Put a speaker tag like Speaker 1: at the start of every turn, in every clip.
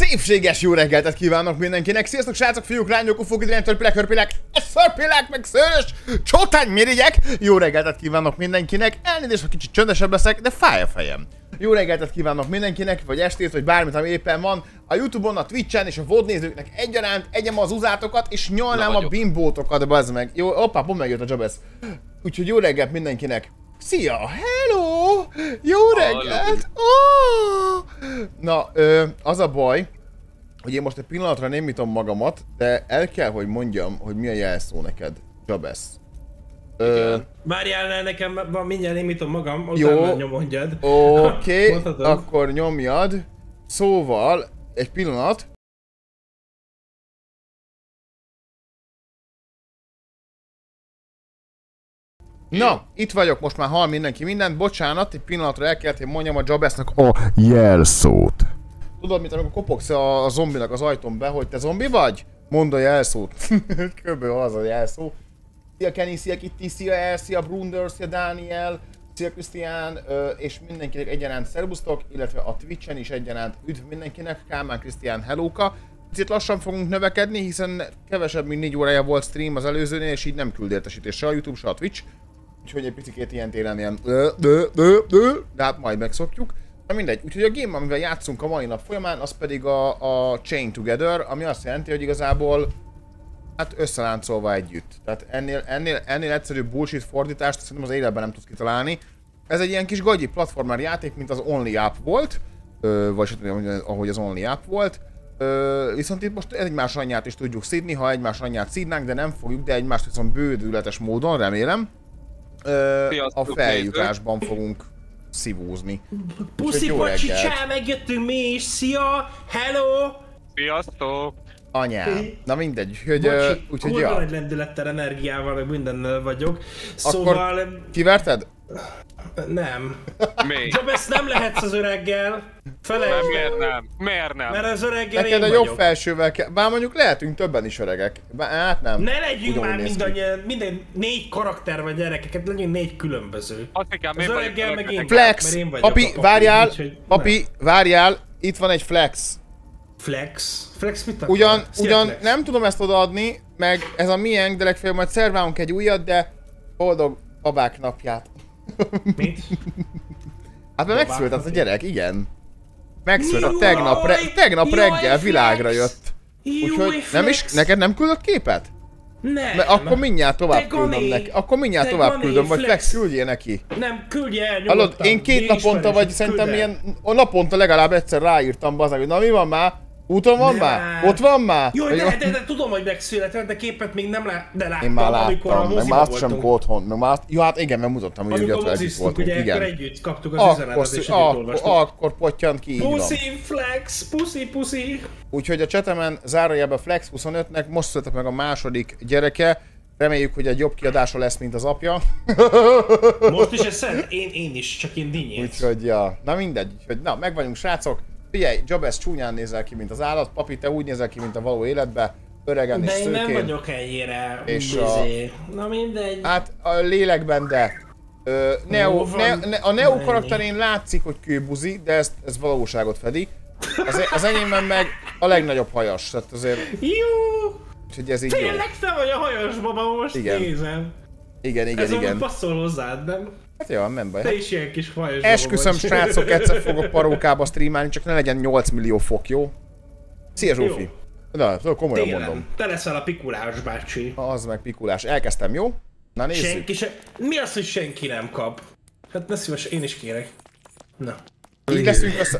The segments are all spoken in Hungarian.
Speaker 1: Szépséges jó reggeltet kívánok mindenkinek! Sziasztok srácok, fiúk, lányok, ufók, idején törpilek, hörpilek, szörpilek, meg szőrös, csótány mirigyek! Jó reggeltet kívánok mindenkinek! Elnézést, ha kicsit csöndesebb leszek, de fáj a fejem. Jó reggeltet kívánok mindenkinek, vagy estét, vagy bármit, ami éppen van. A Youtube-on, a Twitch-en és a VOD nézőknek egyaránt egyem az uzátokat, és nyolnám a bimbótokat, bazd meg. Jó, oppá, pont megjött a jabez. Úgyhogy jó reggelt mindenkinek! Szia! Hello! Jó reggelt! Na, ö, az a baj, hogy én most egy pillanatra nem nyitom magamat, de el kell, hogy mondjam, hogy mi a jelszó neked, Jabesz.
Speaker 2: Ö, Várjál, nekem van mindjárt némítom magam,
Speaker 1: Jó.
Speaker 2: utána nyomondjad.
Speaker 1: Oké,
Speaker 2: Mondhatod.
Speaker 1: akkor nyomjad. Szóval, egy pillanat. Na, itt vagyok, most már hal mindenki mindent. Bocsánat, egy pillanatra el kellett, hogy mondjam a Jabesznek a jelszót. Tudod, mint amikor kopogsz a, zombinak az ajtón be, hogy te zombi vagy? Mondd a jelszót. Körülbelül az a jelszó. Szia Kenny, szia Kitty, szia El, szia Brunder, szia Daniel, szia Krisztián, és mindenkinek egyaránt szervusztok, illetve a Twitchen is egyaránt üdv mindenkinek, Kálmán Krisztián Helóka. Picit lassan fogunk növekedni, hiszen kevesebb mint 4 órája volt stream az előzőnél, és így nem küld értesítés se a Youtube, se a Twitch. Úgyhogy egy picit ilyen téren ilyen ö, ö, ö, ö, de hát majd megszokjuk. Na mindegy, úgyhogy a game, amivel játszunk a mai nap folyamán, az pedig a, a Chain Together, ami azt jelenti, hogy igazából hát összeláncolva együtt. Tehát ennél, ennél, ennél egyszerűbb bullshit fordítást szerintem az életben nem tudsz kitalálni. Ez egy ilyen kis gagyi platformer játék, mint az Only App volt, ö, vagy hát, ahogy az Only App volt. Ö, viszont itt most egymás anyját is tudjuk szídni, ha egymás anyját szídnánk, de nem fogjuk, de egymást viszont bődületes módon, remélem. Ö, a feljutásban fogunk szivózni.
Speaker 2: Puszi pacsi csá, megjöttünk mi is, szia, hello!
Speaker 3: Sziasztok!
Speaker 1: Anyám. Na mindegy, hogy,
Speaker 2: Bocsi,
Speaker 1: úgyhogy
Speaker 2: kurva
Speaker 1: ja.
Speaker 2: nagy lendülettel, energiával, meg mindennel vagyok. Szóval,
Speaker 1: Kiverted?
Speaker 2: nem.
Speaker 3: Mi?
Speaker 2: Jobb ezt nem lehetsz az öreggel. Felejtsd
Speaker 3: Nem, miért nem? Miért nem?
Speaker 2: mert az öreggel
Speaker 1: Neked
Speaker 2: én
Speaker 1: a jobb
Speaker 2: vagyok.
Speaker 1: felsővel kell, bár mondjuk lehetünk többen is öregek. Bár, hát nem.
Speaker 2: Ne legyünk
Speaker 1: Ugyanúgy
Speaker 2: már mindannyian, minden négy karakter vagy gyerekeket, legyünk négy különböző.
Speaker 3: Azt kell,
Speaker 2: Az öreggel meg én?
Speaker 1: Flex!
Speaker 2: mert én vagyok
Speaker 1: Papi,
Speaker 2: a papi,
Speaker 1: várjál!
Speaker 2: úgyhogy
Speaker 1: Papi, várjál! Itt van egy flex.
Speaker 2: Flex? Flex mit akar?
Speaker 1: Ugyan,
Speaker 2: Szia,
Speaker 1: ugyan
Speaker 2: Flex.
Speaker 1: nem tudom ezt odaadni, meg ez a miénk, de legfeljebb majd szerválunk egy újat, de boldog babák napját.
Speaker 2: Mit?
Speaker 1: Hát mert
Speaker 2: Babák
Speaker 1: megszületett a gyerek, igen. Megszületett
Speaker 2: Jaj,
Speaker 1: tegnap, re, tegnap
Speaker 2: jaj,
Speaker 1: reggel
Speaker 2: Flex!
Speaker 1: világra jött. Úgyhogy nem is, neked nem küldött képet?
Speaker 2: Nem.
Speaker 1: Mert akkor mindjárt tovább
Speaker 2: Te
Speaker 1: küldöm
Speaker 2: Gani!
Speaker 1: neki. Akkor mindjárt
Speaker 2: Te
Speaker 1: tovább
Speaker 2: Gani,
Speaker 1: küldöm, vagy
Speaker 2: Flex!
Speaker 1: Flex küldjél neki.
Speaker 2: Nem, küldje el
Speaker 1: Hallod, én két
Speaker 2: Mi
Speaker 1: naponta, vagy szerintem
Speaker 2: el.
Speaker 1: ilyen, a naponta legalább egyszer ráírtam bazag, hogy na mi van már? Úton van
Speaker 2: Nem
Speaker 1: már? Ott van már?
Speaker 2: Jó,
Speaker 1: Vagy-
Speaker 2: de, de, de, tudom, hogy megszületett, de képet még nem lát, de láttam,
Speaker 1: Én már
Speaker 2: amikor a
Speaker 1: láttam, meg
Speaker 2: moziba
Speaker 1: már azt sem otthon, meg már azt, jó hát igen, mert mutattam, hogy ugye ott együtt voltunk,
Speaker 2: ugye, akkor
Speaker 1: igen.
Speaker 2: együtt kaptuk az
Speaker 1: Akkor,
Speaker 2: üzenetet, és
Speaker 1: akkor, akkor pottyant ki.
Speaker 2: Puszi, flex, puszi, puszi.
Speaker 1: Úgyhogy a csetemen zárójelben Flex 25-nek most született meg a második gyereke, reméljük, hogy egy jobb kiadása lesz, mint az apja.
Speaker 2: Most is ez szent? Én, én is, csak én dinnyét.
Speaker 1: Úgyhogy, ja, na mindegy, úgyhogy na, meg vagyunk srácok. Figyelj, Jabez csúnyán nézel ki, mint az állat, papi, te úgy nézel ki, mint a való életbe, öregen és
Speaker 2: De én nem
Speaker 1: szőkén.
Speaker 2: vagyok ennyire
Speaker 1: És
Speaker 2: bizé. Na mindegy.
Speaker 1: Hát a lélekben, de. Ö, Neo, ne, ne, a Neo
Speaker 2: Ennyi.
Speaker 1: karakterén látszik, hogy kőbuzi, de ez, ez valóságot fedi. Az, az enyémben meg a legnagyobb hajas, tehát azért,
Speaker 2: Jó!
Speaker 1: úgyhogy ez így jó.
Speaker 2: Tényleg te vagy a hajos baba, most
Speaker 1: Igen.
Speaker 2: nézem.
Speaker 1: Igen, igen,
Speaker 2: Ez
Speaker 1: igen.
Speaker 2: passzol hozzád, nem?
Speaker 1: Hát jó, nem baj.
Speaker 2: Te is ilyen kis hajos
Speaker 1: Esküszöm,
Speaker 2: vagy.
Speaker 1: srácok, egyszer fogok parókába streamálni, csak ne legyen 8 millió fok, jó? Szia Zsófi! Na, szóval komolyan
Speaker 2: Télen.
Speaker 1: mondom.
Speaker 2: Te leszel a pikulás bácsi.
Speaker 1: Az meg pikulás. Elkezdtem, jó? Na nézzük.
Speaker 2: Senki se... Mi az, hogy senki nem kap? Hát ne szíves, én is kérek. Na.
Speaker 1: Így leszünk össze.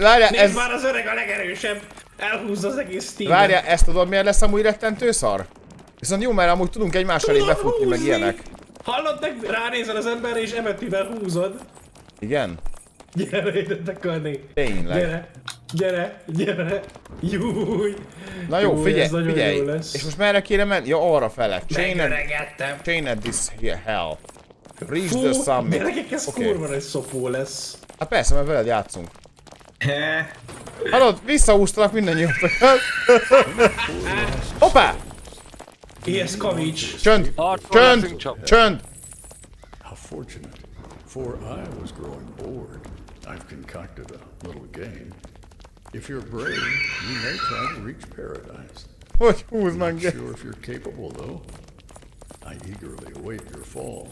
Speaker 1: Várjál, ez...
Speaker 2: már az öreg a legerősebb! Elhúzza az egész team.
Speaker 1: Várjál, ezt tudod miért lesz amúgy rettentő szar? Viszont jó, mert amúgy tudunk egymás elé befutni, meg ilyenek.
Speaker 2: Hallod, meg ránézel az emberre és emetivel húzod.
Speaker 1: Igen?
Speaker 2: Gyere ide, te Kani.
Speaker 1: Tényleg.
Speaker 2: Gyere, gyere, gyere. Júj.
Speaker 1: Na jó,
Speaker 2: Júj,
Speaker 1: figyelj,
Speaker 2: ez nagyon
Speaker 1: figyelj.
Speaker 2: jó lesz.
Speaker 1: És most merre kéne menni? Ja, arra fele. Chained,
Speaker 2: Megöregettem.
Speaker 1: chained this here hell. Reach
Speaker 2: Fú,
Speaker 1: the summit.
Speaker 2: gyerekek, ez
Speaker 1: Oké.
Speaker 2: kurva nagy szopó lesz.
Speaker 1: Hát persze, mert veled játszunk. Hallod, visszahúztalak mindannyiatokat. Hoppá!
Speaker 2: Ilyes kavics.
Speaker 1: Csönd!
Speaker 3: Harcol
Speaker 1: Csönd!
Speaker 3: leszünk
Speaker 4: How fortunate. For I was growing bored, I've concocted a little game. If you're brave, you may try to reach paradise.
Speaker 1: Hogy húznak
Speaker 4: Not
Speaker 1: ki?
Speaker 4: sure if you're capable, though. I eagerly await your fall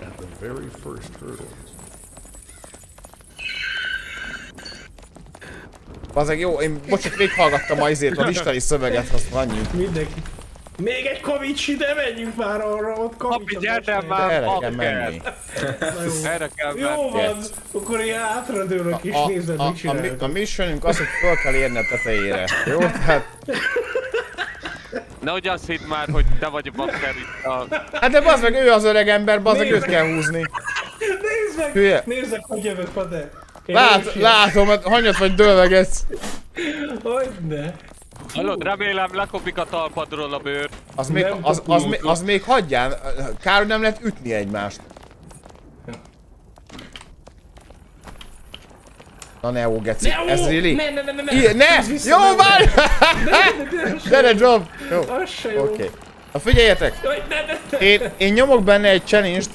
Speaker 4: at the very first hurdle.
Speaker 1: Azeg jó, én bocsánat, végighallgattam a izét, a isteni szöveget, azt annyi.
Speaker 2: Mindenki. Még egy kavics ide, menjünk már arra, ott kavics
Speaker 3: Papi, gyere már,
Speaker 1: Erre kell menni.
Speaker 2: Na jó.
Speaker 3: Erre kell
Speaker 2: Jó
Speaker 3: menni.
Speaker 2: van, akkor én átradőlök és
Speaker 1: A,
Speaker 2: nézed,
Speaker 1: a,
Speaker 2: mit
Speaker 1: a, mi- a
Speaker 2: csináltok.
Speaker 1: missionünk az, hogy föl kell érni a tetejére. Jó? Tehát,
Speaker 3: Nehogy azt hidd már, hogy te vagy a bakker itt a...
Speaker 1: hát de bazd meg, ő az öreg ember, bazd meg, őt kell húzni.
Speaker 2: Nézd meg,
Speaker 1: Hülye.
Speaker 2: nézd meg, hogy jövök,
Speaker 1: Lát, látom, hát hanyat vagy dőlvegetsz.
Speaker 2: Hogyne.
Speaker 3: Hallod, remélem lekopik a talpadról a bőr.
Speaker 1: Az még, az, az, még, az még hagyján. Kár, hogy nem lehet ütni egymást. Na Neo, geci,
Speaker 2: Ne, ó,
Speaker 1: ez really?
Speaker 2: Ne, ne, ne, ne, ne.
Speaker 1: Ilyen, ne! Jó, várj!
Speaker 2: ne, ne, ne,
Speaker 1: Gyere, Job! Jó, oké.
Speaker 2: Az.
Speaker 1: Okay. Na figyeljetek,
Speaker 2: Jaj, ne, ne, ne.
Speaker 1: én, én nyomok benne egy challenge-t.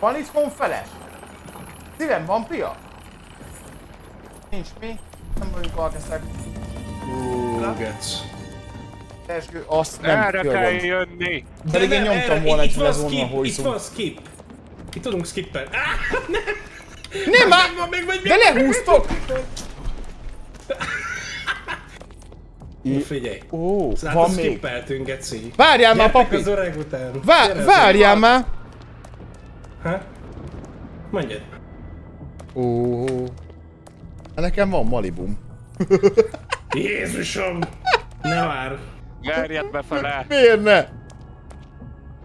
Speaker 1: Van itthon feles? Szívem, van pia? Nincs mi? Nem vagyunk alkeszek.
Speaker 2: Nuggets.
Speaker 1: Tesgő, azt nem
Speaker 3: Erre
Speaker 1: pia
Speaker 3: kell
Speaker 1: van.
Speaker 3: jönni.
Speaker 1: Pedig én
Speaker 2: nem,
Speaker 1: nyomtam
Speaker 2: erre-
Speaker 1: volna egy
Speaker 2: van
Speaker 1: lezonna
Speaker 2: skip, Itt van skip. Itt tudunk skippelni. Ah,
Speaker 1: Nem már!
Speaker 2: megvan, megvan,
Speaker 1: De lehúztok!
Speaker 2: Jó, Figyelj.
Speaker 1: Ó,
Speaker 2: Hát
Speaker 1: van még.
Speaker 2: skippeltünk, Geci.
Speaker 1: Várjál már, papi!
Speaker 2: az öreg után.
Speaker 1: Vá- várjál már!
Speaker 2: Ha? Mondjad.
Speaker 1: Ó. Hát Nekem van Malibum.
Speaker 2: Jézusom! Ne vár.
Speaker 3: Verjed befele.
Speaker 1: Miért ne?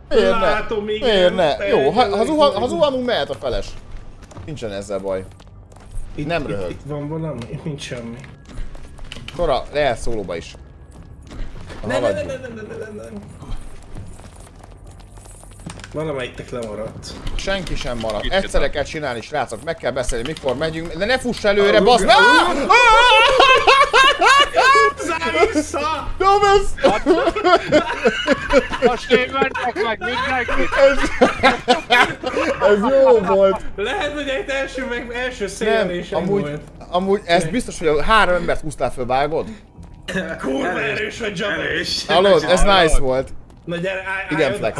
Speaker 1: Miért ne?
Speaker 2: Látom, igen.
Speaker 1: Miért ne? Jó, ha, ha, zuhan, ha zuhanunk, mehet a feles. Nincsen ezzel baj.
Speaker 2: Itt,
Speaker 1: nem
Speaker 2: itt,
Speaker 1: röhög.
Speaker 2: Itt van valami? Itt nincs semmi.
Speaker 1: Tora, lehet szólóba is. Ha
Speaker 2: Ne, ne, ne,
Speaker 1: haladjunk.
Speaker 2: ne, ne, ne, ne, ne. Valamelyiktek lemaradt.
Speaker 1: Senki sem marad.
Speaker 3: Itt
Speaker 1: Egyszerre kell csinálni, srácok. Meg kell beszélni, mikor megyünk. De ne fuss előre, bazd
Speaker 2: Zár vissza!
Speaker 1: Dobesz!
Speaker 3: Most én mentek meg mindenkit.
Speaker 1: Ez jó volt.
Speaker 2: Lehet, hogy egy első, meg első szélelésem
Speaker 1: amúgy,
Speaker 2: volt.
Speaker 1: amúgy ez biztos, hogy a három embert húztál föl, vágod?
Speaker 2: Kurva erős vagy.
Speaker 5: Erős.
Speaker 1: Hallod? Ez nice volt.
Speaker 2: Na gyere, állj,
Speaker 1: Igen, flex.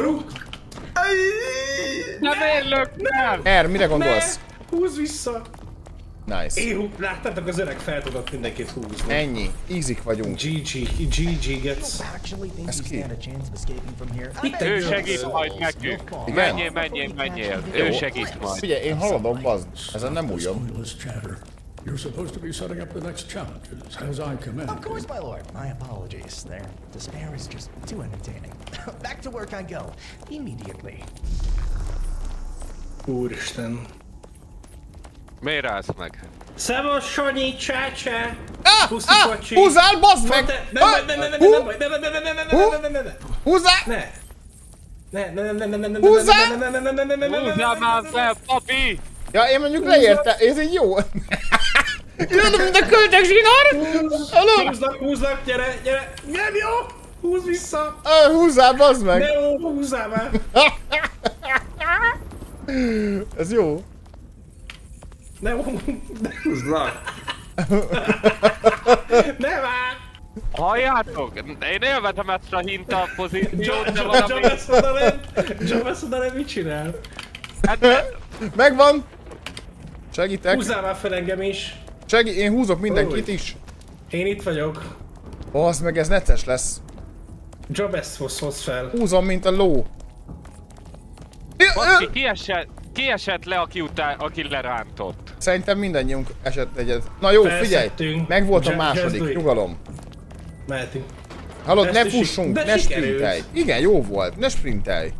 Speaker 2: Rúg.
Speaker 3: Nem én löktem.
Speaker 1: Er, mire
Speaker 2: Ne!
Speaker 1: gondolsz?
Speaker 2: Húz vissza!
Speaker 1: Nice.
Speaker 2: Én hú, láttátok, az öreg fel tudott mindenkit húzni.
Speaker 1: Ennyi. Easy vagyunk.
Speaker 2: GG, GG gets.
Speaker 6: from here?
Speaker 2: Itt
Speaker 3: Ő segít majd nekünk.
Speaker 1: Igen?
Speaker 3: Menjél, menjél, menjél. Ő segít majd.
Speaker 1: Figyelj, én haladok, bazd. Ezen nem
Speaker 4: chatter. You're supposed to be setting up the next challenges as I command.
Speaker 6: Of course, my lord. My apologies. Their despair is just too entertaining. Back to work I go. Immediately.
Speaker 2: Úristen.
Speaker 3: Miért állsz meg?
Speaker 2: Szevas, Sanyi, csácsá!
Speaker 1: Ah, ah, húzzál, bazd meg!
Speaker 2: Ne,
Speaker 1: Ah,
Speaker 2: ne, ne, ne, ne, ne, ne, ne, ne, ne, ne, ne, ne, ne, ne, ne, ne, ne. Ne, ne, ne, ne, ne, ne, ne,
Speaker 1: Húzzál!
Speaker 2: ne, ne, ne, ne, ne, ne, ne, ne, ne,
Speaker 3: Húzzál már fel, papi!
Speaker 1: Ja, én mondjuk leérte, ez egy jó. Jön, mint a költek zsinár! Halló?
Speaker 2: Húznak, húznak, gyere, gyere! Nem jó! Húz vissza!
Speaker 1: Ah, Húzzál, bazd meg!
Speaker 2: Ne jó, húzzál már!
Speaker 1: Ez jó.
Speaker 2: Nem,
Speaker 5: húzd már!
Speaker 2: Nem már!
Speaker 3: Halljátok? Én élvezem ezt a hinta pozíciót, de valami...
Speaker 2: John Messodanen... John Messodanen mit csinál?
Speaker 3: Hát...
Speaker 1: Megvan! Segítek!
Speaker 2: Húzzál már fel engem is!
Speaker 1: Segí, én húzok mindenkit is!
Speaker 2: Én itt vagyok.
Speaker 1: Az meg ez netes lesz.
Speaker 2: Jabezhoz hoz fel.
Speaker 1: Húzom, mint a ló.
Speaker 3: Bocsi, kiesett ki esett le, aki, utá, aki lerántott?
Speaker 1: Szerintem mindannyiunk esett egyet. Na jó, figyelj!
Speaker 2: Felszedtünk.
Speaker 1: Meg volt a második, nyugalom.
Speaker 2: Mehetünk.
Speaker 1: Hallod, ne fussunk, ne sprintelj. Igen, jó volt, ne sprintelj.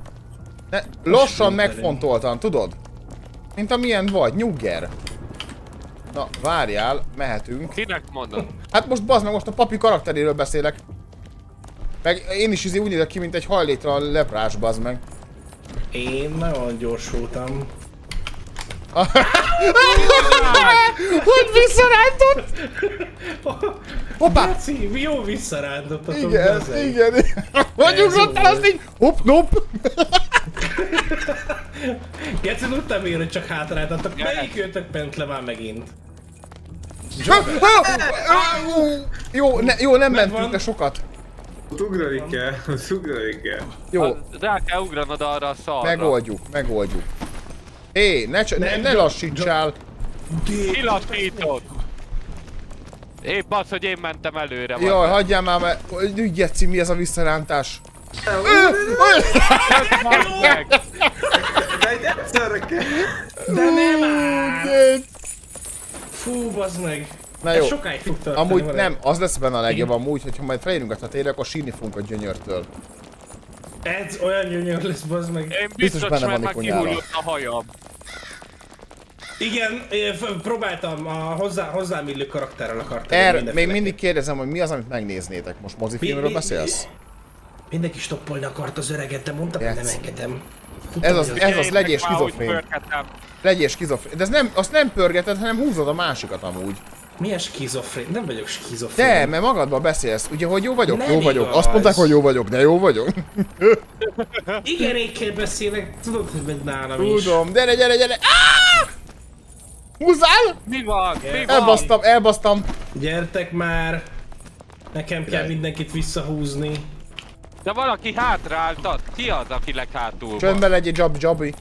Speaker 1: Ne, lassan, megfontoltan, tudod? Mint amilyen vagy, nyugger. Na, várjál, mehetünk.
Speaker 3: Kinek mondom?
Speaker 1: Hát most bazd meg, most a papi karakteréről beszélek. Meg én is izé úgy nézek ki, mint egy hajléktalan leprás, bazd meg.
Speaker 2: Én nagyon gyorsultam.
Speaker 1: Hogy visszarántott? Hoppá!
Speaker 2: Geci, mi jó visszarándottatok,
Speaker 1: Igen,
Speaker 2: bazeg.
Speaker 1: igen.
Speaker 2: Jó
Speaker 1: ugrottál azt így? Hopp, nopp.
Speaker 2: Geci, tudtam én, hogy csak hátráltatok. Melyik jöttök bent le már megint?
Speaker 1: Jó, ne, jó, nem mentünk le sokat.
Speaker 5: Ott ugrani kell, ott ugrani kell.
Speaker 1: Jó,
Speaker 3: Rá kell ugranod arra a szarra.
Speaker 1: megoldjuk, megoldjuk. Hé, ne, ne, ne
Speaker 2: Job-
Speaker 1: lassítsál.
Speaker 3: Kilassítod! Épp az, hogy én mentem előre.
Speaker 1: Jaj, hagyjál már, mert ügyetszi, mi ez a visszarántás.
Speaker 5: De egy egyszerre kell.
Speaker 2: De nem! Fú, bazd meg.
Speaker 1: Na
Speaker 2: Ez
Speaker 1: jó,
Speaker 2: sokáig fog tartani.
Speaker 1: amúgy
Speaker 2: vele.
Speaker 1: nem, az lesz benne a legjobb amúgy, hogyha majd felérünk a tetére, akkor sírni fogunk a gyönyörtől.
Speaker 2: Ez olyan gyönyör lesz, bazd meg.
Speaker 3: Én
Speaker 1: Biztos
Speaker 3: biztos,
Speaker 1: benne
Speaker 3: mert
Speaker 1: van
Speaker 3: már kihullott a hajam.
Speaker 2: Igen, próbáltam a hozzá, hozzám illő karakterrel akartam.
Speaker 1: Er, még mindig kérdezem, hogy mi az, amit megnéznétek. Most mozifilmről
Speaker 2: Mi- mi-
Speaker 1: beszélsz?
Speaker 2: Mindenki stoppolni akart az öreget, de mondtam, hogy nem engedem.
Speaker 1: Ez az, ez az, legyél skizofrén. Legyél skizofrén. De ez nem, azt nem pörgeted, hanem húzod a másikat amúgy.
Speaker 2: Milyen skizofrén? Nem vagyok skizofrén.
Speaker 1: De, mert magadban beszélsz. Ugye, hogy jó vagyok?
Speaker 2: Nem
Speaker 1: jó vagyok.
Speaker 2: igaz.
Speaker 1: Azt mondták, hogy jó vagyok, de jó vagyok.
Speaker 2: Igen, én kell beszélek. Tudod, hogy meg nálam is.
Speaker 1: Tudom. Gyere, gyere, gyere. Ah! Húzzál!
Speaker 3: Mi van? Mi van?
Speaker 1: Elbasztam, elbasztam.
Speaker 2: Gyertek már. Nekem kell mindenkit visszahúzni.
Speaker 3: De valaki hátráltat. Ki az, aki leghátul van?
Speaker 1: Csöndbe legyél, Jab, Jabi.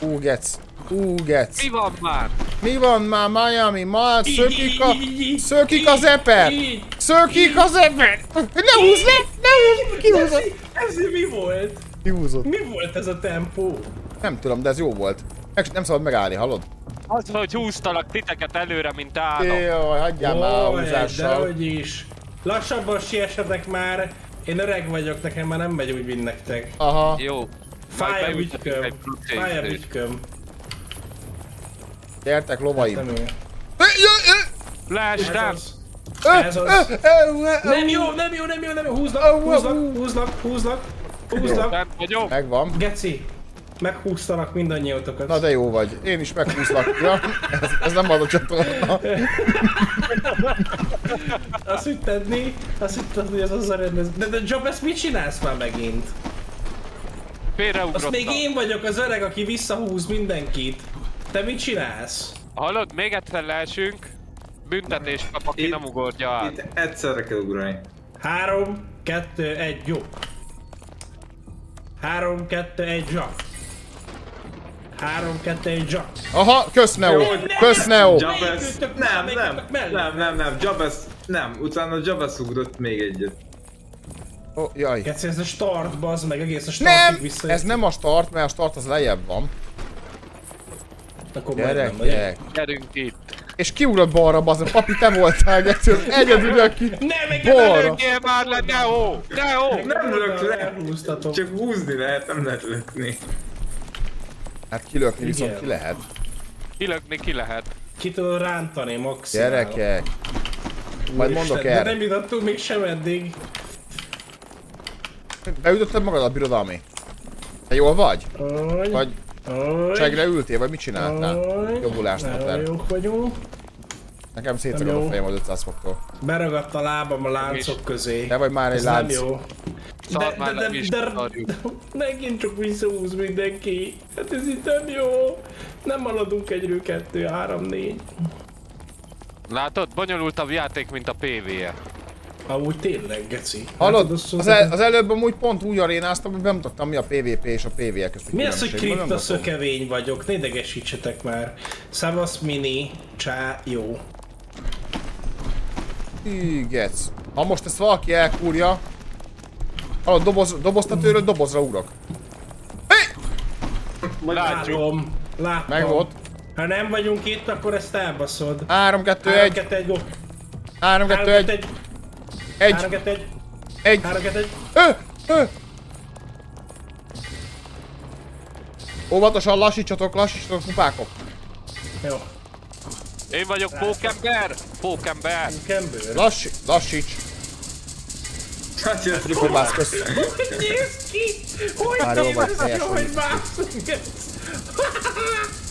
Speaker 1: Ú, gec. Ú, gec.
Speaker 3: Mi van már?
Speaker 1: Mi van már Miami? Ma szökik a... Szökik az eper! Szökik az eper! Ne húzz le! Ne húzz! Kihúzott!
Speaker 2: Ez, ez mi volt?
Speaker 1: Kihúzott.
Speaker 2: Mi volt ez a tempó?
Speaker 1: Nem tudom, de ez jó volt. Meg, nem szabad megállni, hallod?
Speaker 3: Az, hogy húztalak titeket előre, mint állam.
Speaker 1: Jaj, hagyjál már a
Speaker 2: de
Speaker 1: húzással.
Speaker 2: hogy is. Lassabban siessetek már. Én öreg vagyok, nekem már nem megy úgy, mint nektek.
Speaker 1: Aha.
Speaker 3: Jó.
Speaker 2: Fáj a bütyköm. Fáj a bütyköm.
Speaker 1: Gyertek, lovaim.
Speaker 2: Ez
Speaker 3: nem.
Speaker 2: az. Az. Jó, nem jó, nem jó, nem jó. Húznak, húznak, húznak, húznak, húznak.
Speaker 3: Vagyok.
Speaker 1: Megvan.
Speaker 2: Geci, meghúztalak mindannyiótokat.
Speaker 1: Na de jó vagy. Én is meghúzlak. Ja, ez, ez nem az a csatorna.
Speaker 2: Azt hitted mi? Azt hitted, hogy ez az a rendez... De, de Job, ezt mit csinálsz már megint? Azt
Speaker 3: Félreugrottam.
Speaker 2: még én vagyok az öreg, aki visszahúz mindenkit. Te mit csinálsz?
Speaker 3: Hallod, még egyszer leesünk. Büntetés kap, aki
Speaker 5: Itt-
Speaker 3: nem ugorja át.
Speaker 5: Itt egyszerre kell ugrani.
Speaker 2: Három, kettő, egy, jó. Három, kettő, egy, zsak. Három, kettő, egy, zsak.
Speaker 1: Aha, kösz Neo. Kösz Neo.
Speaker 5: Jabez... Nem, nem,
Speaker 2: mellé.
Speaker 5: nem, nem, nem, Jabez... Nem, utána Jabez ugrott még egyet.
Speaker 1: Oh, jaj.
Speaker 2: Geci, ez a start, bazd meg, egész a startig
Speaker 1: Nem! Ez nem a start, mert a start az lejjebb van.
Speaker 2: Akkor majdnem?
Speaker 1: Gyerekek.
Speaker 3: Gyerünk itt.
Speaker 1: És kiugrott balra, bazd, papi, te voltál, Geci, az egyedül, aki...
Speaker 2: Nem, meg
Speaker 1: Balra.
Speaker 3: Lőjél már le, Neo! Neo!
Speaker 5: Nem lök le!
Speaker 2: Elhúztatom.
Speaker 5: Csak húzni lehet, nem lehet lökni.
Speaker 1: Hát kilökni viszont
Speaker 2: Igen.
Speaker 1: ki lehet.
Speaker 3: Kilökni ki lehet.
Speaker 2: Ki tudod rántani maximál.
Speaker 1: Gyerekek. Majd mondok
Speaker 2: Isten, De nem jutottunk még sem eddig.
Speaker 1: Beütötted magad a birodalmi? Te jól vagy? Vagy
Speaker 2: hogy,
Speaker 1: segre ültél, vagy mit csináltál? Jobbulásnál ter.
Speaker 2: jók vagyunk.
Speaker 1: Nekem szétszakad a
Speaker 2: jó.
Speaker 1: fejem az 500 foktól.
Speaker 2: Beragadt a lábam a láncok közé.
Speaker 1: Te vagy már egy
Speaker 2: Ez nem
Speaker 1: lánc.
Speaker 2: jó.
Speaker 3: Szar
Speaker 2: De, de,
Speaker 3: nem
Speaker 2: de, de,
Speaker 3: szarjuk.
Speaker 2: megint csak visszahúz mindenki. Hát ez itt nem jó. Nem haladunk egyről kettő, három, négy.
Speaker 3: Látod? Bonyolultabb játék, mint a PvE.
Speaker 2: Amúgy tényleg, geci.
Speaker 1: Hallod?
Speaker 2: Látod,
Speaker 1: Az, el, az előbb amúgy pont úgy arénáztam, hogy bemutattam mi a PvP és a PvE közti
Speaker 2: Mi az, hogy kripta szökevény vagyok? Ne idegesítsetek már. Szavasz mini, csá, jó.
Speaker 1: Gec. Ha most ezt valaki elkúrja, hallod, doboz, doboztatőről dobozra ugrok.
Speaker 3: Látjuk.
Speaker 2: Látom. Láttam.
Speaker 1: Meg volt.
Speaker 2: Ha nem vagyunk itt, akkor ezt elbaszod.
Speaker 1: 3, 2,
Speaker 2: 3,
Speaker 1: 1,
Speaker 2: 2, 1, go.
Speaker 1: 3, 2, 1,
Speaker 2: 1,
Speaker 1: 1,
Speaker 2: 3, 2, 1,
Speaker 1: 1.
Speaker 2: 3, 2, 1.
Speaker 1: Ö! Ö! Óvatosan lassítsatok, lassítsatok, kupákok.
Speaker 2: Jó.
Speaker 3: Én vagyok pókember! Pókember!
Speaker 2: Kembőr.
Speaker 1: Lassí, lassíts.
Speaker 5: Hát jött
Speaker 1: Kopász, kösz.
Speaker 2: Hogy néz ki? Hogy néz ki, hogy mászunk?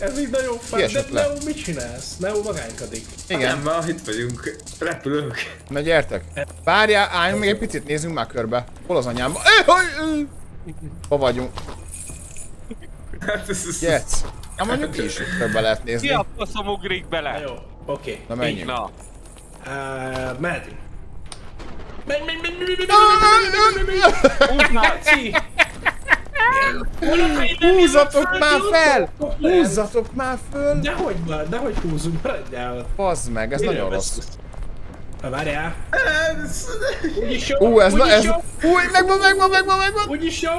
Speaker 2: Ez így nagyon fán, de
Speaker 1: le.
Speaker 2: Neo mit csinálsz? Neo magánykodik.
Speaker 1: Igen,
Speaker 5: Nem, már itt vagyunk. Repülők.
Speaker 1: na gyertek. Várjál, álljunk még egy picit, nézzünk már körbe. Hol az anyám? Hol vagyunk?
Speaker 5: Hát
Speaker 1: Jetsz. Na mondjuk ki is többe lehet
Speaker 3: Ki
Speaker 1: nézni.
Speaker 3: a faszom ugrik bele?
Speaker 2: Jó, oké.
Speaker 1: Na menjünk.
Speaker 3: Na,
Speaker 2: Uh, mehetünk. Menj, menj, menj, menj, menj, menj, menj, menj, menj, Geci!
Speaker 1: Húzzatok már fel! Húzzatok már föl!
Speaker 2: Dehogy már, dehogy húzunk, maradjál.
Speaker 1: Bazd meg, ez nagyon rossz.
Speaker 2: Várjál.
Speaker 5: ez,
Speaker 2: Úgyis jó,
Speaker 1: Ú, ez, na, ez, új, megvan, megvan, megvan, megvan!
Speaker 2: úgyis jó.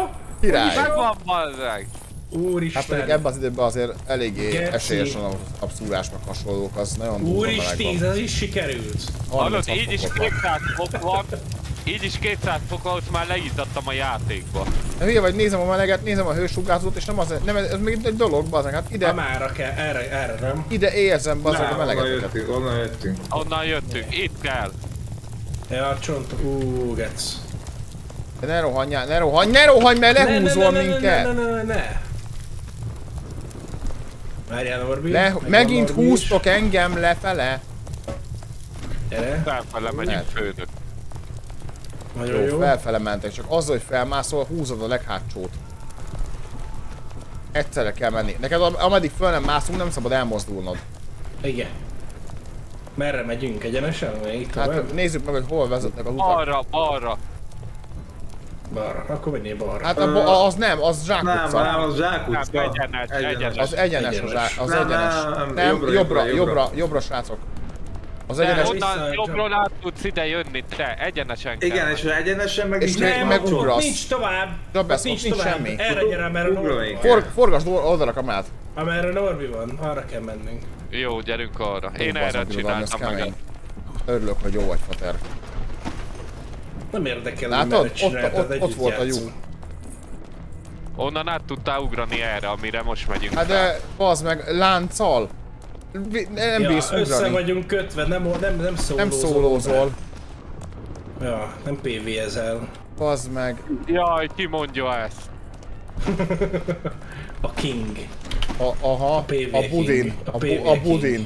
Speaker 1: Király!
Speaker 3: megvan bazzeg!
Speaker 1: Hát pedig
Speaker 2: Úristen.
Speaker 1: ebben az időben azért eléggé
Speaker 2: Geci.
Speaker 1: esélyes van a, a szúrás meg hasonlók, az nagyon durva
Speaker 2: Úristen,
Speaker 1: van.
Speaker 2: ez is sikerült.
Speaker 3: Hallod,
Speaker 1: 36
Speaker 3: így is
Speaker 1: fokot van.
Speaker 3: 200 fok van. Így is 200 fok, ahhoz már leizzadtam a játékba.
Speaker 1: De hülye vagy, nézem a meleget, nézem a hősugárzót, és nem az, nem, ez még egy dolog, bazd hát
Speaker 2: De
Speaker 1: ide,
Speaker 2: mára kell, erre, erre nem.
Speaker 1: ide érzem bazd a
Speaker 5: nem, onnan
Speaker 1: meleget.
Speaker 5: jöttünk, onnan jöttünk.
Speaker 3: Onnan jöttünk, itt kell.
Speaker 2: Ja, a csont, ú, gec.
Speaker 1: Ne rohanjál, ne rohanj, ne rohanj, mert lehúzol minket!
Speaker 2: Ne, ne, ne, ne, ne. Várjál, Norbi.
Speaker 1: Le, megint húztok engem lefele.
Speaker 2: Gyere,
Speaker 3: Felfele megyünk főnök.
Speaker 2: nagyon
Speaker 1: Jó,
Speaker 2: jó.
Speaker 1: felfele mentek, csak azzal, hogy felmászol, húzod a leghátsót. Egyszerre kell menni. Neked am- ameddig föl nem mászunk, nem szabad elmozdulnod.
Speaker 2: Igen. Merre megyünk? Egyenesen? Itt
Speaker 1: Hát
Speaker 2: tovább?
Speaker 1: nézzük meg, hogy hol vezetnek az utak.
Speaker 3: Arra, arra.
Speaker 2: Balra. Akkor menjél balra.
Speaker 1: Hát a, az nem, az
Speaker 5: Nem, nem,
Speaker 1: zsákutca.
Speaker 5: az zsákutca.
Speaker 3: Nem, egyenes, egyenes.
Speaker 1: Az egyenes,
Speaker 2: Egyenes.
Speaker 1: az
Speaker 5: Nem,
Speaker 1: egyenes.
Speaker 5: nem,
Speaker 1: Nem,
Speaker 5: jobbra,
Speaker 1: jobbra,
Speaker 5: jobbra,
Speaker 1: jobbra, srácok. Az
Speaker 3: De
Speaker 1: egyenes,
Speaker 3: onnan jobbról át tudsz ide jönni, te, egyenesen kell.
Speaker 5: Igen, és egyenesen meg
Speaker 1: És
Speaker 5: nem
Speaker 1: meg
Speaker 5: kapcsol.
Speaker 1: ugrasz.
Speaker 2: Nincs tovább. Ott
Speaker 1: ez, ott nincs semmi.
Speaker 2: Erre gyere, mert a
Speaker 5: Ugrani
Speaker 2: Norbi.
Speaker 1: For, forgasd oldalra kamát.
Speaker 2: Amerre Norbi van, arra kell mennünk.
Speaker 3: Jó, gyerünk arra. Én erre csináltam meg.
Speaker 1: Örülök, hogy jó vagy, Fater.
Speaker 2: Nem érdekel,
Speaker 1: Látod?
Speaker 2: hogy merre
Speaker 1: Ott- ott- ott volt a lyuk.
Speaker 2: játszunk.
Speaker 3: Onnan át tudtál ugrani erre, amire most megyünk.
Speaker 1: Hát de, bazd meg, lánccal. Nem
Speaker 2: Ja,
Speaker 1: bírsz
Speaker 2: össze
Speaker 1: ugrani.
Speaker 2: vagyunk kötve, nem, nem, nem szólózol.
Speaker 1: Nem szólózol.
Speaker 2: Ja, nem PV-ezel.
Speaker 1: Bazd meg.
Speaker 3: Jaj, ki mondja ezt?
Speaker 2: A King.
Speaker 1: A, aha, a,
Speaker 2: PV
Speaker 1: budin.
Speaker 2: King. A
Speaker 1: A, bu, a
Speaker 2: King.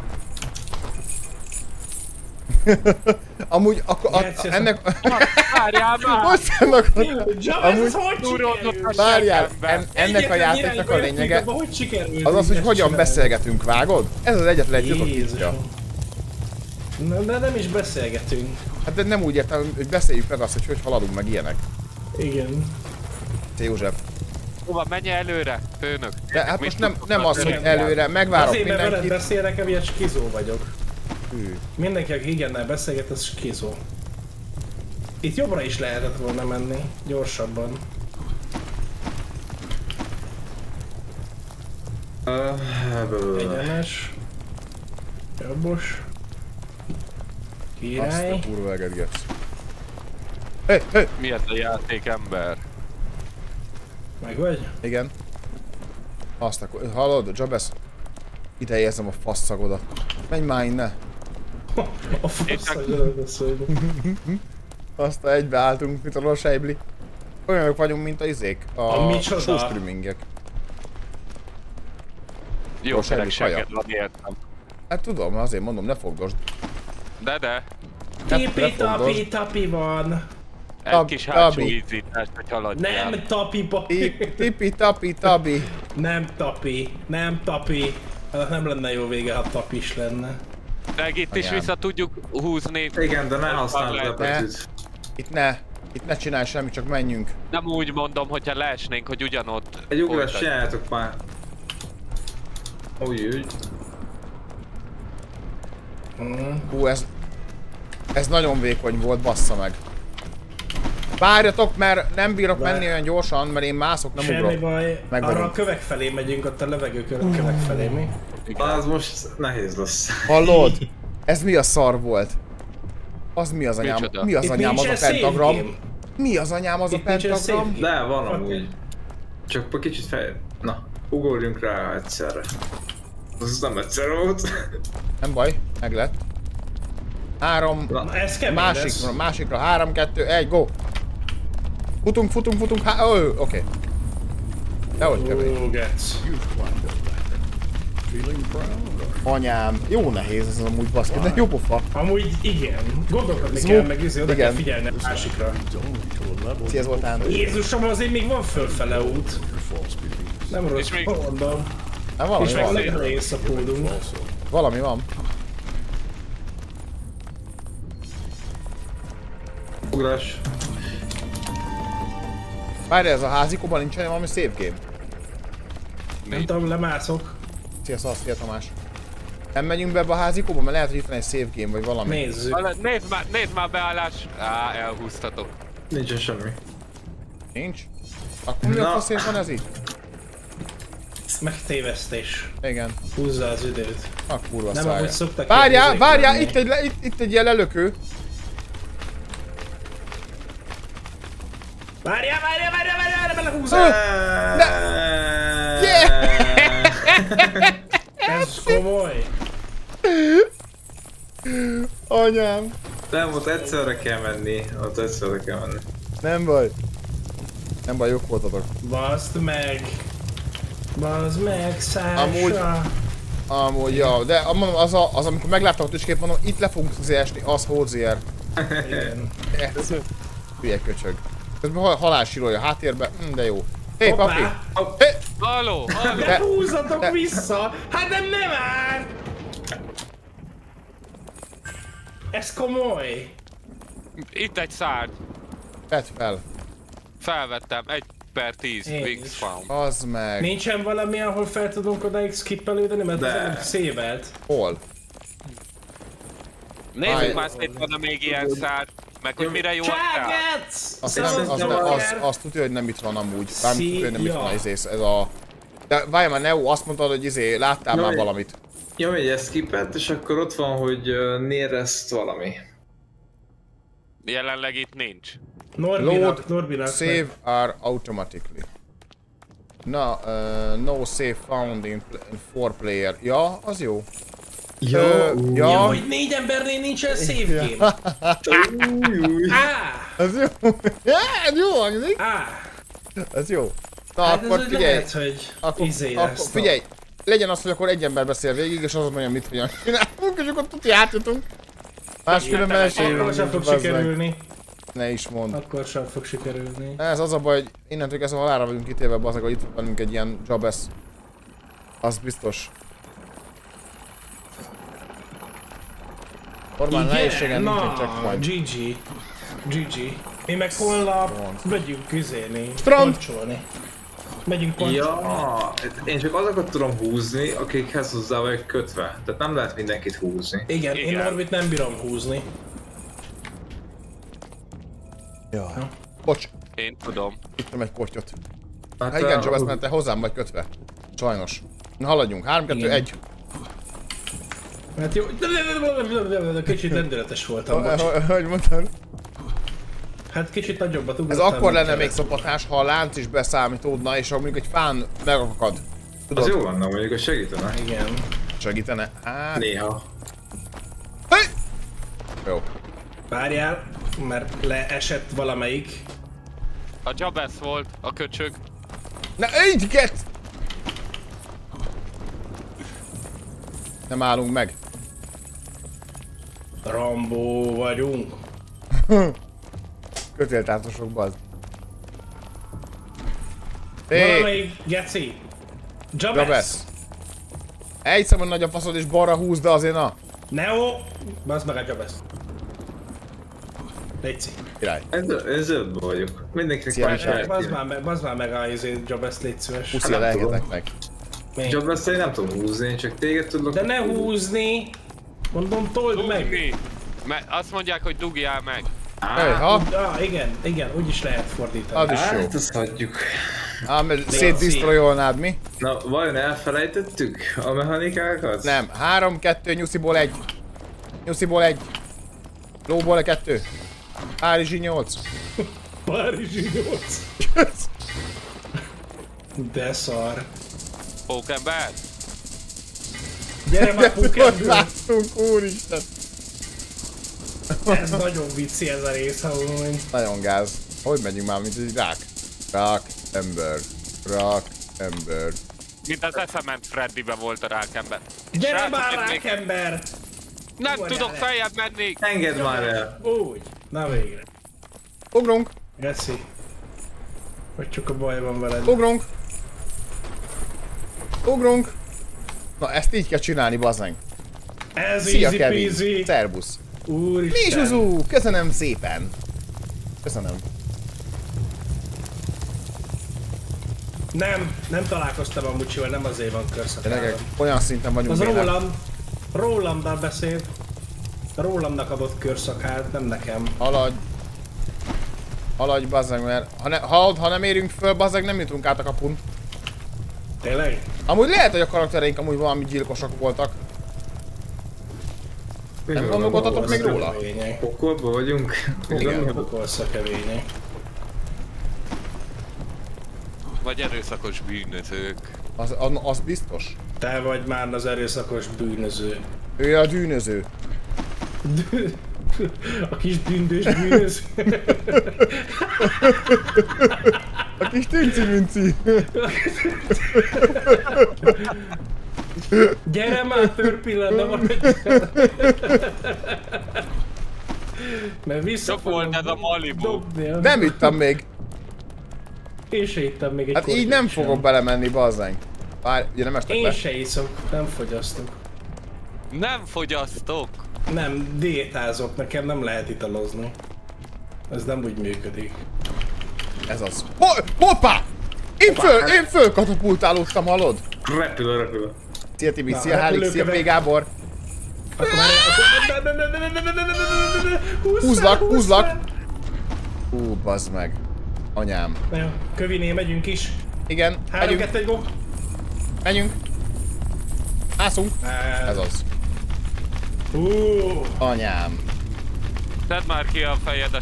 Speaker 1: Amúgy akkor a,
Speaker 2: ez
Speaker 1: ennek...
Speaker 3: Várjál már!
Speaker 1: Most ennek a... Amúgy-
Speaker 3: a
Speaker 1: Várjál, en, ennek a játéknak a lényege az az, hogy hogyan beszélgetünk, vágod? Ez az egyetlen egy.
Speaker 2: Jézusom. Na, de nem is beszélgetünk.
Speaker 1: Hát de nem úgy értem, hogy beszéljük meg azt, hogy hogy haladunk meg ilyenek.
Speaker 2: Igen.
Speaker 1: Te József.
Speaker 3: Hova, menj előre, főnök.
Speaker 1: De hát most nem, nem
Speaker 3: a
Speaker 1: az, hogy előre, megvárok
Speaker 2: Azért, mert veled
Speaker 1: mindenkit.
Speaker 2: beszélek, emiatt skizó vagyok.
Speaker 1: Hű.
Speaker 2: Mindenki, aki igennel beszélget, az skizó. Itt jobbra is lehetett volna menni, gyorsabban.
Speaker 5: Bő.
Speaker 2: Egyenes. Jobbos.
Speaker 1: Azt a
Speaker 2: Király.
Speaker 1: kurva eget Hé, hé,
Speaker 3: Mi ez a játék ember?
Speaker 2: Meg vagy?
Speaker 1: igen. Azt akkor, hallod, Jabez? Ide érzem a fasszagodat. Menj már innen.
Speaker 2: A faszagyalat beszélni.
Speaker 1: Azt a egybe álltunk, mint a Rosejbli. Olyanok vagyunk, mint a izék. A,
Speaker 2: A micsoda?
Speaker 1: showstreamingek.
Speaker 3: Jó seged van, értem.
Speaker 1: Hát tudom, azért mondom, ne fogdosd.
Speaker 3: De de,
Speaker 1: Ne-
Speaker 2: Tipi
Speaker 1: ne
Speaker 2: tapi
Speaker 1: fogdosd.
Speaker 2: tapi van.
Speaker 3: egy
Speaker 1: Tab-
Speaker 3: kis hátsó
Speaker 1: tabi.
Speaker 3: ízítás, hogy haladjál.
Speaker 2: Nem tapi papi.
Speaker 1: Tipi, tapi, tabi.
Speaker 2: Nem tapi. Nem tapi. Hát nem lenne jó vége, ha tapi is lenne.
Speaker 3: Meg itt is vissza tudjuk húzni.
Speaker 5: Igen, de ne használd betűt.
Speaker 1: Itt ne. Itt ne csinálj semmit, csak menjünk.
Speaker 3: Nem úgy mondom, hogyha leesnénk, hogy ugyanott.
Speaker 5: Egy
Speaker 3: folytatjuk.
Speaker 5: csináljátok már. Úgy, úgy.
Speaker 1: Hú, ez... Ez nagyon vékony volt, bassza meg. Várjatok, mert nem bírok
Speaker 2: Várj.
Speaker 1: menni olyan gyorsan, mert én mászok, nem
Speaker 2: Semmi
Speaker 1: ugrok.
Speaker 2: baj.
Speaker 1: Meg
Speaker 2: Arra a kövek felé megyünk, ott a levegő kö- kövek felé, mi?
Speaker 5: Az most nehéz lesz.
Speaker 1: Hallod? Ez mi a szar volt? Az mi az anyám?
Speaker 3: Micsoda?
Speaker 1: Mi az
Speaker 2: Itt
Speaker 1: anyám az a pentagram?
Speaker 2: game.
Speaker 1: Mi az anyám az a
Speaker 2: Itt
Speaker 1: pentagram?
Speaker 5: De van amúgy. Csak egy kicsit fel... Na. ugorjunk rá egyszerre. Az nem egyszer volt.
Speaker 1: Nem baj, meg lett. Három,
Speaker 2: Na, ez
Speaker 1: másikra,
Speaker 2: lesz.
Speaker 1: másikra, három, kettő, egy, go! Futunk, futunk, futunk, há... Oké. Okay. Dehogy kemény.
Speaker 2: Gec.
Speaker 1: Anyám, jó nehéz ez amúgy baszki, de jó pofa.
Speaker 2: Amúgy igen. Gondolkodni
Speaker 1: Zmuk.
Speaker 2: kell, meg izé, oda kell
Speaker 1: Igen.
Speaker 2: figyelni a másikra.
Speaker 1: Szia Zoltán.
Speaker 2: Jézusom, azért még van fölfele út. Nem rossz,
Speaker 3: És még-
Speaker 2: mondom.
Speaker 1: Hát valami
Speaker 2: És meg
Speaker 1: van,
Speaker 2: szapódunk.
Speaker 4: Also,
Speaker 1: valami van.
Speaker 5: Ugrás.
Speaker 1: Várj, ez a házikóban nincsen valami save game?
Speaker 2: Nem tudom, lemászok.
Speaker 1: Szia Szasz, szia Tamás. Nem megyünk be ebbe a házikóba, mert lehet, hogy itt van egy save game, vagy valami.
Speaker 2: Nézzük.
Speaker 3: Nézd már, nézd már beállás. Á, elhúztatok.
Speaker 5: Nincsen semmi.
Speaker 1: Nincs? Akkor mi a faszért van ez itt?
Speaker 2: Megtévesztés.
Speaker 1: Igen.
Speaker 2: Húzza az időt.
Speaker 1: A kurva
Speaker 2: Nem,
Speaker 1: szája.
Speaker 2: ahogy szoktak
Speaker 1: Várjál, várjál, itt egy, le- itt, itt egy ilyen lelökő.
Speaker 2: Várjál, várjál, várjál, várjál, belehúzza! Ez komoly.
Speaker 1: Anyám.
Speaker 5: Nem, ott egyszerre kell menni. Ott egyszerre kell menni.
Speaker 1: Nem baj. Nem baj, jók voltatok.
Speaker 2: Baszd meg. Baszd meg, Sasha.
Speaker 1: Amúgy- Amúgy, ja, de a- mondom, az, a, az amikor megláttam a tüskét, mondom, itt le fogunk esni, az Hózier.
Speaker 2: Igen.
Speaker 1: Hülye köcsög. Közben hal- halálsírója a háttérbe, hm, de jó. Hé, hey, papi! Hé!
Speaker 3: Halló, halló.
Speaker 2: Ne húzzatok vissza! Hát nem, nem már! Ez komoly!
Speaker 3: Itt egy szárny.
Speaker 1: Vedd fel.
Speaker 3: Felvettem. Egy per 10.
Speaker 2: Én
Speaker 3: Wings found.
Speaker 1: Az meg.
Speaker 2: Nincsen valami, ahol fel tudunk odáig skippelődni, mert
Speaker 5: De.
Speaker 2: ez szévelt.
Speaker 1: Hol?
Speaker 3: Nézzük már szét van még ilyen szárny. Meg hogy mire jó!
Speaker 1: Azt, nem, az, az, tudja, hogy nem itt van amúgy. Nem tudja, hogy nem itt van
Speaker 2: Szia.
Speaker 1: izé, ez a... De várj már, Neo, azt mondtad, hogy izé, láttál már valamit.
Speaker 5: Nyomj egy skippet, és akkor ott van, hogy uh, nearest valami.
Speaker 3: Jelenleg itt nincs.
Speaker 2: Norbinak,
Speaker 1: Load,
Speaker 2: Norbinak.
Speaker 1: save are automatically. Na, uh, no save found in, in four player. Ja, az jó.
Speaker 5: Ja,
Speaker 1: Ö, ja,
Speaker 2: Ja, hogy négy embernél nincsen
Speaker 5: új.
Speaker 2: Á!
Speaker 1: ez jó. Ja, ez jó hangzik. Ez jó. Na,
Speaker 2: Hát
Speaker 1: akkor
Speaker 2: ez
Speaker 1: figyelj.
Speaker 2: lehet, hogy
Speaker 1: Akkor,
Speaker 2: izé
Speaker 1: akkor
Speaker 2: lesz.
Speaker 1: figyelj. Legyen az, hogy akkor egy ember beszél végig, és az mondja, mit hogyan csinálunk, és akkor tuti átjutunk. Máskülönben
Speaker 2: Akkor
Speaker 1: esélyünk,
Speaker 2: sem fog sikerülni.
Speaker 1: Ne is mondd.
Speaker 2: Akkor sem fog sikerülni.
Speaker 1: Ez az a baj, hogy innentől kezdve halára vagyunk ítélve, bazdmeg, hogy itt van egy ilyen jobesz. Az biztos. Normál nehézségen
Speaker 2: na,
Speaker 1: nincsen checkpoint.
Speaker 2: GG. GG. Mi meg holnap megyünk.
Speaker 1: Strand.
Speaker 2: Pancsolni. Megyünk pancsolni.
Speaker 5: Ja, én csak azokat tudom húzni, akikhez hozzá vagyok kötve. Tehát nem lehet mindenkit húzni.
Speaker 2: Igen, én
Speaker 3: Igen.
Speaker 2: Norbit nem bírom húzni.
Speaker 1: Ja. Bocs,
Speaker 3: Én tudom.
Speaker 1: ittem egy kotyot.
Speaker 5: Hát,
Speaker 1: Hát igen, Jobesz, mert te hozzám vagy kötve. Sajnos. Na haladjunk. 3, 2,
Speaker 2: Igen.
Speaker 1: 1.
Speaker 2: Hát jó, kicsit lendületes voltam, bocs.
Speaker 1: Hogy mondtad?
Speaker 2: Hát kicsit nagyobbat
Speaker 1: Ez
Speaker 2: ugrottam.
Speaker 1: akkor
Speaker 2: mint
Speaker 1: lenne még szopatás, ha a lánc is beszámítódna, és akkor mondjuk egy fán megakad.
Speaker 5: Az
Speaker 1: Tudod,
Speaker 5: jó lenne, mondjuk, hogy segítene.
Speaker 2: Igen.
Speaker 1: segítene. Hát,
Speaker 5: Néha.
Speaker 1: Hey! Jó.
Speaker 2: Várjál, mert leesett valamelyik.
Speaker 3: A Jabez volt, a köcsög.
Speaker 1: Na így get! Nem állunk meg.
Speaker 2: Rambó vagyunk.
Speaker 1: Kötéltártosok, bazd.
Speaker 2: Valamelyik geci. Jabez.
Speaker 1: Jabesz. Egy szemben nagy a faszod és balra húz, de azért na.
Speaker 2: Neo. Bazd meg a Jabez. Léci.
Speaker 1: Király.
Speaker 5: Én zöldben vagyok. Mindenkinek
Speaker 1: Szia,
Speaker 5: más
Speaker 1: Richard.
Speaker 5: lehet
Speaker 2: Bazd már meg, bazd már meg a izé Jabez, légy szíves.
Speaker 1: Puszi
Speaker 5: nem
Speaker 1: lelketek meg.
Speaker 2: Mi?
Speaker 5: Jobb lesz, én nem tudom húzni, én csak téged tudok.
Speaker 2: De ne húzni. Mondom, told meg.
Speaker 3: Dugni! Mert azt mondják, hogy dugjál meg.
Speaker 1: Hé, ha?
Speaker 2: Ah, igen, igen, úgy is lehet fordítani.
Speaker 1: Az is jó.
Speaker 5: Hát, azt hagyjuk.
Speaker 1: Ám, mert szétdisztrojolnád mi?
Speaker 5: Na, vajon elfelejtettük a mechanikákat?
Speaker 1: Nem. 3, 2, nyusziból 1. Nyusziból 1. Lóból 2. Párizsi 8.
Speaker 2: Párizsi 8. De szar.
Speaker 3: Pókember?
Speaker 2: Gyere már
Speaker 1: Hogy
Speaker 2: Pukemből!
Speaker 1: láttunk, úristen!
Speaker 2: Ez nagyon vicci ez a rész, amúgy.
Speaker 1: Nagyon gáz. Hogy megyünk már, mint egy rák? Rák, ember. Rák, ember.
Speaker 3: Mint az eszement Freddybe volt a rákember.
Speaker 2: Gyere
Speaker 3: Srácok,
Speaker 2: már
Speaker 3: én még
Speaker 2: rákember!
Speaker 3: Nem
Speaker 2: Ugorjál
Speaker 3: tudok feljebb menni!
Speaker 5: Engedd már el!
Speaker 2: Úgy. Na végre.
Speaker 1: Ugrunk,
Speaker 2: Geszi. Hogy csak a baj van veled.
Speaker 1: ugrunk. Ugrunk. Na, ezt így kell csinálni, bazzánk.
Speaker 2: Ez
Speaker 1: Szia,
Speaker 2: easy
Speaker 1: Kevin.
Speaker 2: peasy.
Speaker 1: Szerbusz.
Speaker 2: Úristen.
Speaker 1: Mi Zsuzú? Köszönöm szépen. Köszönöm.
Speaker 2: Nem, nem találkoztam a Mucsival, nem azért van.
Speaker 1: Gyerekek, olyan szinten vagyunk
Speaker 2: Az
Speaker 1: bénák.
Speaker 2: rólam, rólamdal beszél. Rólamnak adott körszakát, nem nekem.
Speaker 1: Haladj. Haladj, bazzeg, mert ha, ne, ha, ha nem érünk föl, bazzeg, nem jutunk át a kapun.
Speaker 2: Tényleg?
Speaker 1: Amúgy lehet, hogy a karaktereink amúgy valami gyilkosok voltak. Nem gondolkodtatok még róla?
Speaker 5: Pokolba vagyunk?
Speaker 1: Igen.
Speaker 2: Pokolsz a kevények.
Speaker 3: Vagy erőszakos bűnözők.
Speaker 1: Az, az, az biztos.
Speaker 2: Te vagy már az erőszakos bűnöző.
Speaker 1: Ő a dűnöző.
Speaker 2: A kis dündös bűnöző.
Speaker 1: A kis tünci-münci.
Speaker 2: Gyere már, törpillan, nem maradj. Mert vissza
Speaker 3: volt ez a Malibu.
Speaker 1: Nem ittam még.
Speaker 2: Én se ittam még egy
Speaker 1: Hát így nem
Speaker 2: sem.
Speaker 1: fogok belemenni, bazzánk. Várj, ugye nem estek
Speaker 2: Én
Speaker 1: le?
Speaker 2: se iszok, nem fogyasztok.
Speaker 3: Nem fogyasztok!
Speaker 2: Nem, diétázok, nekem nem lehet italozni. Ez nem úgy működik.
Speaker 1: Ez az. Hoppá! Én föl, én fölkatapultálódtam, hallod?
Speaker 5: Repülő, repülő.
Speaker 1: Szia Tibi, szia Hálik, szia P. Gábor.
Speaker 2: Akkor már...
Speaker 1: Húzlak, húzlak! Hú, bazd meg. Anyám.
Speaker 2: Köviné, megyünk is.
Speaker 1: Igen, megyünk.
Speaker 2: 3, 2,
Speaker 1: Menjünk. Ászunk. Ez az.
Speaker 2: Ú,
Speaker 1: Anyám.
Speaker 3: Tedd már ki a fejed a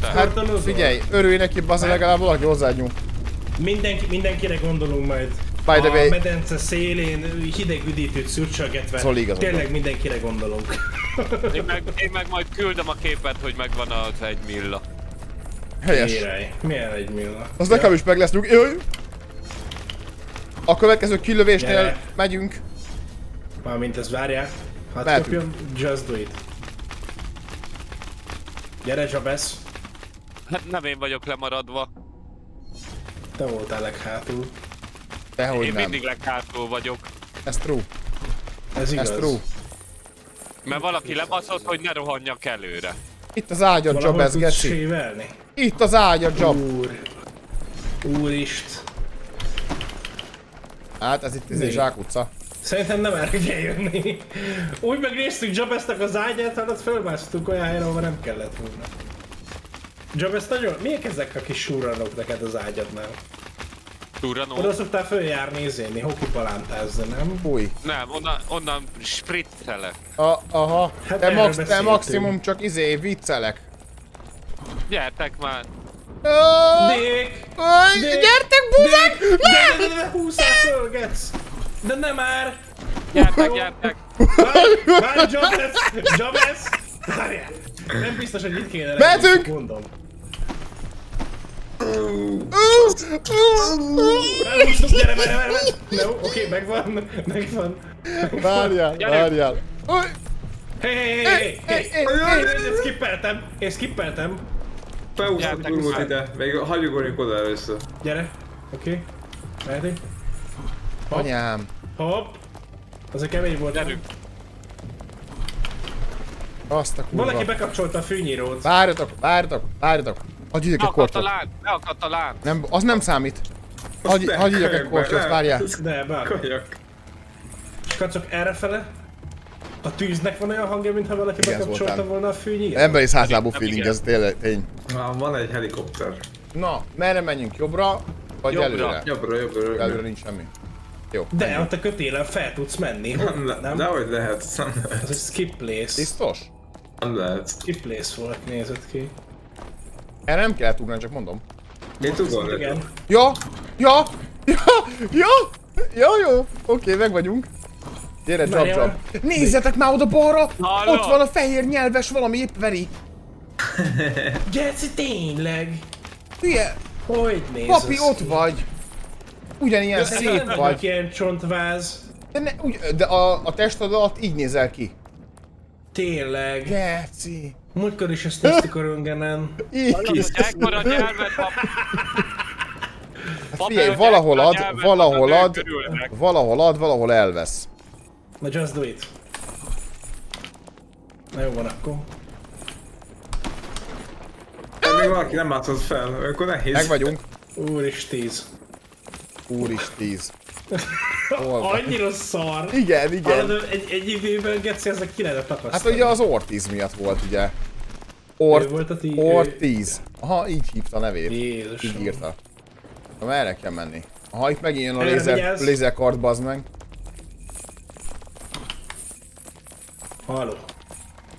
Speaker 3: te.
Speaker 2: hát,
Speaker 1: figyelj, örülj neki, bazd legalább valaki hozzáadjunk.
Speaker 2: Mindenki, mindenkire gondolunk majd.
Speaker 1: By the
Speaker 2: a
Speaker 1: way-
Speaker 2: medence szélén hideg üdítőt szürcsölgetve.
Speaker 1: Zoli, igazad.
Speaker 2: Tényleg mindenkire gondolunk.
Speaker 3: Én meg, én meg majd küldöm a képet, hogy megvan az egy milla.
Speaker 1: Helyes.
Speaker 2: Király. Milyen egy milla?
Speaker 1: Az nekem is meg lesz nyug. Jaj. A következő kilövésnél
Speaker 2: Gyere.
Speaker 1: megyünk.
Speaker 2: Mármint ezt várják. Hát
Speaker 1: Mehetünk.
Speaker 2: kapjon, just do it. Gyere, Zsabesz.
Speaker 3: Hát nem én vagyok lemaradva.
Speaker 2: Te voltál leghátul.
Speaker 1: Dehogy
Speaker 3: Én
Speaker 1: nem.
Speaker 3: mindig leghátul vagyok.
Speaker 1: Ez true.
Speaker 2: Ez igaz.
Speaker 1: Ez true.
Speaker 3: Mert valaki lebaszott, hogy ne rohanjak előre.
Speaker 1: Itt az ágyad,
Speaker 2: Valahol
Speaker 1: job, ez
Speaker 2: tudsz
Speaker 1: geci.
Speaker 2: sévelni?
Speaker 1: Itt az ágyad, job.
Speaker 2: Úr. Úrist.
Speaker 1: Hát ez itt ez egy
Speaker 2: Nézd.
Speaker 1: zsákutca.
Speaker 2: Szerintem nem erre kell jönni. Úgy megnéztük Jabeznek az ágyát, hát fölmásztunk olyan helyre, ahol nem kellett volna. Jabez nagyon... Miek ezek a kis súranok neked az ágyadnál?
Speaker 3: Turanó?
Speaker 2: Oda szoktál följárni, izéni, hokipalántázni, nem?
Speaker 1: Fúj.
Speaker 3: Nem, onnan, onnan spritzelek.
Speaker 1: A, aha.
Speaker 2: Hát erről
Speaker 1: max,
Speaker 2: beszéltünk.
Speaker 1: maximum csak izé viccelek.
Speaker 3: Gyertek már!
Speaker 2: Dék!
Speaker 1: gyertek, buzák!
Speaker 2: De, de, de, de, Getsz! De de nem már!
Speaker 3: Gyárták, gyárták!
Speaker 2: Várj, Jabez! Jabez! Várjál! Nem biztos, hogy itt kéne
Speaker 1: Mehetünk!
Speaker 2: Mondom. Elúsztuk, gyere, gyere, gyere! No, oké, megvan, megvan.
Speaker 1: Várjál, várjál.
Speaker 2: Hey, hey,
Speaker 1: hey, hey,
Speaker 2: hey! Skippeltem, én skippeltem.
Speaker 5: Beúsztuk
Speaker 3: Gurmut
Speaker 5: ide, még hagyjuk oda először.
Speaker 2: Gyere, oké. Mehetünk. Hopp,
Speaker 1: Anyám.
Speaker 2: hopp. Az a kemény volt.
Speaker 3: Gyerünk!
Speaker 1: Azt a
Speaker 2: Valaki
Speaker 1: kurva.
Speaker 2: bekapcsolta a fűnyírót.
Speaker 1: Várjatok, várjatok, várjatok. Hagyj egy
Speaker 3: Beakadt a
Speaker 1: kortyot.
Speaker 3: láng! Beakadt a láng!
Speaker 1: Nem, az nem számít. Hagyj,
Speaker 5: Ne,
Speaker 1: ideg egy kortyot,
Speaker 5: ne.
Speaker 1: várjál.
Speaker 5: Kajak.
Speaker 2: És kacok errefele. A tűznek van olyan hangja, mintha valaki
Speaker 1: Igen,
Speaker 2: bekapcsolta
Speaker 1: voltán.
Speaker 2: volna a fűnyírót.
Speaker 1: Emberi százlábú feeling, ez tényleg tény.
Speaker 5: Ah, van egy helikopter.
Speaker 1: Na, merre menjünk? Jobbra? Vagy
Speaker 3: Jobbra.
Speaker 1: előre?
Speaker 5: Jobbra, jobbra,
Speaker 1: Előre
Speaker 5: jobbra.
Speaker 1: nincs semmi. Jó.
Speaker 2: De ott a kötélen fel tudsz menni.
Speaker 5: Nem, le-
Speaker 2: Nem?
Speaker 5: Dehogy lehet, nem
Speaker 2: Ez
Speaker 5: lehet.
Speaker 2: egy skip place.
Speaker 1: Biztos?
Speaker 5: Nem lehet.
Speaker 2: Skip place volt, nézett ki.
Speaker 1: Erre nem kellett ugrani, csak mondom.
Speaker 5: Én tudom,
Speaker 2: Igen.
Speaker 1: Ja! Ja! Ja! Ja! Jó, jó, oké, meg vagyunk. Gyere, job,
Speaker 2: Várjál.
Speaker 1: job. Nézzetek már oda balra!
Speaker 3: Hallod?
Speaker 1: Ott van a fehér nyelves, valami épp veri.
Speaker 2: Geci, tényleg!
Speaker 1: Hülye,
Speaker 2: Hogy néz
Speaker 1: papi,
Speaker 2: ez
Speaker 1: ott
Speaker 2: ki?
Speaker 1: vagy. Ugyanilyen
Speaker 2: Ezek
Speaker 1: szép
Speaker 2: nem
Speaker 1: vagy.
Speaker 2: ilyen csontváz.
Speaker 1: De, ne, ugy, de a, a testod alatt így nézel ki.
Speaker 2: Tényleg.
Speaker 1: Geci.
Speaker 2: Múltkor is ezt néztük a röngenen.
Speaker 1: Így
Speaker 3: Hogy
Speaker 1: kisz.
Speaker 3: ekkora nyelvet pap... Pap,
Speaker 1: Figyelj, valahol ad, valahol
Speaker 3: ad,
Speaker 1: valahol ad, valahol elvesz.
Speaker 2: Na just do it. Na jó van akkor.
Speaker 5: Még valaki nem látott fel, akkor nehéz.
Speaker 1: Meg vagyunk.
Speaker 2: Úr is tíz.
Speaker 1: Úr is tíz.
Speaker 2: Annyira szar.
Speaker 1: Igen, igen.
Speaker 2: Hallod, egy, egy időben Geci ezek ki lehetett
Speaker 1: Hát
Speaker 2: tapasztalni.
Speaker 1: ugye az Ortiz miatt volt ugye.
Speaker 2: Ő
Speaker 1: Ort,
Speaker 2: volt a tí-
Speaker 1: Ortiz. Aha, így hívta a nevét.
Speaker 2: Jézusom.
Speaker 1: Így írta. Na merre kell menni? Aha, itt megint jön a lézer, lézerkart, bazd meg.
Speaker 2: Halló.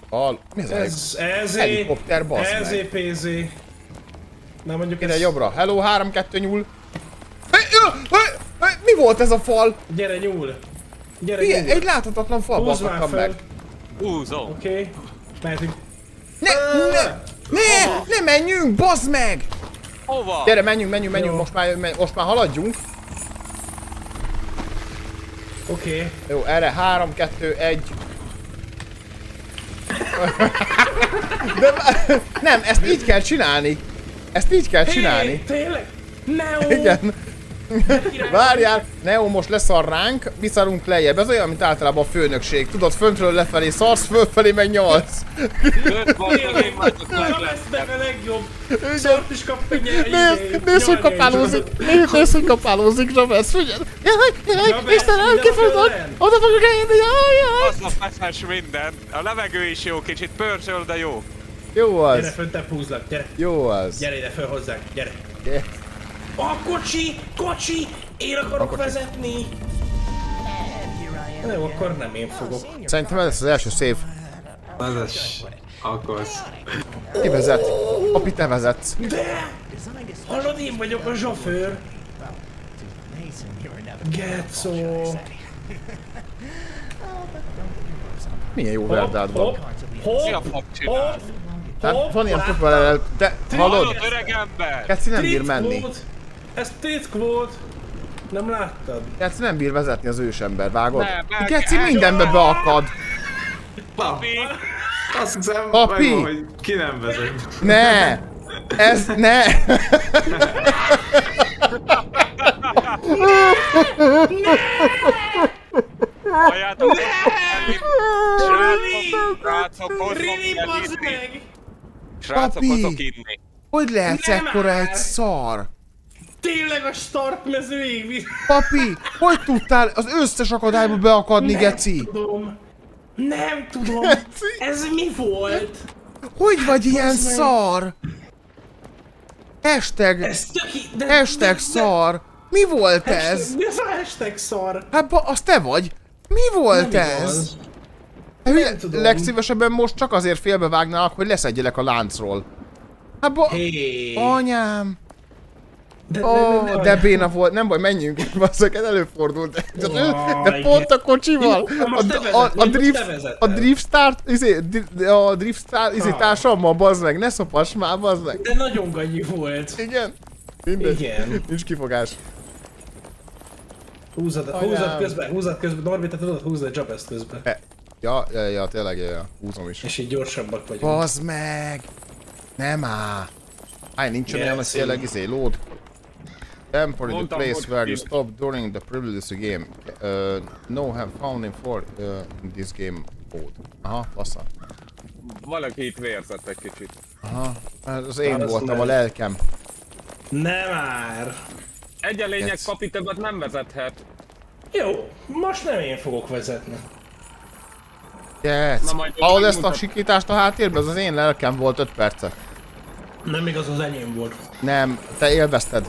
Speaker 1: Hal, mi ez? ez
Speaker 2: Ez, ez,
Speaker 1: Helikopter, bazd
Speaker 2: ez,
Speaker 1: meg.
Speaker 2: PZ. Na mondjuk
Speaker 1: Ide
Speaker 2: ez...
Speaker 1: jobbra. Hello, 3-2 nyúl. Hé, jö, hé, hé, Mi volt ez a fal?
Speaker 2: Gyere nyúl. Gyere
Speaker 1: Milyen,
Speaker 2: nyúl.
Speaker 1: egy láthatatlan falba
Speaker 2: már
Speaker 1: akadtam
Speaker 2: fel.
Speaker 1: meg.
Speaker 3: Húzom.
Speaker 2: Oké. Okay. Mehetünk.
Speaker 1: Ne, ne, ne, ne menjünk, bazd meg!
Speaker 3: Hova?
Speaker 1: Gyere, menjünk, menjünk, menjünk, most már, most már haladjunk.
Speaker 2: Oké. Okay.
Speaker 1: Jó, erre 3, 2, 1. De nem, ezt így kell csinálni. Ezt így kell csinálni.
Speaker 2: Hé, tényleg? Neo!
Speaker 1: Igen. Várjál, Neo most leszar ránk, viszarunk lejjebb. Ez olyan, mint általában a főnökség. Tudod, föntről lefelé szarsz, fölfelé meg
Speaker 3: vagyok
Speaker 2: Nem lesz benne a legjobb. Szart is kap.
Speaker 1: Nézd, nézd, hogy kapálózik. Nézd, nézd, hogy kapálózik, Zsabesz, figyelj. Jaj, Istenem, kifogok.
Speaker 2: oda
Speaker 1: fogok eljönni, jaj, jaj.
Speaker 3: Az a feszes minden. A levegő is jó, kicsit pörzsöl, de jó.
Speaker 1: Jó
Speaker 2: Gyere,
Speaker 1: az,
Speaker 2: föntebb húzlak, gyere.
Speaker 1: jó az.
Speaker 2: Gyere ide föl hozzánk, gyere.
Speaker 1: Gyere.
Speaker 2: A kocsi, kocsi, én akarok vezetni.
Speaker 6: And here I am.
Speaker 2: Na jó, akkor nem én fogok.
Speaker 1: Szerintem ez lesz az első szép.
Speaker 5: Vezess. Akarsz.
Speaker 1: Ki vezet? Papi, te vezetsz.
Speaker 2: De! Hallod, én vagyok a zsofőr. Getszó.
Speaker 1: Milyen jó verdád van.
Speaker 2: Hopp, hopp, hopp,
Speaker 1: Hát van ilyen propellerrel, de hallod?
Speaker 3: Hallod, öreg ember?
Speaker 1: Keci nem bír menni.
Speaker 2: volt. Ez titk volt. Nem láttad?
Speaker 1: Keci nem bír vezetni az ősember, vágod?
Speaker 3: Nem,
Speaker 1: Keci
Speaker 3: el-
Speaker 1: mindenbe beakad.
Speaker 3: Papi!
Speaker 5: Azt hiszem,
Speaker 1: Papi!
Speaker 5: megvan, hogy ki nem vezet.
Speaker 1: Ne! Ez ne!
Speaker 3: Halljátok, Srácok, srácok,
Speaker 2: bazd
Speaker 3: inni. Srácok, hozok inni.
Speaker 1: Hogy lehetsz ekkora egy szar?
Speaker 2: Tényleg a Stark mezőig visz.
Speaker 1: Papi, hogy tudtál az összes akadályba beakadni, geci?
Speaker 2: tudom. Nem tudom. Ez mi volt?
Speaker 1: Hogy vagy ilyen
Speaker 2: Basz meg.
Speaker 1: szar? Hashtag,
Speaker 2: Ez töki... De,
Speaker 1: hashtag
Speaker 2: de- de-
Speaker 1: szar. Mi volt ez?
Speaker 2: Hashtag, mi az a hashtag szar?
Speaker 1: Hát ba, az te vagy. Mi volt
Speaker 2: Nem
Speaker 1: ez?
Speaker 2: igaz.
Speaker 1: Hülye,
Speaker 2: tudom.
Speaker 1: legszívesebben most csak azért félbevágnálak, hogy leszedjelek a láncról. Hát ba...
Speaker 2: Hé.
Speaker 1: Anyám!
Speaker 2: De,
Speaker 1: Ó, oh, de béna volt, nem baj, menjünk, bazzak, előfordult. De, de, de pont a kocsival, a, a, drift,
Speaker 2: te
Speaker 1: a drift start, izé, a drift start, izé
Speaker 2: Ah.
Speaker 1: társammal, bazd meg, ne szopass már, bazd meg.
Speaker 2: De nagyon gagyi volt.
Speaker 1: Igen? Mindegy.
Speaker 2: Igen.
Speaker 1: Nincs kifogás.
Speaker 2: Húzad, húzad közben, húzad közben. Norbi, te tudod húzni a Jabez közben.
Speaker 1: E, ja, ja, ja, tényleg, ja, ja, húzom is.
Speaker 2: És így gyorsabbak vagyunk.
Speaker 1: Bazd meg! Nem áll! Háj, nincs olyan, hogy tényleg izé, load. Temporary the
Speaker 3: Mondtam,
Speaker 1: place where you
Speaker 3: ki-
Speaker 1: stop during the previous game. Uh, no have found in for uh, in this game mode. Aha, passza.
Speaker 3: Valaki itt vérzett egy kicsit.
Speaker 1: Aha, ez az én
Speaker 2: Hát,
Speaker 1: voltam, a lelkem.
Speaker 2: Nem már.
Speaker 3: Egy a lényeg,
Speaker 1: Yes.
Speaker 3: papi többet nem vezethet.
Speaker 2: Jó, most nem én fogok vezetni.
Speaker 1: Yes.
Speaker 3: Na, majd
Speaker 1: Ahol ezt a sikítást a háttérben, az az én lelkem volt 5 percet.
Speaker 2: Nem igaz, az enyém volt.
Speaker 1: Nem, te élvezted.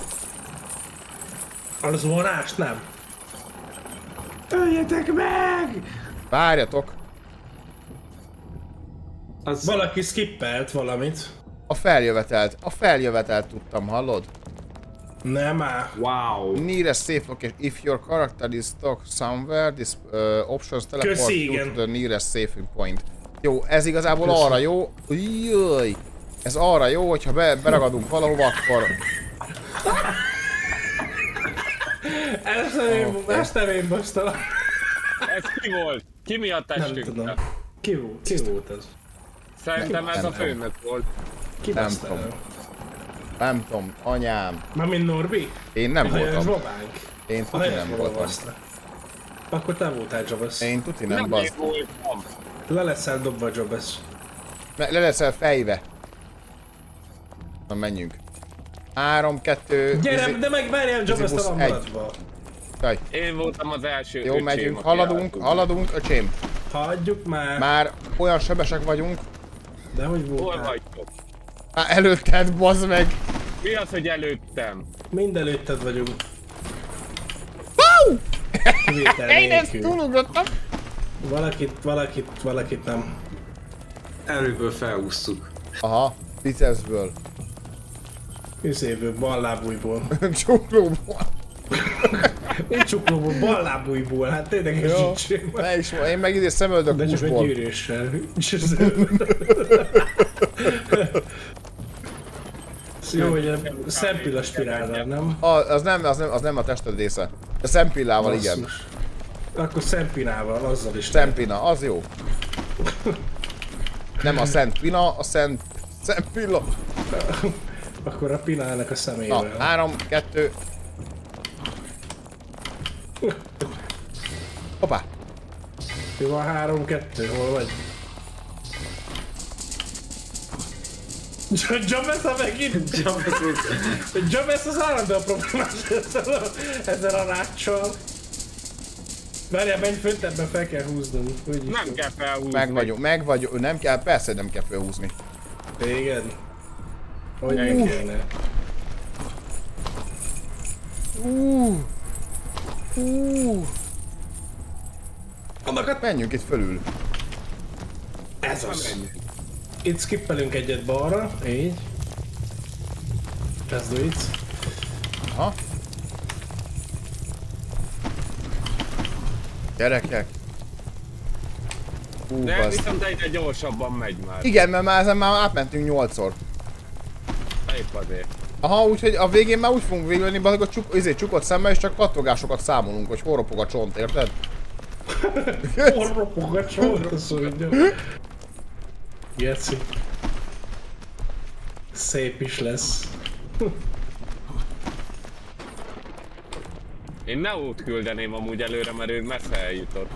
Speaker 2: Az vonást nem. Öljetek meg!
Speaker 1: Várjatok.
Speaker 5: Az
Speaker 2: Valaki skippelt valamit.
Speaker 1: A feljövetelt, a feljövetelt tudtam, hallod?
Speaker 2: Nem áll.
Speaker 5: Wow.
Speaker 1: Nearest safe location. If your character is stuck somewhere, this uh, options teleport
Speaker 2: Köszi,
Speaker 1: you
Speaker 2: igen.
Speaker 1: to the nearest saving point. Jó, ez igazából
Speaker 2: Köszi.
Speaker 1: arra jó. Jaj. Ez arra jó, hogyha be, beragadunk valahova, akkor...
Speaker 2: Ezt nem én, ezt nem én basztam.
Speaker 3: Ez ki volt? Ki miatt
Speaker 2: Nem
Speaker 3: estünk?
Speaker 2: tudom.
Speaker 3: le?
Speaker 2: Ki volt, ki volt ez?
Speaker 3: Szerintem ez a főnök volt.
Speaker 2: Ki
Speaker 1: Nem tudom. Nem tudom, anyám.
Speaker 2: Mármint Norbi?
Speaker 1: Én nem
Speaker 2: Olyan
Speaker 1: voltam.
Speaker 2: babánk.
Speaker 1: Én tuti nem voltam.
Speaker 2: Akkor te voltál Jobesz.
Speaker 1: Én tuti nem,
Speaker 3: Nem voltam.
Speaker 2: Le leszel dobva Jobesz.
Speaker 1: Le, le leszel fejve. Na menjünk. 3, 2,
Speaker 2: Gyere, de meg várjál Jobesz
Speaker 1: busz
Speaker 2: a
Speaker 1: egy.
Speaker 2: maradva.
Speaker 1: Jaj.
Speaker 3: Én voltam az első
Speaker 1: Jó, megyünk, haladunk, haladunk, öcsém.
Speaker 2: Hagyjuk már.
Speaker 1: Már olyan sebesek vagyunk.
Speaker 2: De hogy
Speaker 3: Hol
Speaker 2: voltál?
Speaker 3: vagytok?
Speaker 1: Már előtted, bazd meg.
Speaker 3: Mi az, hogy előttem?
Speaker 2: Mind előtted vagyunk. Kivétel
Speaker 1: Én ezt túlugrottam.
Speaker 2: Valakit, valakit, valakit nem.
Speaker 5: Erőből felúsztuk.
Speaker 1: Aha, bicepsből.
Speaker 2: Üzéből, ballábújból.
Speaker 1: Csuklóból.
Speaker 2: Én csuklóból, ballábújból, hát tényleg
Speaker 1: Jó.
Speaker 2: esítség.
Speaker 1: Ne is, én meg ide szemöldök
Speaker 2: De csak egy gyűréssel. Jó, hogy a szempilla spirálnál, nem?
Speaker 1: A, az, nem, az, nem, az nem a tested része. A szempillával igen.
Speaker 2: Akkor szempinával, azzal is.
Speaker 1: Szempina, az jó. Nem a Szent Pina, a Szent... Szempilla.
Speaker 2: Akkor a pinának a
Speaker 1: Na,
Speaker 2: szemével.
Speaker 1: három, kettő... Hoppá!
Speaker 2: Mi van három, kettő, hol vagy? Jabez a megint? Jabez az állandóan problémás ezzel a, ezzel a ráccsal. Várjál, menj föntebben fel kell is
Speaker 3: Nem kell felhúzni.
Speaker 1: Meg vagyunk, meg vagyunk. Nem kell, persze nem kell felhúzni.
Speaker 2: Téged? Hogy kéne?
Speaker 1: Uh, uh,
Speaker 2: Annak a...
Speaker 1: menjünk itt fölül.
Speaker 2: Ez az. Itt skippelünk egyet balra, így. Let's do it.
Speaker 1: Aha. Gyerekek. Hú,
Speaker 3: De viszont egyre gyorsabban megy már.
Speaker 1: Igen, mert már ezen már átmentünk nyolcszor.
Speaker 3: Épp azért.
Speaker 1: Aha, úgyhogy a végén már úgy fogunk végülni, bazd, a csuk, izé, csukott szemmel, és csak kattogásokat számolunk, hogy hol ropog a csont, érted?
Speaker 2: Hol ropog a csont, azt mondja. Geci. Szép is lesz.
Speaker 3: Én Neót küldeném amúgy előre, mert ő messze eljutott.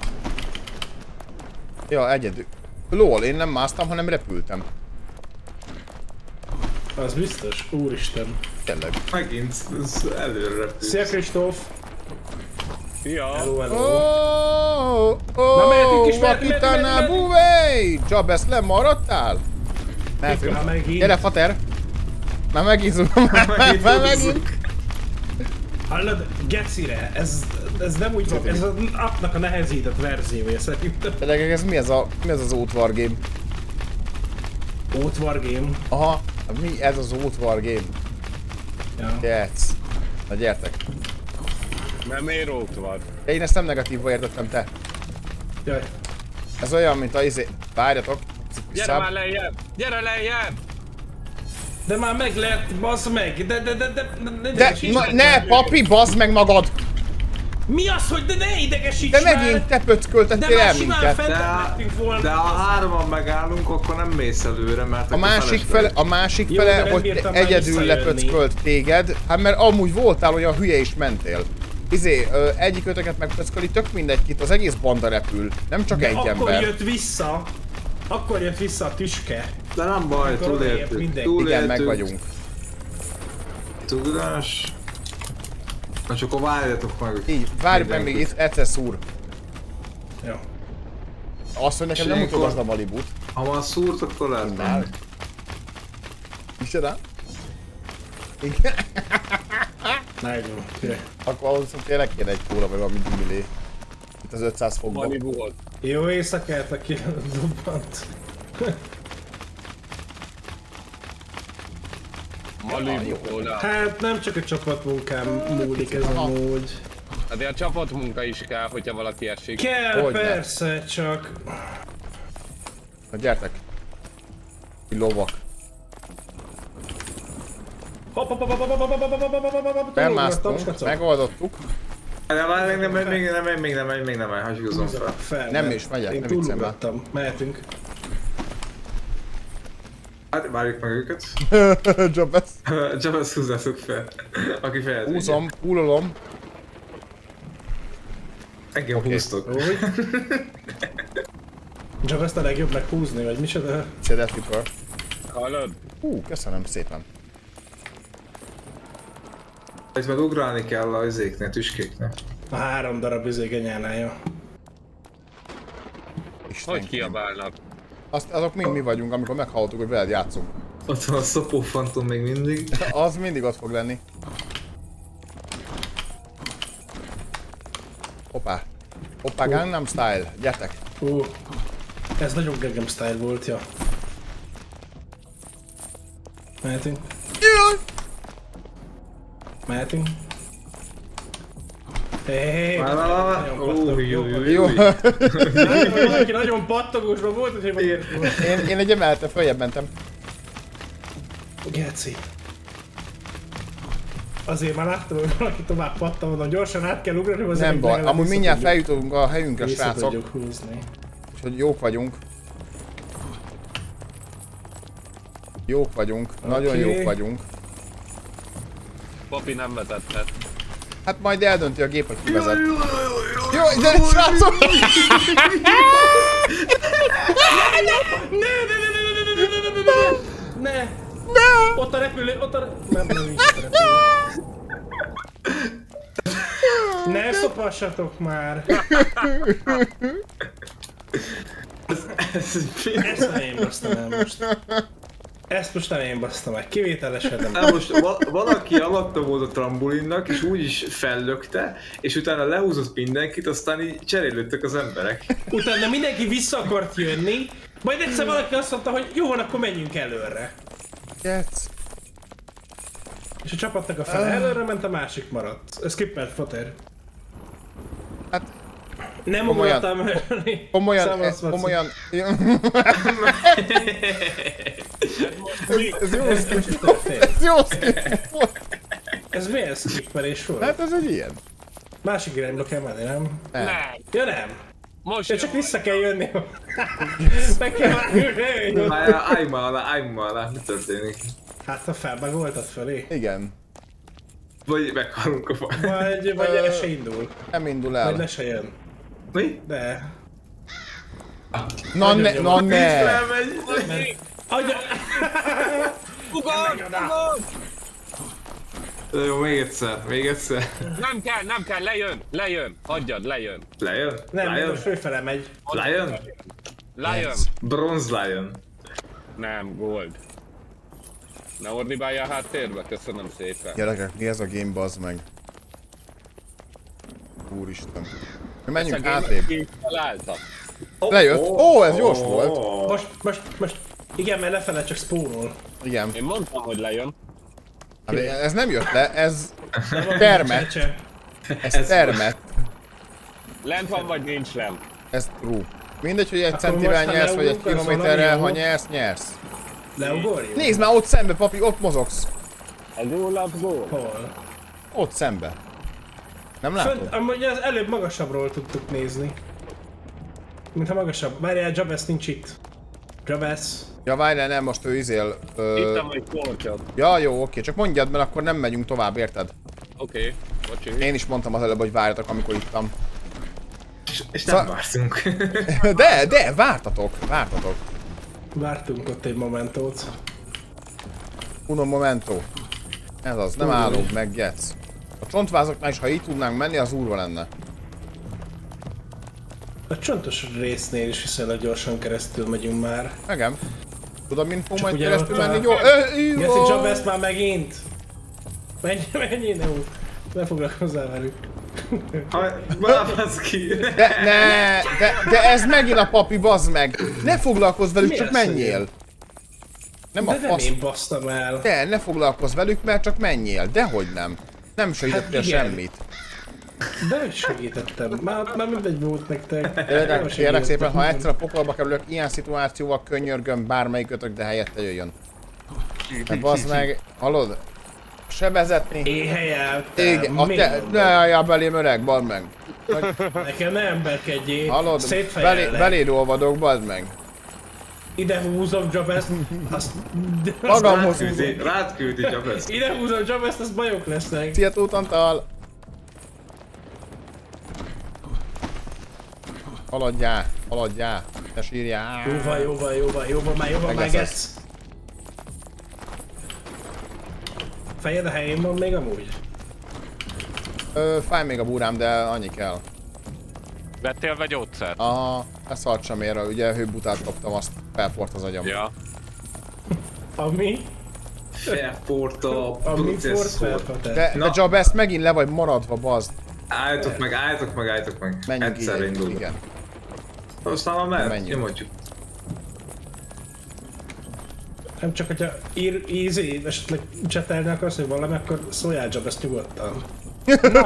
Speaker 1: Ja, egyedül. Lol, én nem másztam, hanem repültem.
Speaker 2: Az biztos. Úristen.
Speaker 1: Tényleg.
Speaker 5: Megint ez előre repült.
Speaker 2: Szia Kristóf!
Speaker 3: Szia!
Speaker 2: Hello, hello.
Speaker 1: Oh, oh,
Speaker 2: Na, mehetünk is, mehetünk,
Speaker 1: Vakitana
Speaker 2: mehetünk, mehetünk.
Speaker 1: Buvey! Jabez, lemaradtál?
Speaker 2: Megint.
Speaker 1: Gyere, fater! Már megízunk, már, megint.
Speaker 2: Hallod, gecire, ez, ez nem úgy van, ez az appnak a nehezített verziója szerintem.
Speaker 1: Gyerekek, ez mi ez, a, mi ez az ótvar game?
Speaker 2: Ótvar game.
Speaker 1: Aha, mi ez az ótvar game?
Speaker 2: Ja.
Speaker 1: Gec. Na gyertek.
Speaker 3: Miért ott van?
Speaker 1: De én ezt nem negatívba értettem, te.
Speaker 2: Jaj.
Speaker 1: Ez olyan, mint a izé... Várjatok.
Speaker 3: Gyere már lejjebb! Gyere lejjebb!
Speaker 2: De már meg lehet, bazd meg, de de de de de, de
Speaker 1: De,
Speaker 2: meg
Speaker 1: ne, papi, bazd meg magad!
Speaker 2: Mi az, hogy de ne idegesíts
Speaker 1: De
Speaker 2: már!
Speaker 1: megint te
Speaker 2: De
Speaker 1: pöcköltettél
Speaker 2: már
Speaker 1: el minket.
Speaker 5: De,
Speaker 2: lettünk volna.
Speaker 5: de ha hárman megállunk, akkor nem mész előre, mert
Speaker 1: A
Speaker 5: akkor
Speaker 1: másik fele, a másik
Speaker 2: Jó,
Speaker 1: fele, hogy te
Speaker 2: már
Speaker 1: egyedül lepöckölt téged, hát mert amúgy voltál olyan hülye is mentél. Izé, ö, egyik ötöket megpöcköli, tök mindegy kit, az egész banda repül, nem csak
Speaker 2: De
Speaker 1: egy
Speaker 2: akkor
Speaker 1: ember.
Speaker 2: jött vissza. Akkor jött vissza a tüske.
Speaker 5: De nem baj,
Speaker 2: Akkor
Speaker 5: túléltük. Túléltük.
Speaker 1: Igen, meg vagyunk.
Speaker 5: Tudás. Na csak akkor várjatok meg.
Speaker 1: Így, várj meg még egyszer szúr.
Speaker 2: Jó.
Speaker 1: Azt, hogy nekem nem mutogasd a Malibut.
Speaker 5: Ha már szúrt, akkor lehet
Speaker 1: Már.
Speaker 5: menni.
Speaker 1: Micsoda? Igen.
Speaker 2: Nagyon.
Speaker 1: Akkor ahhoz tényleg kéne egy kóla, meg valami gyümilé. Itt az 500 fokban.
Speaker 3: Malibu volt.
Speaker 2: Jó éjszakát, aki dobbant. Hát nem csak a csapatmunkám múlik ez a mód.
Speaker 3: Hát a csapatmunka is kell, hogyha valaki esik.
Speaker 2: Kell,
Speaker 1: Hogyne.
Speaker 2: persze, csak...
Speaker 1: Na gyertek. Lovak.
Speaker 2: Hopp, hopp, hopp, hopp, hopp, hopp, hopp, hopp, hopp, hopp, hopp, hopp, hopp,
Speaker 1: Felmásztunk,
Speaker 2: skacok.
Speaker 1: megoldottuk.
Speaker 5: De már még nem, még nem, még nem, még nem, hagyjuk az fel.
Speaker 2: Fel,
Speaker 1: Nem
Speaker 2: mert
Speaker 1: is megyek,
Speaker 2: Én
Speaker 1: ne viccem már.
Speaker 2: túlugrottam. Mehetünk.
Speaker 5: Hát várjuk meg őket.
Speaker 1: Jobesz.
Speaker 5: Csak azt húzzátok fel. Aki fel.
Speaker 1: Húzom, púlolom.
Speaker 5: Engem húztok.
Speaker 2: Úgy. Csak azt a legjobb meghúzni, vagy micsoda?
Speaker 1: Szedet Reaper.
Speaker 3: Hallod?
Speaker 1: Hú, köszönöm szépen.
Speaker 5: Itt meg ugrálni kell a izéknél, tüskéknél.
Speaker 2: A három darab izé.
Speaker 1: Isten.
Speaker 3: Hogy kiabálnak?
Speaker 1: Azt, azok mind mi vagyunk, amikor meghallottuk, hogy veled játszunk.
Speaker 5: Ott van a szopó fantom még mindig.
Speaker 1: Az mindig ott fog lenni. Hoppá. Hoppá, Gangnam Style. Gyertek.
Speaker 2: Ú, ez nagyon Gangnam Style volt, ja. Mehetünk.
Speaker 1: Jaj!
Speaker 2: Mehetünk.
Speaker 5: Új,
Speaker 2: jó, valaki nagyon pattogósban volt, hogy
Speaker 5: Igen.
Speaker 1: Én, én egy emelete följebb mentem.
Speaker 2: Geci. Azért már láttam, hogy valaki tovább pattan, mondom, gyorsan át kell ugrani, azért
Speaker 1: Nem baj. Amúgy mindjárt feljutunk a helyünkre, srácok.
Speaker 2: húzni.
Speaker 1: És hogy jók vagyunk. Jók vagyunk. Nagyon
Speaker 2: Oké.
Speaker 1: jók vagyunk.
Speaker 3: Papi nem vezetett.
Speaker 1: Hát majd eldönti a gép, hogy ki vezet. Jó, de srácok!
Speaker 2: Ne! Ne! Ott a repülő, ott a. Nem, nem, ott a repülő. Ne szopassatok már! Ezt nem én basztam el most. Ezt most nem én basztam el, kivételesen nem.
Speaker 5: Hát most val- valaki alatta volt a trambulinnak, és úgy is fellökte, és utána lehúzott mindenkit, aztán így cserélődtek az emberek.
Speaker 2: Utána mindenki vissza akart jönni, majd egyszer valaki azt mondta, hogy jó van, akkor menjünk előre.
Speaker 1: Gec.
Speaker 2: És a csapatnak a fele előre ment, a másik maradt. Ez skippelt foter. Nem
Speaker 1: Komolyan.
Speaker 2: ugrottam ölni.
Speaker 1: komolyan,
Speaker 2: Számolsz,
Speaker 1: e,
Speaker 2: Maci.
Speaker 1: komolyan... Ez jó skip, ez jó skip volt.
Speaker 2: Ez miért skippelés volt?
Speaker 1: Hát ez egy ilyen.
Speaker 2: Másik irányba kell menni, nem?
Speaker 1: Nem.
Speaker 2: Ja nem.
Speaker 3: Most
Speaker 2: Ja, csak vissza kell jönni. Meg kell vágni.
Speaker 5: Állj állj már alá, állj már alá, mi történik?
Speaker 2: Hát ha felbagoltad fölé.
Speaker 1: Igen.
Speaker 5: Vagy meghalunk a fa.
Speaker 2: Vagy, vagy el se indul.
Speaker 1: Nem indul
Speaker 2: Vagy
Speaker 1: el.
Speaker 2: le se jön.
Speaker 5: Mi?
Speaker 2: De...
Speaker 1: Na ne, na ne.
Speaker 2: Agya...
Speaker 5: Jó, még egyszer, még egyszer.
Speaker 3: Nem kell, nem kell, lejön, lejön, hagyjad, lejön.
Speaker 5: Lion?
Speaker 2: Nem,
Speaker 5: Lion?
Speaker 2: most főfele megy.
Speaker 5: Lion?
Speaker 3: Lejön.
Speaker 5: Bronze Lion.
Speaker 3: Nem, gold. Ne ordibálja a háttérbe, köszönöm szépen.
Speaker 1: Gyerekek, mi ez a game, bazd meg? Úristen. Mi menjünk hátrébb.
Speaker 3: Ki találtak.
Speaker 1: Lejött. Ó, ez gyors volt.
Speaker 2: Most, most, most. Igen, mert lefele csak spónol.
Speaker 1: Igen.
Speaker 3: Én mondtam, hogy lejön.
Speaker 1: Hát ez nem jött le, ez termet. Ez termet.
Speaker 3: Lent van, vagy nincs lent.
Speaker 1: Ez true. Mindegy, hogy egy centivel nyersz, vagy egy kilométerrel, ha nyersz, nyersz.
Speaker 2: Leugorjuk?
Speaker 1: Nézd már ott szembe, papi, ott mozogsz.
Speaker 3: A gól, az gól.
Speaker 2: Hol?
Speaker 1: Ott szembe. Nem
Speaker 2: Fönt,
Speaker 1: látod?
Speaker 2: amúgy az előbb magasabbról tudtuk nézni. Mintha magasabb. Várjál, Jabez nincs itt. Jabez.
Speaker 1: Ja, várjál, nem, most ő izél. Ö...
Speaker 3: Ittam egy kortyot.
Speaker 1: Ja, jó, oké, csak mondjad, mert akkor nem megyünk tovább, érted?
Speaker 3: Oké, bocsi.
Speaker 1: Én is mondtam az előbb, hogy várjatok, amikor ittam.
Speaker 5: És, és nem
Speaker 1: Szá-
Speaker 5: vártunk.
Speaker 1: De, de, vártatok, vártatok.
Speaker 2: Vártunk ott egy momentót.
Speaker 1: Uno momento. Ez az, nem állunk meg, getsz. A csontvázaknál is, ha így tudnánk menni, az úrva lenne.
Speaker 2: A csontos résznél is viszonylag gyorsan keresztül megyünk már.
Speaker 1: Megem. Tudod, mint fog majd keresztül
Speaker 2: a-
Speaker 1: menni? Jó.
Speaker 2: Geci, Jabez már megint! Menj, menj ide úgy! Ne foglalkozzál velük.
Speaker 5: Bábasz ki.
Speaker 1: De, ne, de, de ez megint a papi, bazd meg! Ne foglalkozz velük,
Speaker 2: Mi
Speaker 1: csak menjél! Nem a
Speaker 2: De nem
Speaker 1: fasz.
Speaker 2: én basztam el.
Speaker 1: Te, ne foglalkozz velük, mert csak menjél. Dehogy nem. Nem segítettél
Speaker 2: Hát igen.
Speaker 1: semmit.
Speaker 2: De segítettem. Már, már mindegy volt nektek. Nem
Speaker 1: kérlek szépen, ha egyszer a pokolba kerülök, ilyen szituációval könyörgöm bármelyikötök, de helyette jöjjön. Mert bazd meg, hallod? Sebezetni.
Speaker 2: Éhelyeltem.
Speaker 1: Igen, a te, ne álljál belém öreg, bazd meg.
Speaker 2: Nekem ne emberkedjél.
Speaker 1: Hallod? Belé, beléd olvadok, bazd meg.
Speaker 2: Ide húzom Jabez, azt... azt
Speaker 1: Magamhoz húzom.
Speaker 5: Rád küldi Jabez.
Speaker 2: Ide húzom Jabez, az bajok lesznek.
Speaker 1: Szia Tótantal! Haladjál, haladjál, ne sírjál.
Speaker 2: Jó van, jó van, jó van, jó van, már jó van, getsz. Fejed a helyén van még amúgy?
Speaker 1: Ö, fáj még a búrám, de annyi kell.
Speaker 3: Vettél vagy gyógyszert?
Speaker 1: Aha, ezt szart sem ér, ugye hőbutát kaptam, azt felfort az agyam.
Speaker 3: Ja.
Speaker 2: Ami?
Speaker 5: Felforrt a
Speaker 2: Ami fort
Speaker 5: processzor.
Speaker 1: De, de. Jab, ezt megint le vagy maradva, bazd.
Speaker 5: Álljatok meg, álljatok meg, álljatok meg.
Speaker 1: Menjünk
Speaker 5: Egyszer
Speaker 1: így,
Speaker 5: indulunk.
Speaker 1: igen.
Speaker 5: Aztán már mehet,
Speaker 1: Menjünk.
Speaker 5: nyomodjuk.
Speaker 2: Nem csak, hogyha ír, easy, esetleg csetelni akarsz, hogy valami, akkor szóljál Jabez nyugodtan.
Speaker 3: Na!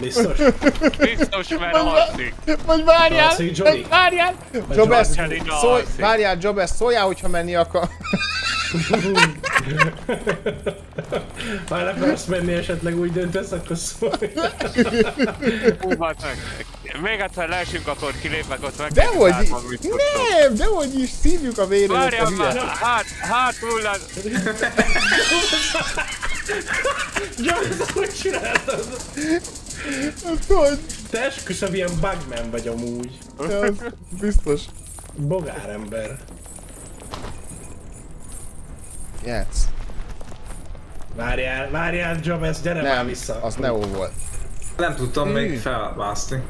Speaker 2: Biztos?
Speaker 3: Biztos, mert alszik.
Speaker 1: Vagy várjál,
Speaker 2: Johnny?
Speaker 1: várjál! Job, ezt,
Speaker 3: Johnny
Speaker 1: szólj, várjál, Job, ezt szóljál, hogyha menni akar.
Speaker 2: Ha el akarsz menni, esetleg úgy döntesz, akkor szólj.
Speaker 3: Még egyszer leesünk, akkor kilépek ott meg.
Speaker 1: Dehogy, nem, dehogy is szívjuk a véredet a
Speaker 3: Várjál már,
Speaker 1: hülye.
Speaker 3: hát, hátul
Speaker 2: Jabez, hogy csináltad?
Speaker 1: Tudod,
Speaker 2: Te esküszöm, ilyen bugman vagy amúgy.
Speaker 1: az biztos.
Speaker 2: Bogárember.
Speaker 1: Jetsz.
Speaker 2: Várjál, várjál, Jabez, gyere már
Speaker 1: Nem,
Speaker 2: vissza.
Speaker 1: az Neo volt.
Speaker 5: Nem tudtam
Speaker 1: Hű.
Speaker 5: még felmászni.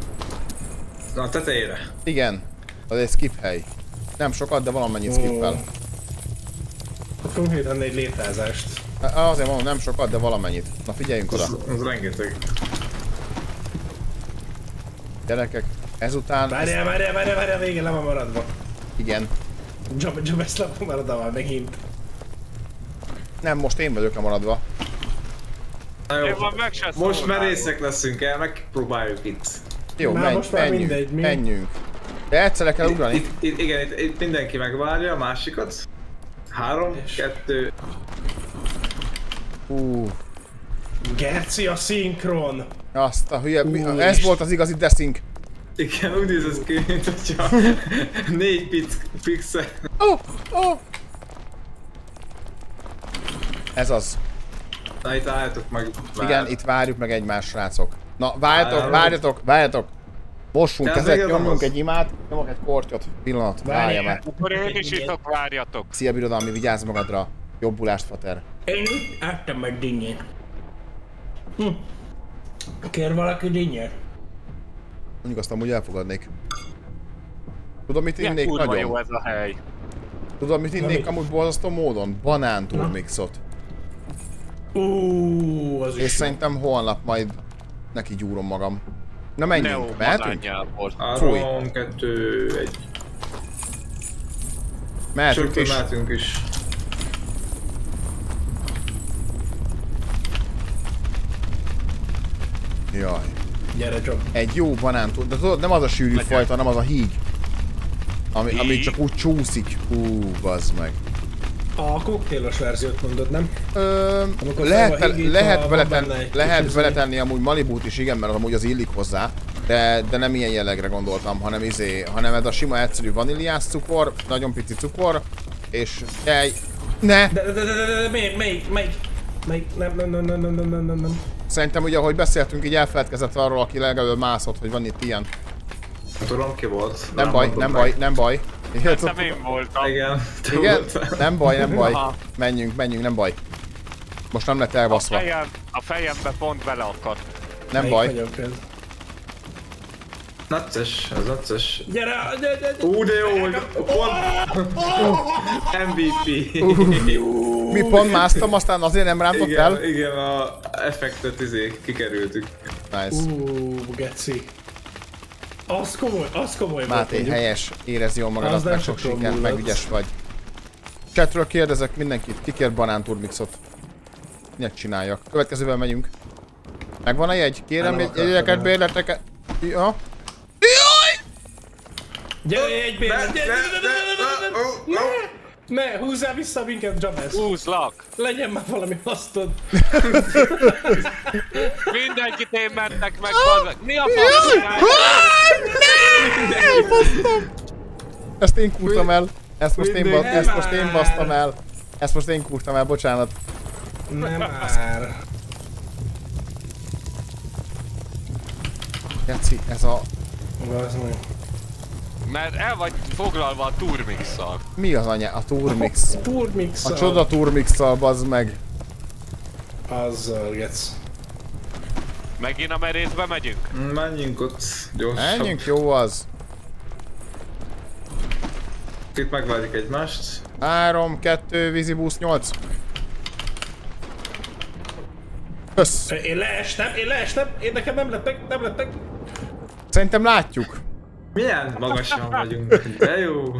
Speaker 5: Na, a tetejére.
Speaker 1: Igen, az egy skip hely. Nem sokat, de valamennyit skippel.
Speaker 2: Konkrétan egy létrázást.
Speaker 1: Azért mondom, nem sokat, de valamennyit. Na figyeljünk oda.
Speaker 5: Az, az rengeteg.
Speaker 1: Gyerekek, ezután...
Speaker 2: Várjál, várjál, várjál, várjál, végén le van maradva.
Speaker 1: Igen.
Speaker 2: Job, Jabez le van maradva már megint.
Speaker 1: Nem, most én vagyok lemaradva.
Speaker 5: Na jó,
Speaker 3: van meg se
Speaker 5: most merészek leszünk el, megpróbáljuk itt.
Speaker 1: Jó,
Speaker 2: Már
Speaker 1: menj,
Speaker 2: most már
Speaker 1: menjünk,
Speaker 2: mindegy, mi?
Speaker 1: menjünk. De egyszerre kell ugrani.
Speaker 5: Itt, itt, igen, itt, itt mindenki megvárja a másikat. Három, kettő,
Speaker 1: Hú,
Speaker 2: Gerci a szinkron.
Speaker 1: azt a hülye, mi, ez volt az igazi deszink.
Speaker 5: igen, úgy néz ez ki, mint hogyha négy pic, pixel.
Speaker 1: Oh, oh. Ez az.
Speaker 5: Na itt álljatok meg. már.
Speaker 1: Igen, itt várjuk meg egymást, srácok. Na, várjatok, várjatok, várjatok. Mossunk
Speaker 5: még
Speaker 1: nyomjunk
Speaker 5: az-
Speaker 1: egy imát, nyomok egy kortyot. Pillanat, várja meg.
Speaker 3: Akkor én is itok, várjatok.
Speaker 1: Szia birodalmi, vigyázz magadra. Jobbulást, Fater.
Speaker 2: Én itt ettem meg dinnyét. Hm. Kér valaki dinnyét?
Speaker 1: Mondjuk azt amúgy elfogadnék. Tudod, mit innék
Speaker 3: jó
Speaker 1: nagyon?
Speaker 3: ez a hely.
Speaker 1: Tudod, mit innék
Speaker 2: mit?
Speaker 1: amúgy borzasztó módon? Banán turmixot.
Speaker 2: Úúúú, az
Speaker 1: És
Speaker 2: is jó.
Speaker 1: szerintem holnap majd neki gyúrom magam. Na
Speaker 3: Neo
Speaker 1: menjünk, mehetünk?
Speaker 3: banánjából.
Speaker 5: Három, kettő, egy.
Speaker 1: Mehetünk
Speaker 5: Sőt,
Speaker 1: is.
Speaker 5: mehetünk is.
Speaker 1: Jaj.
Speaker 2: Gyere, Job.
Speaker 1: Egy jó banán tur- de tudod, nem az a sűrű fajta, hanem az a híg. Ami, ami
Speaker 3: Híg?
Speaker 1: csak úgy csúszik. Hú, bazd meg.
Speaker 2: A koktélos verziót mondod, nem?
Speaker 1: Ö,
Speaker 2: Amikor
Speaker 1: lehet,
Speaker 2: fel hígítva,
Speaker 1: lehet,
Speaker 2: benne egy
Speaker 1: lehet
Speaker 2: kis
Speaker 1: beletenni amúgy Malibút is, igen, mert az amúgy az illik hozzá. De, de nem ilyen jellegre gondoltam, hanem izé, hanem ez a sima egyszerű vaníliás cukor, nagyon pici cukor, és tej. Ne!
Speaker 2: De, de, de, de, de, de melyik, melyik, melyik, melyik, nem, nem, nem, nem, nem, nem, nem, nem.
Speaker 1: Szerintem ugye, ahogy beszéltünk, így elfeledkezett arról, aki legalább mászott, hogy van itt ilyen.
Speaker 5: Nem tudom ki volt.
Speaker 1: Nem baj, nem baj, nem baj.
Speaker 3: Szerintem én voltam.
Speaker 5: Igen,
Speaker 1: Igen? Nem baj, nem baj. Menjünk, menjünk, nem baj. Most nem lett
Speaker 3: A,
Speaker 1: elbaszva.
Speaker 3: fejem, a fejembe pont beleakadt.
Speaker 1: Nem
Speaker 2: Melyik
Speaker 1: baj.
Speaker 5: Necces, ez necces.
Speaker 2: Gyere, gyere, gyere.
Speaker 5: Ú, de jó, hogy pont... MVP.
Speaker 1: Mi pont másztam, aztán azért nem rántott el?
Speaker 5: Igen, igen, a effektet izé kikerültük.
Speaker 1: Nice.
Speaker 2: Ú, geci. Az komoly, az komoly volt
Speaker 1: Máté,
Speaker 2: mondjuk.
Speaker 1: helyes, érez jól
Speaker 2: Az
Speaker 1: magadat, meg sok sikert, meg ügyes vagy. Chatről kérdezek mindenkit, ki kér banán turmixot. Miért csináljak? Következővel megyünk. Megvan a jegy? Kérem, jegyeket, bérleteket. Ja.
Speaker 2: Gyere egy
Speaker 5: Ne,
Speaker 2: bélet!
Speaker 5: ne,
Speaker 2: Gyere,
Speaker 5: ne,
Speaker 2: gyere, gyere, gyere,
Speaker 5: ne, ó,
Speaker 2: gyere! Ne, húzzál vissza minket, Jabez!
Speaker 3: Húzlak!
Speaker 2: Legyen már valami hasztod!
Speaker 3: Mindenkit én mentek meg, bazzeg. Mi a fasz?
Speaker 1: Ezt én kurtam el. Ezt most én, ba- ezt most én basztam el. Ezt most én kurtam el, bocsánat.
Speaker 2: Nem már!
Speaker 1: Geci, ez a...
Speaker 2: Az meg.
Speaker 3: Mert el vagy foglalva a turmix-szal.
Speaker 1: Mi az anya? A Turmix.
Speaker 2: Turmix
Speaker 1: A csoda Turmix-szal, bazd meg.
Speaker 2: Azzal, gec.
Speaker 3: Megint a merészbe megyünk?
Speaker 5: Menjünk ott gyorsan.
Speaker 1: Menjünk, jó az.
Speaker 5: Itt megvárjuk egymást.
Speaker 1: 3, 2, vízi busz 8. Kösz.
Speaker 2: Én leestem, én leestem, én nekem nem lettek, nem lettek.
Speaker 1: Szerintem látjuk.
Speaker 5: Milyen magasan vagyunk. De jó.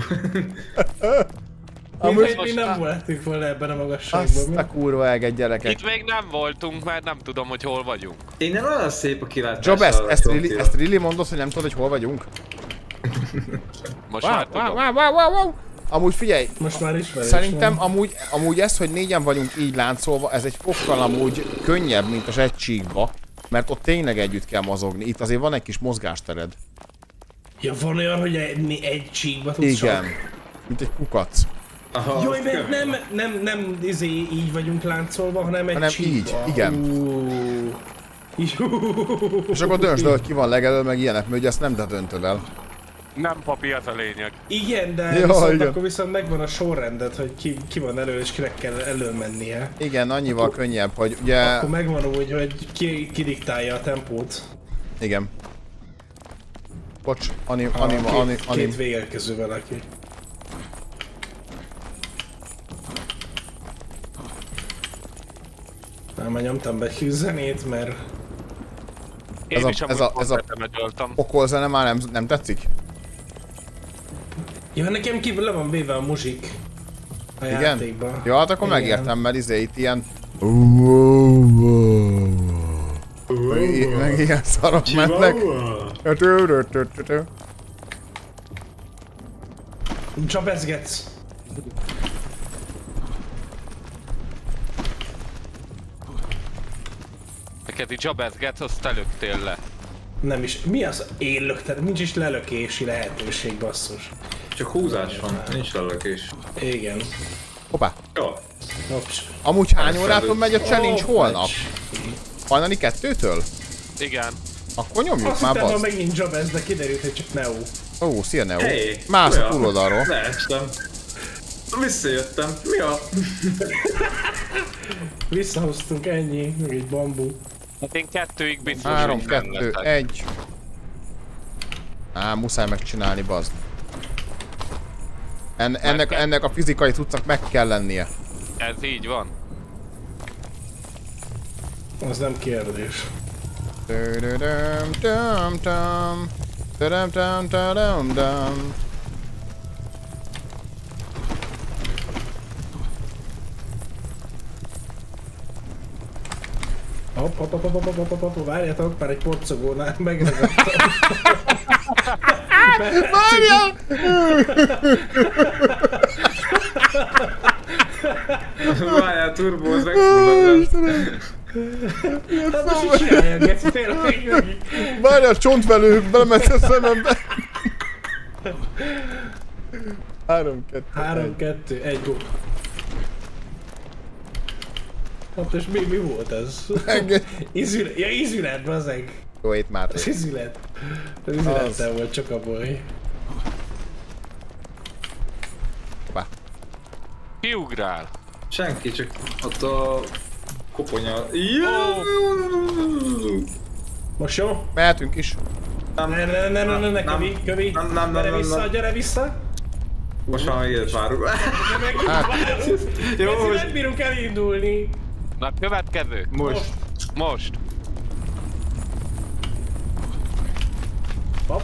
Speaker 1: Amúgy-
Speaker 2: hogy mi nem voltunk volna ebben a
Speaker 1: Azt
Speaker 2: magasságban.
Speaker 1: a
Speaker 2: mi?
Speaker 1: kurva eget gyerekek.
Speaker 3: Itt még nem voltunk, mert nem tudom, hogy hol vagyunk.
Speaker 5: Innen olyan szép a kilátás.
Speaker 1: Job, ezt, ezt,
Speaker 5: a frontira.
Speaker 1: ezt Lili mondod, hogy nem tudod, hogy hol vagyunk?
Speaker 3: Most
Speaker 1: Wow,
Speaker 3: már
Speaker 1: wow,
Speaker 3: tudom.
Speaker 1: wow, wow, wow, wow. Amúgy figyelj,
Speaker 2: Most már ismerős.
Speaker 1: szerintem
Speaker 2: nem?
Speaker 1: amúgy, amúgy ez, hogy négyen vagyunk így láncolva, ez egy fokkal amúgy könnyebb, mint az egy csíkba. Mert ott tényleg együtt kell mozogni. Itt azért van egy kis mozgástered.
Speaker 2: Ja, van olyan, hogy egy, egy csíkba tudsz
Speaker 1: Igen.
Speaker 2: csak.
Speaker 1: Mint egy kukac.
Speaker 5: Aha,
Speaker 2: Jaj, mert nem, nem, nem izé, így vagyunk láncolva, hanem egy
Speaker 1: Hanem
Speaker 2: csíkba.
Speaker 1: így, igen.
Speaker 2: Jú.
Speaker 1: És akkor döntsd el, hogy ki van legelő, meg ilyenek, mert ugye ezt nem te döntöd el.
Speaker 3: Nem papi, az a lényeg.
Speaker 2: Igen, de
Speaker 1: Ja,
Speaker 2: viszont
Speaker 1: igen.
Speaker 2: akkor viszont megvan a sorrendet, hogy ki, ki van elő és kinek kell előmennie.
Speaker 1: Igen, annyival könnyebb, hogy ugye...
Speaker 2: Akkor megvan úgy, hogy ki, ki diktálja a tempót.
Speaker 1: Igen. Bocs, anim,
Speaker 2: A
Speaker 1: anim,
Speaker 2: két,
Speaker 1: anim,
Speaker 2: két
Speaker 1: anim.
Speaker 2: végelkező valaki. Nem, már nyomtam be zenét, mert
Speaker 3: Én
Speaker 1: Ez a-
Speaker 3: is
Speaker 1: ez a- ez a-
Speaker 3: megöltem.
Speaker 1: Pokolzene már nem, nem tetszik?
Speaker 2: Ja, nekem kívül le van véve a muzsik a
Speaker 1: Igen?
Speaker 2: játékban.
Speaker 1: Jó, hát akkor
Speaker 2: Igen.
Speaker 1: megértem, mert izé itt ilyen... Meg, meg ilyen szarok mennek.
Speaker 2: Csapezgetsz.
Speaker 3: Neked így jabezgetsz, azt te löktél le.
Speaker 2: Nem is. Mi az? Én löktem. Nincs is lelökési lehetőség, basszus.
Speaker 5: Csak húzás van, nincs lelökés.
Speaker 2: Igen.
Speaker 1: Hoppá.
Speaker 5: Jó.
Speaker 2: Ops.
Speaker 1: Amúgy hány órától megy a challenge
Speaker 2: Oh,
Speaker 1: holnap? Hajnali kettőtől?
Speaker 3: Igen.
Speaker 1: Akkor nyomjuk
Speaker 2: Azt
Speaker 1: már bazd.
Speaker 2: megint Jabez, de kiderült, hogy csak Neo.
Speaker 1: Ó, szia Neo.
Speaker 5: Hey,
Speaker 1: Mász a túloldalról.
Speaker 5: Leestem. Visszajöttem. Mi a?
Speaker 2: Visszahoztunk ennyi, meg egy bambú.
Speaker 3: Hát én kettőig biztos,
Speaker 1: 3,
Speaker 3: hogy nem
Speaker 1: 2,
Speaker 3: leszek.
Speaker 1: 1. Á, muszáj megcsinálni, bazd. En, ennek, ennek a fizikai cuccnak meg kell lennie.
Speaker 3: Ez így van.
Speaker 2: Az nem kérdés.
Speaker 1: Dö-dö-döm, döm, döm. Dödöm, döm, dödöm, döm.
Speaker 2: Hopp, hopp, hopp, hopp, hopp, hopp, hopp, várjatok, már egy porcogónál megragadtam.
Speaker 1: Várjál!
Speaker 5: Várjál, turbóz, megfullad.
Speaker 2: Hát most így csinálja, Geci, tényleg.
Speaker 1: Várjál, csontvelő, belement a szemembe. 3, 2,
Speaker 2: 3, 2, 1, go. Hát és mi, mi volt ez? Izület, ja izület, bazeg.
Speaker 1: Jó, itt már.
Speaker 2: Az izület. Az izülettel volt csak a baj.
Speaker 1: Hoppá.
Speaker 3: Kiugrál.
Speaker 5: Senki, csak ott a koponya.
Speaker 2: Most jó?
Speaker 1: Mehetünk is.
Speaker 2: Ne, ne, ne, ne, ne, ne,
Speaker 5: Nem.
Speaker 2: kövi, kövi.
Speaker 5: Nem, nem, nem,
Speaker 2: Gyere
Speaker 5: nem,
Speaker 2: vissza,
Speaker 5: nem.
Speaker 2: gyere vissza.
Speaker 5: Most már még ilyet várunk.
Speaker 1: Hát,
Speaker 5: Jó, most.
Speaker 2: nem bírunk elindulni.
Speaker 3: Na, következő.
Speaker 5: Most.
Speaker 3: Most.
Speaker 2: Hopp.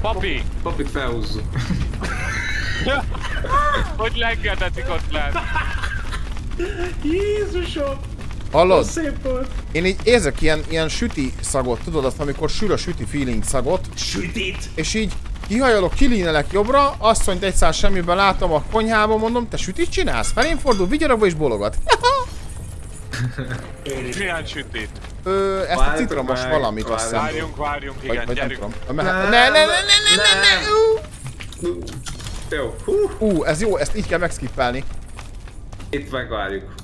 Speaker 3: Papi!
Speaker 5: Papit felhúzzuk.
Speaker 3: Hogy lengedetik ott lent.
Speaker 2: Jézusom!
Speaker 1: Hallod?
Speaker 2: Szép volt.
Speaker 1: Én így érzek ilyen, ilyen süti szagot, tudod azt, amikor sül a süti feeling szagot,
Speaker 2: Sütit!
Speaker 1: és így kihajolok, kilínelek jobbra, azt mondja egy száz semmiben látom a konyhában, mondom, te sütit csinálsz? Felén fordul, vigyorogva és bologat.
Speaker 3: Milyen sütit?
Speaker 1: Ö, ezt a citromos valamit azt hiszem.
Speaker 3: Várjunk, várjunk, igen,
Speaker 1: vagy nem
Speaker 3: gyerünk.
Speaker 1: tudom. Ne, ne, ne, ne, ne, ne, ne, ne.
Speaker 5: Jó, hú,
Speaker 1: Ú, ez jó, ezt így kell megskippelni.
Speaker 5: itt megvárjuk.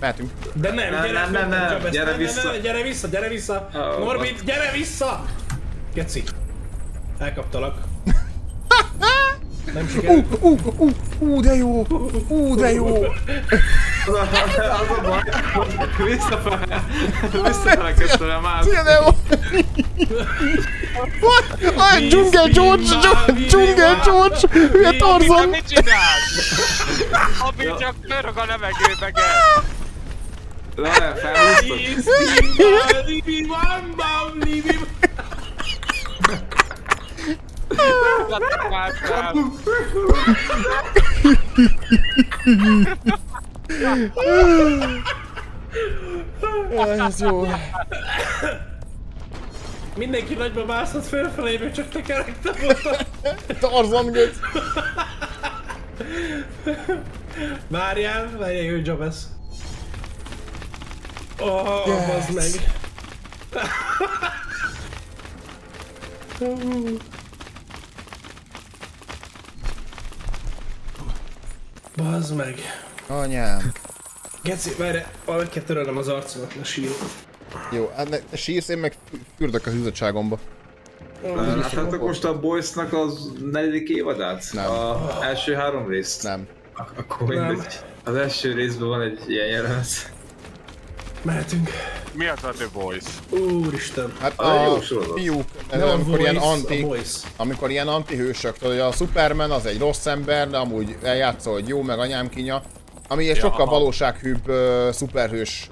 Speaker 1: Mehetünk.
Speaker 2: De nem,
Speaker 5: Nem,
Speaker 2: gyere,
Speaker 5: nem, nem, nem,
Speaker 2: Jabez,
Speaker 5: gyere
Speaker 2: nem,
Speaker 5: vissza.
Speaker 2: Nem, nem, gyere vissza, gyere vissza!
Speaker 5: Ó,
Speaker 2: Norbit, gyere vissza! Geci. Elkaptalak. Nem
Speaker 1: Ú,
Speaker 2: sikerült.
Speaker 1: ú, ú, ú, de jó, ú, de jó.
Speaker 5: Az a, az a baj, hogy visszafele, visszafele kezdtem már.
Speaker 1: Szia, de jó. Ah, Dzsungel George, Dzsungel- George, hülye
Speaker 3: Abi,
Speaker 1: torzon.
Speaker 3: mit csinálsz? Abi csak pörög a levegőbe, gel.
Speaker 5: Várjál, felhúztad.
Speaker 1: Jaj, ez jó.
Speaker 2: Mindenki nagyba mászott fölfelé, még csak te kerekte voltad.
Speaker 1: Tarzan göt.
Speaker 2: Várjál, várjál, jó jobb ez. Oh,
Speaker 1: Yes.
Speaker 2: bazd meg. Bazd meg.
Speaker 1: Anyám.
Speaker 2: Geci, várj, valahogy kell törölnem az arcomat, ne sírj.
Speaker 1: Jó, hát ne, sírsz, én meg fü- fürdök a hűzöttságomba.
Speaker 5: Láttátok most a Boys-nak az negyedik évadát?
Speaker 1: Nem.
Speaker 5: A első három részt?
Speaker 1: Nem.
Speaker 5: Ak- Akkor
Speaker 2: Nem.
Speaker 5: mindegy. Az első részben van egy ilyen jelenet.
Speaker 2: Mehetünk.
Speaker 3: Mi az a The Voice?
Speaker 2: Úristen.
Speaker 1: Hát a
Speaker 5: sorozat.
Speaker 1: fiúk,
Speaker 2: Nem a
Speaker 1: amikor ilyen
Speaker 2: voice,
Speaker 1: anti,
Speaker 2: a voice.
Speaker 1: amikor ilyen antihősök, tudod, hogy a Superman az egy rossz ember, de amúgy eljátszol, hogy jó, meg anyám kinya. Ami egy
Speaker 3: Ja.
Speaker 1: sokkal valósághűbb uh, szuperhős,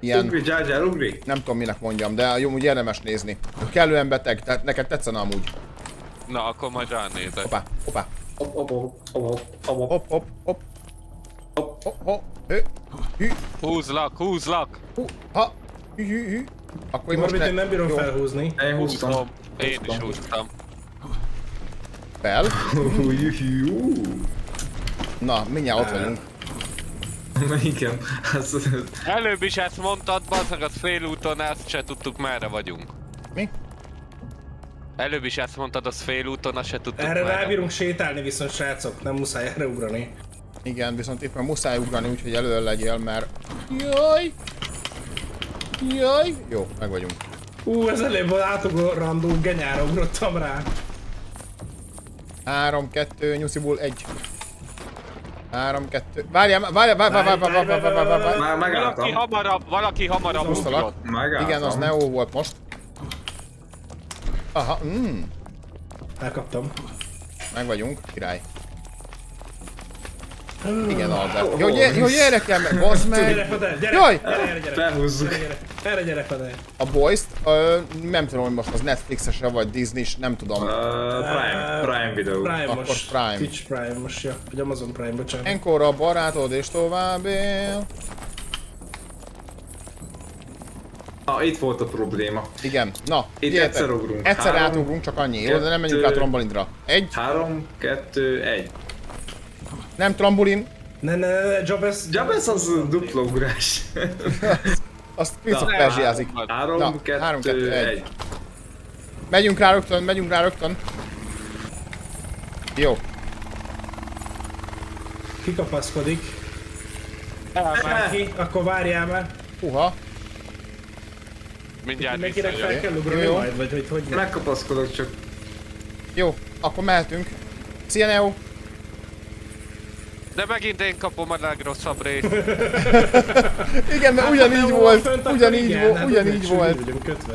Speaker 1: ilyen,
Speaker 5: Ugri, Jar Jar, ugri!
Speaker 1: nem tudom minek mondjam, de jó, úgy érdemes nézni. Kellően beteg, tehát neked tetszene amúgy.
Speaker 3: Na, akkor majd ránézek.
Speaker 1: Hoppá, hoppá,
Speaker 5: Hop, hop, hop, hop, hop, hop,
Speaker 1: hopp, hopp, hopp,
Speaker 5: hop.
Speaker 1: hopp, hopp, hő, hű,
Speaker 3: Húzlak, húzlak!
Speaker 1: hú, ha, hű, hű, hű. Akkor én most
Speaker 2: Norbit, én nem bírom
Speaker 1: jó,
Speaker 2: felhúzni.
Speaker 5: Én húztam.
Speaker 3: Húzom. Én is húztam.
Speaker 1: fel. Na, mindjárt ott vagyunk.
Speaker 5: Igen, az,
Speaker 3: Előbb is ezt mondtad, bazzag, az félúton, ezt se tudtuk merre vagyunk.
Speaker 1: Mi?
Speaker 3: Előbb is ezt mondtad, az félúton, azt se tudtuk
Speaker 2: Erre
Speaker 3: merre.
Speaker 2: rábírunk sétálni viszont srácok, nem muszáj erre ugrani.
Speaker 1: Igen, viszont itt már muszáj ugrani, úgyhogy elő legyél, mert... Jaj! Jaj! Jó, meg vagyunk.
Speaker 2: Ú, ez előbb az átugorandó genyára ugrottam rá.
Speaker 1: 3, 2, nyuszibul, 1. 3, 2... Várjál, várjál, várjál, várjál, várjál, várjál, várjál, várjál,
Speaker 5: már
Speaker 3: Valaki
Speaker 5: megálltam.
Speaker 3: hamarabb, valaki hamarabb ugrott.
Speaker 5: Megálltam.
Speaker 1: Igen, az Neo volt most. Aha, mm,
Speaker 2: Elkaptam.
Speaker 1: meg vagyunk, király. Igen, Albert. Jó, gyere, jó, gyere kell meg,
Speaker 2: Gyere,
Speaker 1: meg!
Speaker 2: Fede, gyere!
Speaker 1: Jaj!
Speaker 2: Gyere, gyere, gyere!
Speaker 5: Felhúzzuk.
Speaker 2: Gyere, gyere! Erre gyere, Fede!
Speaker 1: A Boys-t, nem tudom, hogy most az Netflix-es vagy Disney-s, nem tudom.
Speaker 5: Uh, Prime, Prime Video.
Speaker 2: Prime
Speaker 1: Akkor
Speaker 2: most.
Speaker 1: Prime.
Speaker 2: Twitch Prime most, ja. Vagy Amazon Prime, bocsánat.
Speaker 1: Enkor a barátod és tovább él.
Speaker 5: Na, itt volt a probléma.
Speaker 1: Igen, na,
Speaker 5: Itt
Speaker 1: gyertek.
Speaker 5: egyszer ugrunk.
Speaker 1: Egyszer
Speaker 5: Három,
Speaker 1: átugrunk, csak annyi, jó? De nem menjünk
Speaker 5: kettő-
Speaker 1: át trambolindra. Egy,
Speaker 5: 3, 2, 1.
Speaker 1: nem trambolin,
Speaker 2: Ne, ne, ne, Jabez.
Speaker 5: Jabez az dupla ugrás.
Speaker 1: azt
Speaker 5: Na,
Speaker 1: Persiázik.
Speaker 5: 3,
Speaker 1: Na,
Speaker 5: 2,
Speaker 1: három, kettő,
Speaker 5: 1.
Speaker 1: egy. Megyünk rá rögtön, megyünk rá rögtön. Jó,
Speaker 2: Kikapaszkodik.
Speaker 3: Elment.
Speaker 2: Bárki, akkor várjál már.
Speaker 1: uha,
Speaker 3: Mindjárt
Speaker 2: Mindenkinek fel kell ugrani majd, vagy hogy hogy.
Speaker 5: Megkapaszkodok csak.
Speaker 1: jó, akkor mehetünk. Szia Neo!
Speaker 3: De megint én kapom a legrosszabb részt.
Speaker 1: Igen, mert
Speaker 2: Hát,
Speaker 1: ugyanígy volt,
Speaker 2: fönt,
Speaker 1: ugyanígy
Speaker 2: igen,
Speaker 1: volt,
Speaker 2: hát
Speaker 1: ugyanígy volt.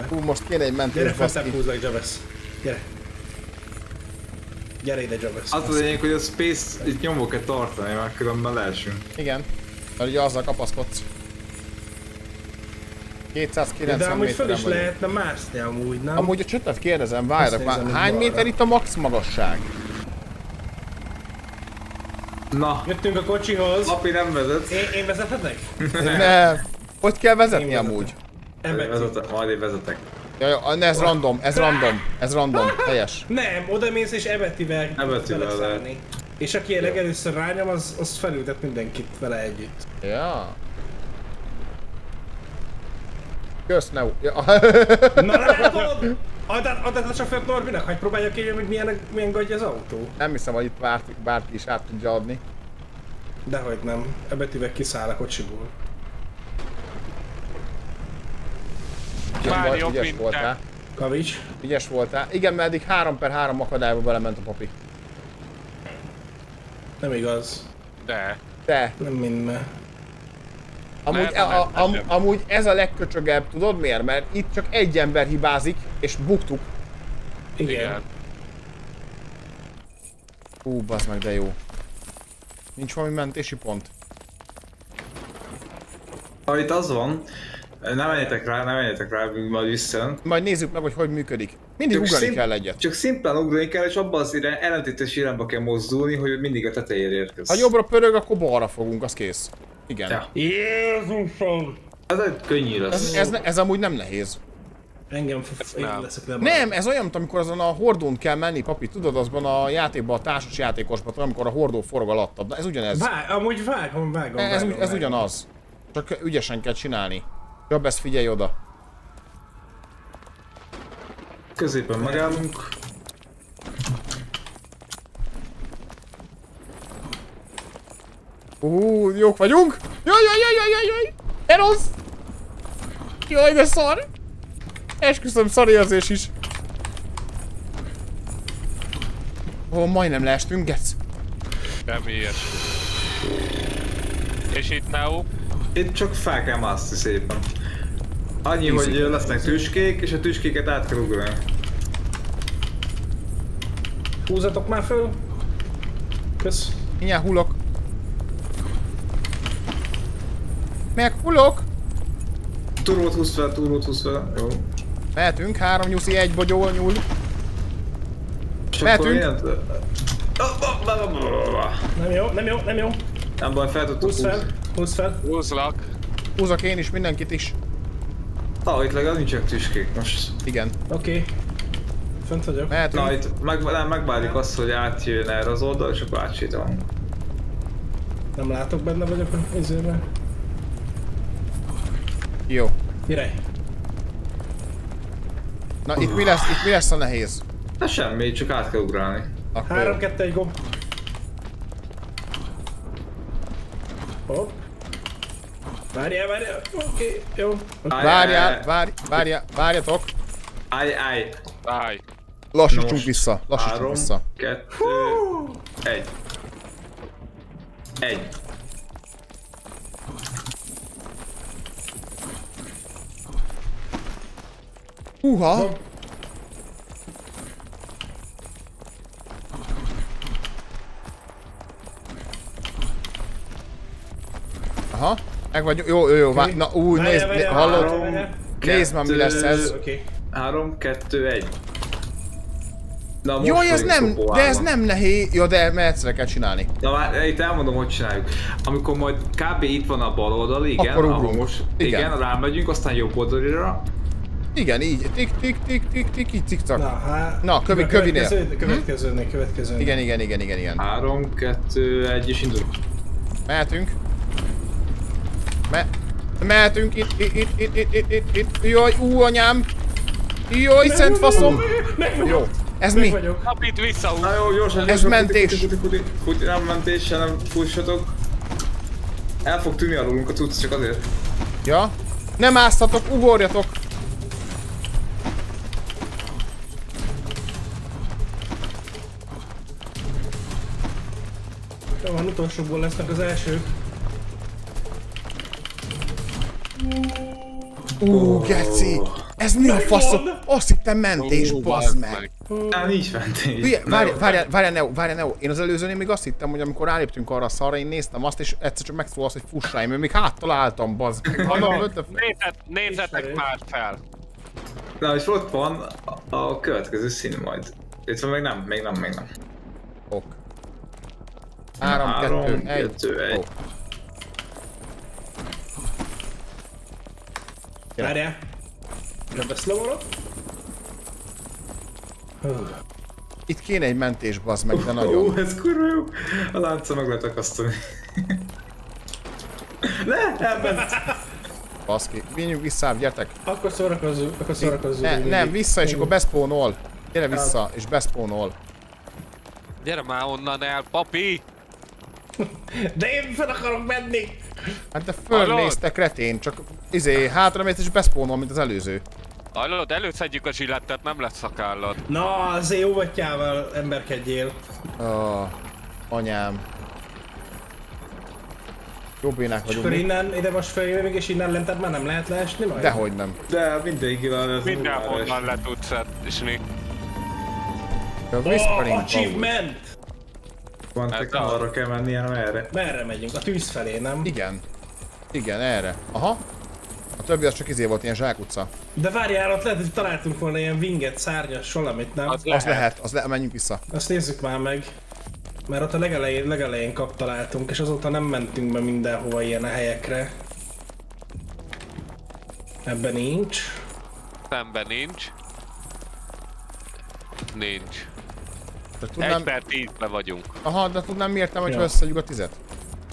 Speaker 1: Hú, most kéne egy
Speaker 2: Gyere
Speaker 1: mentős
Speaker 2: fentebb
Speaker 1: baszki.
Speaker 2: húzlak, Jabez. Gyere. Gyere ide, Jabez.
Speaker 5: Az a lényeg, hogy a space itt nyomva kell tartani, mert különben leesünk.
Speaker 1: Igen, mert ugye azzal kapaszkodsz. 290
Speaker 2: De amúgy föl is
Speaker 1: vagyunk.
Speaker 2: lehetne mászni amúgy, nem?
Speaker 1: Amúgy a csötet kérdezem,
Speaker 2: nézem,
Speaker 1: hány méter itt a max magasság?
Speaker 5: Na,
Speaker 2: Jöttünk a kocsihoz.
Speaker 5: Papi nem vezet.
Speaker 2: Én, én vezethetek?
Speaker 1: Ne. Hogy kell vezetni
Speaker 2: Én
Speaker 1: amúgy?
Speaker 5: Vezetek, majd én vezetek.
Speaker 1: Ja, ja, ne, ez random, ez random, ez random, helyes.
Speaker 2: Nem, oda mész és ebetivel
Speaker 5: Ebetivel
Speaker 2: szállni. És aki a legelőször rányom, az, az felültet mindenkit vele együtt.
Speaker 1: Ja. Kösz, Neo. Ja.
Speaker 2: Na látod! Add át, add át a sofőrt Norbinak, hogy próbálja kérni, hogy milyen, milyen gagy az autó.
Speaker 1: Nem hiszem, hogy itt bárki, bárki is át tudja adni.
Speaker 2: Dehogy nem, ebetivel kiszáll a kocsiból.
Speaker 3: Már
Speaker 1: Vagy
Speaker 3: jobb,
Speaker 1: ügyes
Speaker 3: mint
Speaker 1: voltál.
Speaker 2: Kavics.
Speaker 1: Ügyes voltál. Igen, mert eddig 3 per 3 akadályba belement a papi.
Speaker 2: Nem igaz.
Speaker 3: De.
Speaker 1: Te.
Speaker 2: Nem minden.
Speaker 1: Amúgy,
Speaker 3: Nem,
Speaker 1: a, a,
Speaker 3: nem,
Speaker 1: am,
Speaker 3: nem.
Speaker 1: amúgy ez a legköcsögebb, tudod miért? Mert itt csak egy ember hibázik, és buktuk.
Speaker 2: Igen.
Speaker 3: Igen.
Speaker 1: Hú, bazd meg, de jó. Nincs valami mentési pont.
Speaker 5: Ha itt az van, ne menjetek rá, ne menjetek rá, majd visszajön.
Speaker 1: Majd nézzük meg, hogy hogy működik. Mindig ugrani
Speaker 5: szim-
Speaker 1: kell egyet.
Speaker 5: Csak szimplán ugrani kell, és abban az irány, ellentétes irányba kell mozdulni, hogy mindig a tetejére érkez.
Speaker 1: Ha jobbra pörög, akkor balra fogunk, az kész. Igen.
Speaker 5: Ja.
Speaker 2: Jézusom!
Speaker 5: Ez egy könnyű
Speaker 1: Ez,
Speaker 5: lesz.
Speaker 1: ez, ne- ez amúgy nem nehéz.
Speaker 2: Engem
Speaker 3: nem.
Speaker 2: leszek nem.
Speaker 1: Nem, ez olyan, mint amikor azon a hordón kell menni, papi, tudod, azban a játékban, a társas játékosban, amikor a hordó forog alattad. Na, ez ugyanez.
Speaker 2: Vág, amúgy vágom, vágom,
Speaker 1: Ez,
Speaker 2: vágom,
Speaker 1: ez
Speaker 2: vágom.
Speaker 1: ugyanaz. Csak ügyesen kell csinálni. Jobb ezt figyelj oda.
Speaker 5: Középen megállunk.
Speaker 1: Ú, jók vagyunk! Jaj, jaj, jaj, jaj, jaj! Erosz! Jaj, de szar! Esküszöm, szar érzés is. Ó, majdnem leestünk, gec.
Speaker 3: Semmi ilyesmi. És itt Neo.
Speaker 5: Itt csak fel kell mászni szépen. Annyi,
Speaker 1: Easy.
Speaker 5: hogy lesznek tüskék, és a tüskéket át kell ugrani.
Speaker 2: Húzatok már föl. Kösz.
Speaker 1: Mindjárt hullok. Meg hullok!
Speaker 5: Turót húz fel, turót húz fel. Jó.
Speaker 1: Mehetünk, három nyuszi, egy bogyó, nyúl. Mehetünk.
Speaker 2: Nem jó, nem jó, nem jó.
Speaker 5: Nem baj, fel tudtuk
Speaker 2: Húzz fel, húzz fel.
Speaker 3: Húzlak.
Speaker 1: Húzok én is, mindenkit is.
Speaker 5: Ah, itt legalább nincsenek tüskék most.
Speaker 1: Igen.
Speaker 2: Oké. Okay. Fönt vagyok.
Speaker 1: Mehetünk.
Speaker 5: Na, itt meg, nem, megvárjuk azt, hogy átjön erre az oldal, és akkor átsétálunk.
Speaker 2: Nem látok benne vagyok a izében.
Speaker 1: Jó.
Speaker 2: Király.
Speaker 1: Na itt mi lesz, itt mi lesz a nehéz?
Speaker 5: De semmi, csak át kell ugrálni.
Speaker 1: Akkor
Speaker 2: 3,
Speaker 1: jó.
Speaker 2: 2, 1, gomb. Hopp. Várjál, várjál. Oké, okay, jó.
Speaker 5: Állj,
Speaker 1: Várjál, várj, várjál, várjatok.
Speaker 5: Állj, állj.
Speaker 3: Állj.
Speaker 1: Lassítsunk
Speaker 5: Most.
Speaker 1: vissza, lassítsunk
Speaker 5: Három,
Speaker 1: vissza.
Speaker 5: kettő, egy. Egy.
Speaker 1: Húha! Aha, meg vagyunk. Jó, jó, jó, vá- na
Speaker 2: Várjál,
Speaker 1: nézd, né- hallod?
Speaker 2: várjál.
Speaker 1: Nézd már mi lesz ez.
Speaker 2: Oké.
Speaker 5: Három, kettő, egy. Na, most
Speaker 1: Jaj, ez nem, de ez nem nehéz. Jó, de mert egyszerre kell csinálni.
Speaker 5: Na már itt elmondom, hogy csináljuk. Amikor majd kb. itt van a bal oldal, igen,
Speaker 1: Akkor ugrunk.
Speaker 5: most,
Speaker 1: Igen.
Speaker 5: igen, rámegyünk, aztán jobb oldalra.
Speaker 1: Igen, így. Tik, tik, tik, tik, tik, így cikcak.
Speaker 2: Na, hát...
Speaker 1: Na, kövi- kövinél.
Speaker 2: Következő, következőnél, következőnél.
Speaker 1: Igen, igen, igen, igen, igen.
Speaker 5: Három, kettő, egy, és indulunk.
Speaker 1: Mehetünk. Me mehetünk itt, itt, itt, itt, itt, itt, itt, itt. Jaj, ú, anyám. Jaj, szent faszom. Jó. Ez mi?
Speaker 3: Kapit visszahúz.
Speaker 5: Na jó, gyorsan,
Speaker 1: Ez mentés.
Speaker 5: Futi, nem mentés, hanem fussatok. El fog tűnni alulunk a cucc, csak azért.
Speaker 1: Ja. Nem áztatok, ugorjatok.
Speaker 2: Utolsóból lesznek az elsők.
Speaker 1: Ú, geci. Ez mi a faszom? Azt hittem mentés,
Speaker 3: Ó,
Speaker 1: bazd meg.
Speaker 5: Á, nincs mentés.
Speaker 1: Hülye,
Speaker 5: Na
Speaker 1: várj,
Speaker 5: jó.
Speaker 1: várjál, várjál, Neo, várjál, Neo. Én az előzőnél még azt hittem, hogy amikor ráléptünk arra a szarra, én néztem azt, és egyszer csak megszólalsz, hogy fussál, én még háttal álltam, bazd meg.
Speaker 3: Nézzetek már fel.
Speaker 5: Na, és ott van a, a következő szín majd. Itt van még nem, még nem, még nem.
Speaker 1: Ok. Három,
Speaker 5: Három,
Speaker 1: kettő, egy.
Speaker 5: kettő, egy.
Speaker 1: Ó. Ja.
Speaker 2: Várjál. Jobbesz lomolok.
Speaker 1: Itt kéne egy mentés, bazd meg, de
Speaker 5: Ó,
Speaker 1: nagyon.
Speaker 5: ez kurva jó. A lánca meg lehet akasztani. Ne, elment.
Speaker 1: Baszki. Vinjünk vissza, gyertek.
Speaker 2: Akkor szórakozzunk, akkor szórakozzunk.
Speaker 1: Ne, nem, vissza, és akkor bespawnol. Gyere vissza, és bespawnol.
Speaker 3: Gyere már onnan el, papi!
Speaker 2: De én fel akarok menni!
Speaker 1: Hát de fölnézte kretén, csak izé, hátra mész és bespawnol, mint az előző.
Speaker 3: Hallod, előszedjük a zsillettet, nem lesz szakállad.
Speaker 2: Na, azért óvatjával emberkedjél.
Speaker 1: Oh, anyám. Jobbénák
Speaker 2: És akkor
Speaker 1: vagyunk. mi?
Speaker 2: innen, ide most feljövünk, és innen lentebb már nem lehet leesni majd?
Speaker 1: Dehogy nem.
Speaker 5: De mindenki van ez.
Speaker 3: Mindenhonnan le tudsz esni.
Speaker 1: A
Speaker 2: Oh, achievement!
Speaker 5: Van, te
Speaker 3: Ez
Speaker 5: arra kell menni, hanem erre.
Speaker 2: Merre megyünk? A tűz felé, nem?
Speaker 1: Igen. Igen, erre. Aha. A többi az csak izé volt, ilyen zsákutca.
Speaker 2: De várjál, ott lehet, hogy találtunk volna ilyen winget, szárnyas, valamit, nem?
Speaker 3: Az
Speaker 1: Az
Speaker 3: lehet.
Speaker 1: lehet, az le, menjünk vissza.
Speaker 2: Azt nézzük már meg. Mert ott a legelején, legelején kap találtunk, és azóta nem mentünk be mindenhova ilyen helyekre. Ebben nincs.
Speaker 3: Szemben nincs. Nincs.
Speaker 1: De tudnám,
Speaker 3: per tízbe vagyunk.
Speaker 1: aha, de tudnám mi értem, hogy
Speaker 2: Ja.
Speaker 1: összegyük a tizet?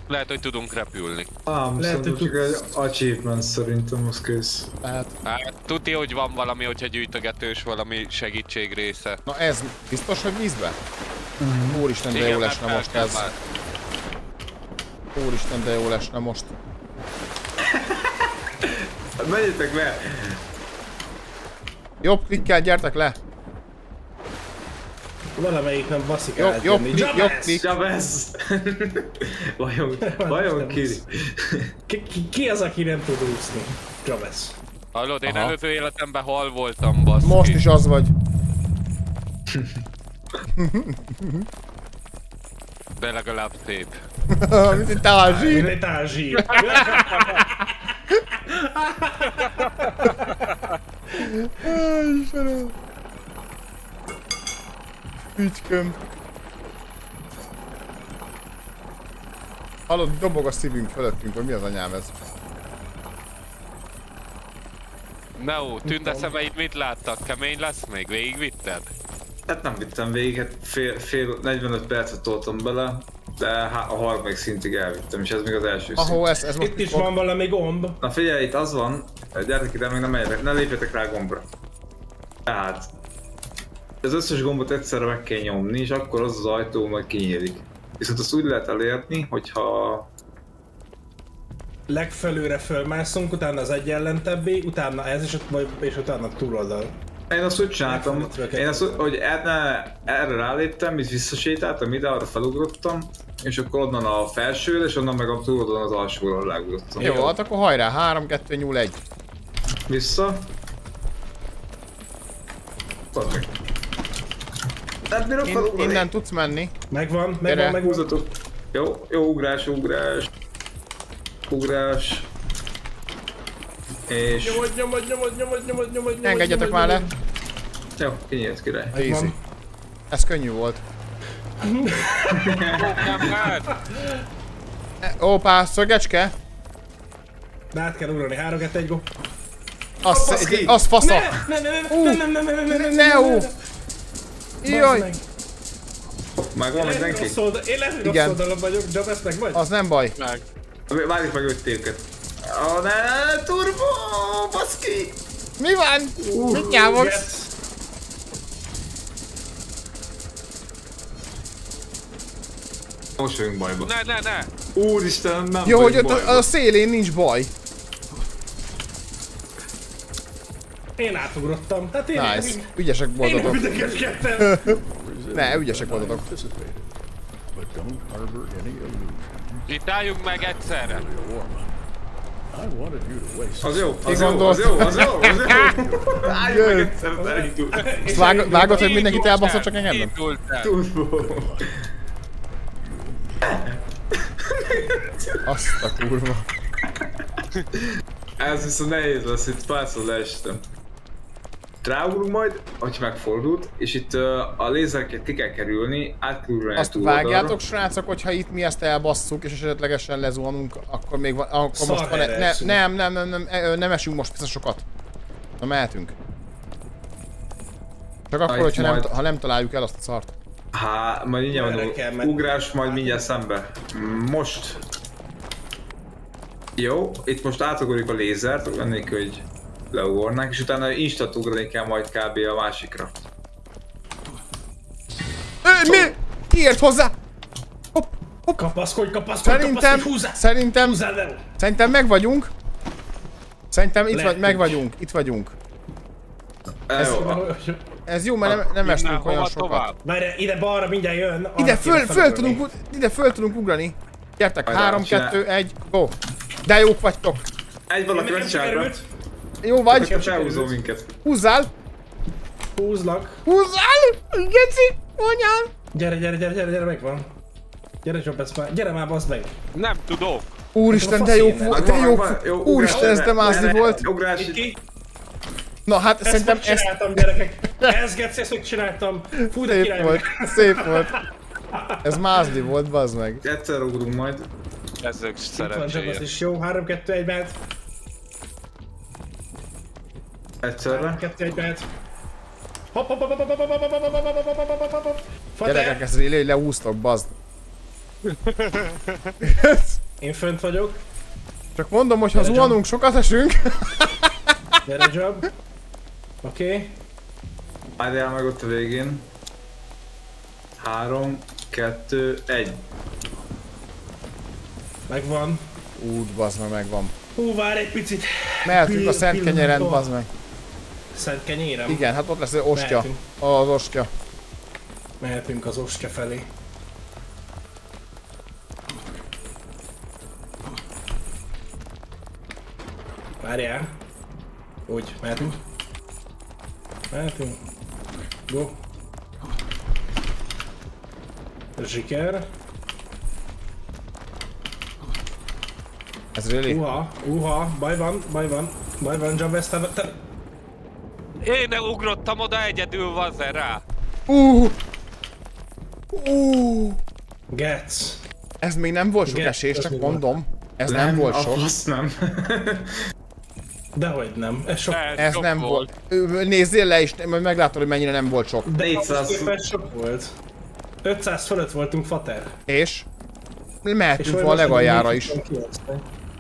Speaker 3: Lehet, hogy tudunk repülni.
Speaker 5: Ám,
Speaker 2: Lehet,
Speaker 5: Lehet,
Speaker 2: hogy
Speaker 5: csak egy achievement szerintem az kész.
Speaker 1: Tehát,
Speaker 3: Hát, tuti, hogy van valami, hogyha gyűjtögetős valami segítség része.
Speaker 1: na ez biztos, hogy vízbe? Úristen, de
Speaker 3: Igen,
Speaker 1: jó
Speaker 3: mert
Speaker 1: lesne
Speaker 3: fel
Speaker 1: most ez.
Speaker 3: már.
Speaker 1: Úristen, de jó lesne most.
Speaker 5: Hát Menjetek be!
Speaker 1: Jobb klikkel, gyertek le!
Speaker 2: Valamelyik nem baszik
Speaker 1: Jobb,
Speaker 2: átjönni.
Speaker 1: jobb klik, jobb klik.
Speaker 5: Vajon, vajon ki?
Speaker 2: Ki, ki, az, aki nem tud úszni? Jabez.
Speaker 3: Hallod, én
Speaker 1: Aha.
Speaker 3: előző életemben hal voltam, baszki.
Speaker 1: Most is az vagy.
Speaker 3: De legalább szép.
Speaker 1: Mint egy tázsi.
Speaker 2: Egy tázsír.
Speaker 1: Istenem. Ügyköm. Hallod, dobog a szívünk fölöttünk, hogy mi az anyám ez?
Speaker 3: Neo, tünde szemeid mit láttak? Kemény lesz még? Végigvitted?
Speaker 5: Hát nem vittem végig, hát fél, fél 45 percet toltam bele, de a harmadik szintig elvittem, és ez még az első szint.
Speaker 1: Ahó, ez, ez most
Speaker 2: Itt is van valami gomb.
Speaker 5: Na figyelj, itt az van, gyertek ide, még nem menjetek, ne lépjetek rá a gombra. Tehát, az összes gombot egyszerre meg kell nyomni, és akkor az az ajtó majd kinyílik. Viszont azt úgy lehet elérni, hogyha
Speaker 2: Legfelőre fölmászunk, utána az egyenlentebbé, utána ez, és, és utána túloldal.
Speaker 5: Én azt úgy csináltam, én azt, hogy erre, erre ráléptem, így visszasétáltam ide, arra felugrottam, és akkor onnan a felsőre, és onnan meg a túloldalon az alsóra legugrottam.
Speaker 1: Jó, hát akkor hajrá, 3, 2, nyúl 1.
Speaker 5: Vissza. Badd meg. Nem felugrani.
Speaker 1: innen tudsz menni.
Speaker 2: Megvan, megvan, megvan.
Speaker 5: Húzatok. Jó, jó, ugrás, ugrás. Ugrás. És...
Speaker 2: Nyomod, nyomod, nyomod, nyomod, nyomod, nyomod, nyomod.
Speaker 1: Engedjetek
Speaker 2: nyomod,
Speaker 1: már le.
Speaker 2: nyomod.
Speaker 5: Jó, kinyílt király.
Speaker 1: Easy. Ez könnyű volt. Ópá, szögecske.
Speaker 2: De át kell ugrani, 3 2 1 go.
Speaker 1: Az, az fasza.
Speaker 2: Ne, ne, ne, ne, ne, ne, ne, ne, ne, ne, ne,
Speaker 1: Neo.
Speaker 2: Bazd
Speaker 1: Jaj,
Speaker 2: meg.
Speaker 5: Megvan
Speaker 2: Lehet, hogy
Speaker 5: mindenki?
Speaker 2: rossz oldal- Én lehet, hogy rossz
Speaker 1: Igen.
Speaker 2: oldalon vagyok, Jabez meg vagy?
Speaker 1: az nem baj.
Speaker 3: Meg.
Speaker 5: Várjuk meg öt őket. Ó, ne, turbo, baszki!
Speaker 1: Mi van? Mit nyávogsz?
Speaker 2: Yes.
Speaker 5: Most vagyunk bajba.
Speaker 3: Ne, ne, ne!
Speaker 5: Úristen, nem
Speaker 1: Jó, hogy ott a, a szélén nincs baj.
Speaker 2: Én átugrottam. Hát én
Speaker 1: Nice. Ügyesek
Speaker 2: Én nem
Speaker 1: voltatok.
Speaker 2: idegeskedtem.
Speaker 1: Ne, ügyesek voltatok.
Speaker 4: anticipated, but don't harbor any illusion.
Speaker 3: Itt álljunk meg egyszerre.
Speaker 4: I wanted you to waste
Speaker 5: Az jó, az jó, az jó, az jó, az jó. Álljunk meg egyszer, elindul.
Speaker 1: Azt vágod, vágod, hogy mindenkit elbaszott, csak engem nem?
Speaker 3: Indultál.
Speaker 5: Turbo.
Speaker 1: Azt a kurva.
Speaker 5: Ez viszont nehéz lesz, itt párszor leestem. Ráugrunk majd, hogyha megfordult, és itt ö, a lézereket ki kell kerülni, át kell ugrani a
Speaker 1: Azt vágjátok, srácok, hogyha itt mi ezt elbasszuk, és esetlegesen lezuhanunk, akkor még van, akkor
Speaker 2: Szar
Speaker 1: most van, ne, nem, nem, nem, nem, ö, nem esünk most vissza sokat. Na mehetünk. Csak akkor, hogyha nem,
Speaker 5: majd-
Speaker 1: ha nem találjuk el azt a szart.
Speaker 5: Há, majd mindjárt
Speaker 2: menni?
Speaker 5: ugrás, majd mindjárt szembe. Most. Jó, itt most átugorjuk a lézert, annélkül, hogy leugornánk, és utána instant ugrani kell majd kb. a másikra.
Speaker 1: Ö, mi? Ki ért hozzá?
Speaker 2: Kapaszkodj, kapaszkodj,
Speaker 1: Szerintem,
Speaker 2: kapaszkodj, húzzál!
Speaker 1: szerintem, szerintem meg vagyunk. Szerintem itt, vagy,
Speaker 2: Lehetünk.
Speaker 1: meg vagyunk, itt vagyunk.
Speaker 5: Ez, jó,
Speaker 1: Ez jó, mert nem, nem estünk olyan sokat.
Speaker 3: tovább?
Speaker 2: Várj, ide balra mindjárt jön.
Speaker 1: Ide föl, föl tudunk, ide föl tudunk ugrani. Gyertek,
Speaker 5: Majd
Speaker 1: 3,
Speaker 5: csinál.
Speaker 1: 2, 1, go! De jók vagytok!
Speaker 5: egy valaki
Speaker 2: sikerült.
Speaker 1: Jó vagy?
Speaker 5: nekem felhúzó minket.
Speaker 1: Húzzál!
Speaker 2: Húzlak.
Speaker 1: Húzzál! Geci! Anyám!
Speaker 2: Gyere, gyere, gyere, gyere, gyere, megvan. Gyere, Jobb, ezt már, gyere már, bazd meg.
Speaker 3: Nem tudok.
Speaker 1: Úristen, de
Speaker 5: Van,
Speaker 1: de
Speaker 5: jó,
Speaker 1: Úristen, ez de mázli volt.
Speaker 5: Ugrás?
Speaker 1: Na hát
Speaker 2: Ezt
Speaker 1: szerintem ezt
Speaker 2: megcsináltam, gyerekek. Ez geci, ezt megcsináltam. Fú, de
Speaker 1: szép volt, szép volt. Ez mázli volt, bazd meg.
Speaker 5: egyszer ugrunk majd.
Speaker 3: Ezek
Speaker 2: Itt van Jobb, az
Speaker 3: szerencséje.
Speaker 2: is jó. 3, 2, 1, mehet. 3,
Speaker 5: Egyszerre.
Speaker 2: 2, 1, mehet. Hopp, hopp, hopp, hopp, hopp, hopp, hopp, hopp, hopp, hopp, hopp, hopp, hopp, hopp.
Speaker 1: Gyerekek, ezt le- leúztok, bazd.
Speaker 2: én fönt vagyok.
Speaker 1: Csak mondom, hogy ha zuhanunk, sokat esünk.
Speaker 2: Gyere, Jobb. Oké.
Speaker 5: Várjál meg ott a végén. Három, kettő, egy.
Speaker 2: Megvan.
Speaker 1: Út, bazd meg, megvan.
Speaker 2: Hú, várj egy picit.
Speaker 1: Mehetünk a Szent Kenyeren, bazd meg.
Speaker 2: Szent kenyérem.
Speaker 1: Igen, hát ott lesz az ostya.
Speaker 2: Mehetünk.
Speaker 1: Az ostya.
Speaker 2: Mehetünk az ostya felé. Várjál. Úgy, mehetünk. Mehetünk. Go. Zsiker.
Speaker 1: Ez really?
Speaker 2: Uha, uha, baj van, baj van. Baj van, Jabez, te, te...
Speaker 3: Én ugrottam oda egyedül, vazzer rá.
Speaker 1: Uh! Uh!
Speaker 2: Getsz.
Speaker 1: Ez még nem volt sok esés,
Speaker 2: ez
Speaker 1: csak mondom. Ez nem volt
Speaker 5: a
Speaker 1: sok.
Speaker 5: fasz nem.
Speaker 2: Dehogy nem, ez sok.
Speaker 3: Ez,
Speaker 1: Ez
Speaker 3: sok
Speaker 1: nem volt. Ö, Nézzél le is, majd meglátod, hogy mennyire nem volt sok.
Speaker 2: De
Speaker 5: 400
Speaker 2: ahhoz képest sok volt. 500 fölött voltunk, Fater.
Speaker 1: És?
Speaker 2: És
Speaker 1: Mehetünk volna a legaljára is.
Speaker 2: 29.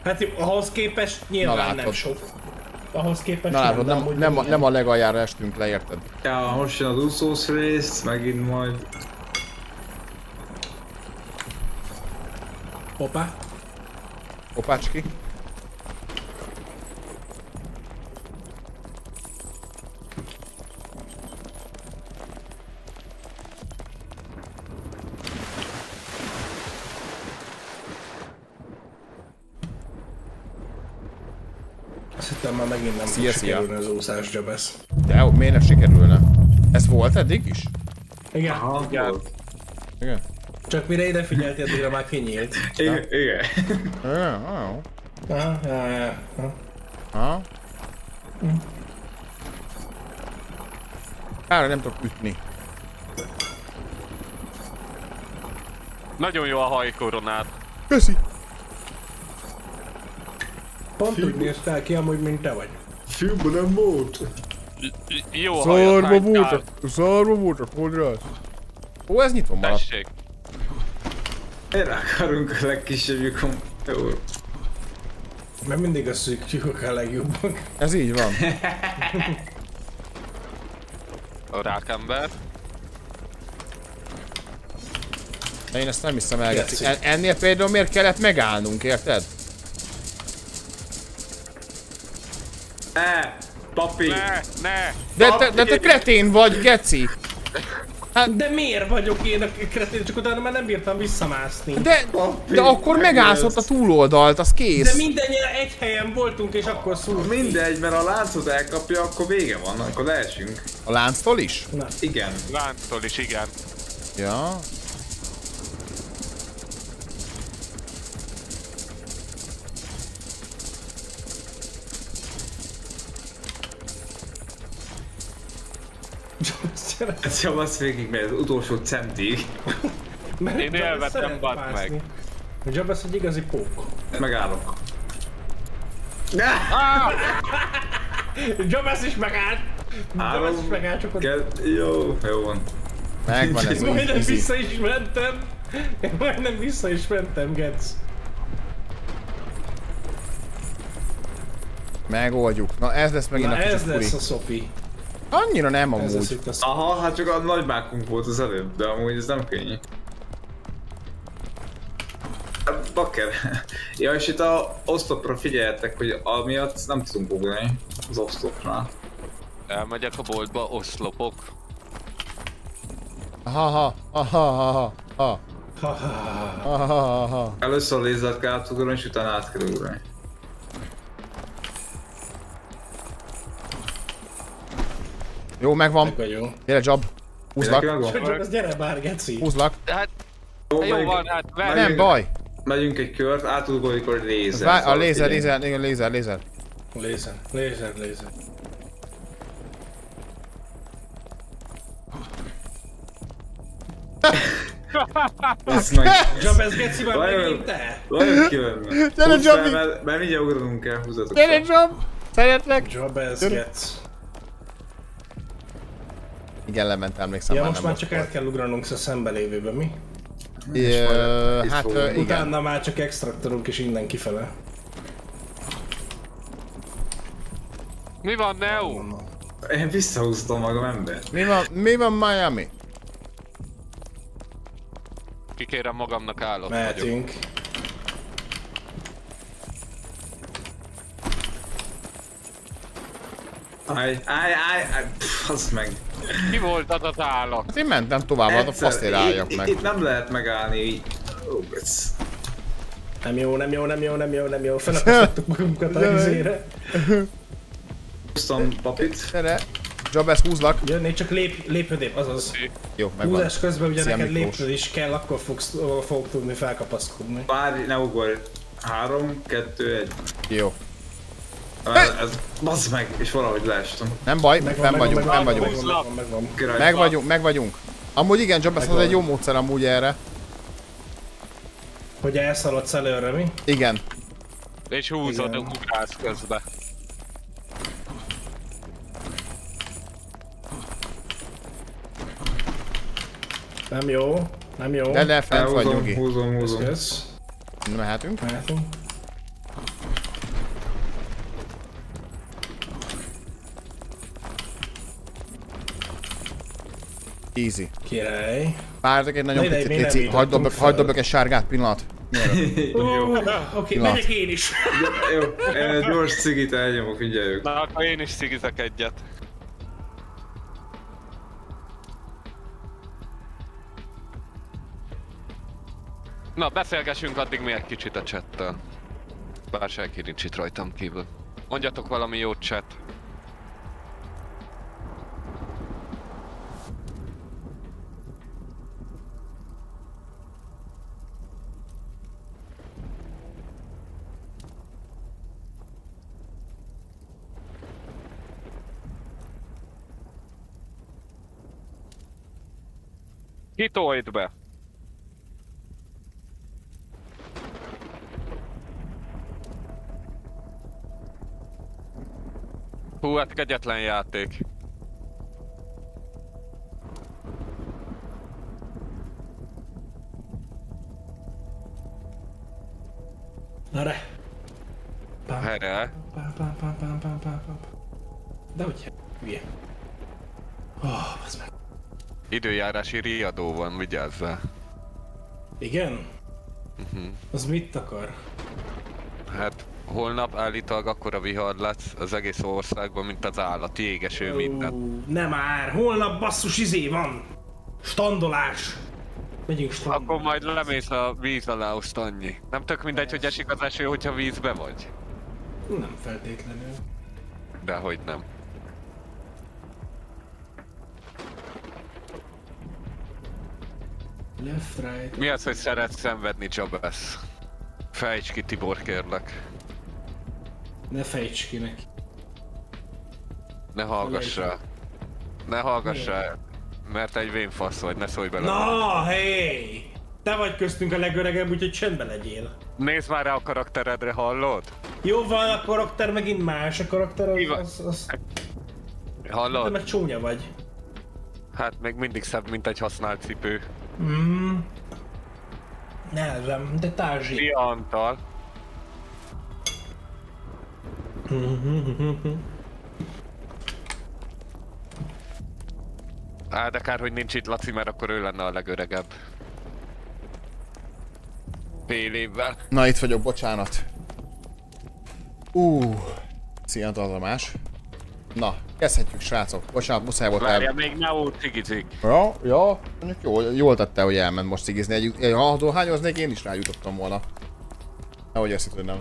Speaker 2: Hát ahhoz képest nyilván
Speaker 1: Na,
Speaker 2: nem sok. Ahhoz képest
Speaker 1: Na látod, nem,
Speaker 2: amúgy
Speaker 1: nem, a, nem a legaljára estünk le, érted?
Speaker 5: Ja, most jön az úszós rész, megint majd.
Speaker 2: Hoppá.
Speaker 1: Opácski.
Speaker 2: Hittem már megint nem
Speaker 1: Szia,
Speaker 2: fog
Speaker 1: szia.
Speaker 2: sikerülni az úszás Jabez.
Speaker 1: De miért ne sikerülne? Ez volt eddig is?
Speaker 2: Igen,
Speaker 5: Aha, volt.
Speaker 1: Igen.
Speaker 2: csak mire ide figyeltél, addigra már kinyílt.
Speaker 5: Igen, igen.
Speaker 1: Jó.
Speaker 2: Aha, ja, ja, ja.
Speaker 1: Ha? Kár, hogy nem tudok ütni.
Speaker 3: Nagyon jó a hajkoronád.
Speaker 1: Köszi!
Speaker 2: Pont úgy néztél ki amúgy, mint te vagy.
Speaker 5: Filmben nem volt.
Speaker 3: Jó hánytál.
Speaker 1: voltak, szarva voltak, hogy rá? Ó, ez nyitva maradt.
Speaker 3: Tessék.
Speaker 5: Erre akarunk a legkisebb lyukon. Jó.
Speaker 2: Mert mindig a szűk lyukak a legjobbak.
Speaker 1: Ez így van.
Speaker 3: A rákember.
Speaker 1: De én ezt nem hiszem el. Ennél például miért kellett megállnunk, érted?
Speaker 5: E, papi.
Speaker 3: Ne, ne.
Speaker 1: De te, de te kretén vagy, geci!
Speaker 2: De miért vagyok én a kretén, csak utána már nem bírtam visszamászni. De,
Speaker 1: De, de akkor megállsz ott a túloldalt, az
Speaker 2: de
Speaker 1: kész.
Speaker 2: mindennyire egy helyen voltunk, és akkor szúrt.
Speaker 5: Mindegy, mert a láncot elkapja, akkor vége van, akkor leesünk.
Speaker 1: A lánctól is?
Speaker 5: Igen.
Speaker 3: Lánctól is, igen.
Speaker 1: Ja.
Speaker 5: Ez jobb az végig megy az utolsó centig.
Speaker 2: Mert
Speaker 3: Én badd
Speaker 2: mászni.
Speaker 3: meg.
Speaker 2: A Jabez egy igazi pók.
Speaker 5: Megállok.
Speaker 2: Jabez is megállt! Jabez is megállt, csak ott
Speaker 5: jó, jó van.
Speaker 1: Megvan ez
Speaker 2: majdnem vissza is mentem. Én majdnem vissza is mentem, Getz.
Speaker 1: Megoldjuk. Na ez lesz megint
Speaker 2: Na
Speaker 1: a kicsit
Speaker 2: ez lesz a szopi.
Speaker 1: Annyira nem
Speaker 2: Ez
Speaker 1: amúgy.
Speaker 2: szopi.
Speaker 5: Aha, hát csak a nagy mákunk volt az előbb, de amúgy ez nem könnyű. Hát, Bakker. Ja, és itt a oszlopra figyeljetek, hogy amiatt nem tudunk ugrani az oszlopnál.
Speaker 3: Elmegyek a boltba, oszlopok.
Speaker 1: Aha, aha, aha, aha, aha. Aha, aha, aha.
Speaker 5: Először lézert kell átugrani, és utána át kell ugrani.
Speaker 1: Jó, megvan.
Speaker 2: Jó.
Speaker 1: Gyere, Job.
Speaker 5: Mindenki
Speaker 1: Húzlak.
Speaker 5: megvan?
Speaker 2: Jabez, gyere bár, Geci.
Speaker 1: Húzlak.
Speaker 3: Hát,
Speaker 5: Jó,
Speaker 3: jó van, hát ver.
Speaker 1: Nem baj.
Speaker 5: Megyünk egy kört, átugorjuk a lézer.
Speaker 1: Vá- a
Speaker 5: Szóval
Speaker 1: lézer,
Speaker 5: figyelj.
Speaker 1: lézer, igen, lézer, lézer.
Speaker 2: Lézer, lézer, lézer.
Speaker 5: Meg.
Speaker 2: Jabez, Geci már megint te?
Speaker 5: Vajon ki lenne?
Speaker 1: Gyere, Jobbik!
Speaker 5: Mert, mindjárt ugranunk kell, húzatok
Speaker 1: Gyere,
Speaker 5: fel.
Speaker 1: Job! Szeretlek!
Speaker 2: Jabez,
Speaker 1: Gyere.
Speaker 2: Gec.
Speaker 1: Igen, lement, emlékszem,
Speaker 2: Ja,
Speaker 1: már
Speaker 2: most már csak át kell ugranunk a szembelévőbe, mi?
Speaker 1: Ö,
Speaker 5: Itt
Speaker 1: Hát, igen.
Speaker 2: Utána már csak extraktorunk és innen kifele.
Speaker 3: Mi van, Neo?
Speaker 5: Én visszahúztam magam ember.
Speaker 1: Mi van, mi van Miami?
Speaker 3: Kikérem magamnak vagyok.
Speaker 2: Mehetünk.
Speaker 5: Állj, állj, állj, állj, pff, az meg.
Speaker 3: Ki volt az az állat?
Speaker 1: Hát én mentem tovább, hát a faszért álljak meg.
Speaker 5: Itt nem lehet megállni így. Ez.
Speaker 2: Nem jó, nem jó, nem jó, nem jó, nem jó. Felakasztottuk magunkat a izére.
Speaker 5: Húztam papit.
Speaker 1: Gyere! Job, ezt húzlak.
Speaker 2: Jönni, csak lép, lépődép, azaz.
Speaker 1: Jó, megvan.
Speaker 2: Húzás közben ugye
Speaker 1: Szia,
Speaker 2: neked lépned is kell, akkor fogsz, fogok tudni felkapaszkodni.
Speaker 5: Várj, ne ugorj. Három, kettő, egy.
Speaker 1: Jó.
Speaker 5: Ez, ez bazd meg, és valahogy leestem.
Speaker 1: Nem baj,
Speaker 2: Megvan,
Speaker 1: fenn
Speaker 2: megvan,
Speaker 1: vagyunk,
Speaker 2: megvan,
Speaker 1: fenn vagyunk.
Speaker 2: Megvan, megvan, megvan.
Speaker 5: Király.
Speaker 1: Meg vagyunk, meg vagyunk. Amúgy igen, Job, ez az egy jó módszer amúgy erre.
Speaker 2: Hogy elszaladsz előre, mi?
Speaker 1: Igen.
Speaker 3: És húzod
Speaker 2: Igen.
Speaker 3: ugrálsz közbe.
Speaker 2: Nem jó, nem jó.
Speaker 1: De de, fent vagy,
Speaker 5: húzom, húzom.
Speaker 2: Kösz.
Speaker 1: Mehetünk?
Speaker 2: Mehetünk.
Speaker 1: Easy.
Speaker 2: Király.
Speaker 1: Várjatok egy nagyon
Speaker 2: nem
Speaker 1: Léci. Hagyd dobok egy sárgát, pillanat.
Speaker 2: Oké, megyek én is.
Speaker 5: Jó, gyors cigit elnyomok, figyeljük.
Speaker 3: Na, akkor én is szigizek egyet. Na, beszélgessünk addig még egy kicsit a chattel. Bár senki nincs itt rajtam kívül. Mondjatok valami jót chat. Kitolt be! Hú, hát kegyetlen játék.
Speaker 2: Na re. Pám, pám. De hogy hülye. Oh, az meg.
Speaker 3: Időjárási riadó van, vigyázzál.
Speaker 2: Igen? Az mit akar?
Speaker 3: Hát holnap állítólag akkora vihar lesz az egész országban, mint az állat, jégeső minden.
Speaker 2: Nem már, holnap basszus izé van. Standolás. Megyünk strandba.
Speaker 3: Akkor majd lemész a víz alá, azt annyi. Nem tök mindegy, hogy esik az eső, hogyha vízbe vagy.
Speaker 2: Nem feltétlenül.
Speaker 3: Dehogy nem.
Speaker 2: Left, right.
Speaker 3: Mi az, hogy szeretsz szenvedni, Jabez? Fejts ki, Tibor, kérlek.
Speaker 2: Ne fejts ki neki.
Speaker 3: Ne hallgass rá. Ne hallgass rá, mert egy vénfasz vagy, ne szólj bele.
Speaker 2: Na, hey! Te vagy köztünk a legöregebb, úgyhogy csendben legyél.
Speaker 3: Nézd már rá a karakteredre, hallod?
Speaker 2: Jó van, a karakter megint más, a karakter az, az, az te
Speaker 3: Hallod?
Speaker 2: meg csúnya vagy.
Speaker 3: Hát még mindig szebb, mint egy használt cipő.
Speaker 2: Mm. Nehezem, de tázsi.
Speaker 3: Szia Antal. Á, de kár, hogy nincs itt Laci, mert akkor ő lenne a legöregebb. Fél évvel.
Speaker 1: Na, itt vagyok, bocsánat. Ú, szia Tamás. Na, kezdhetjük srácok. Bocsánat, muszáj volt
Speaker 3: Várja,
Speaker 1: el...
Speaker 3: még Neo cigizik.
Speaker 1: Ja, ja, mondjuk jól, jól tette, hogy elment most cigizni. Egy, egy, ha dohányoznék, én is rájutottam volna. Nehogy ezt hogy nem.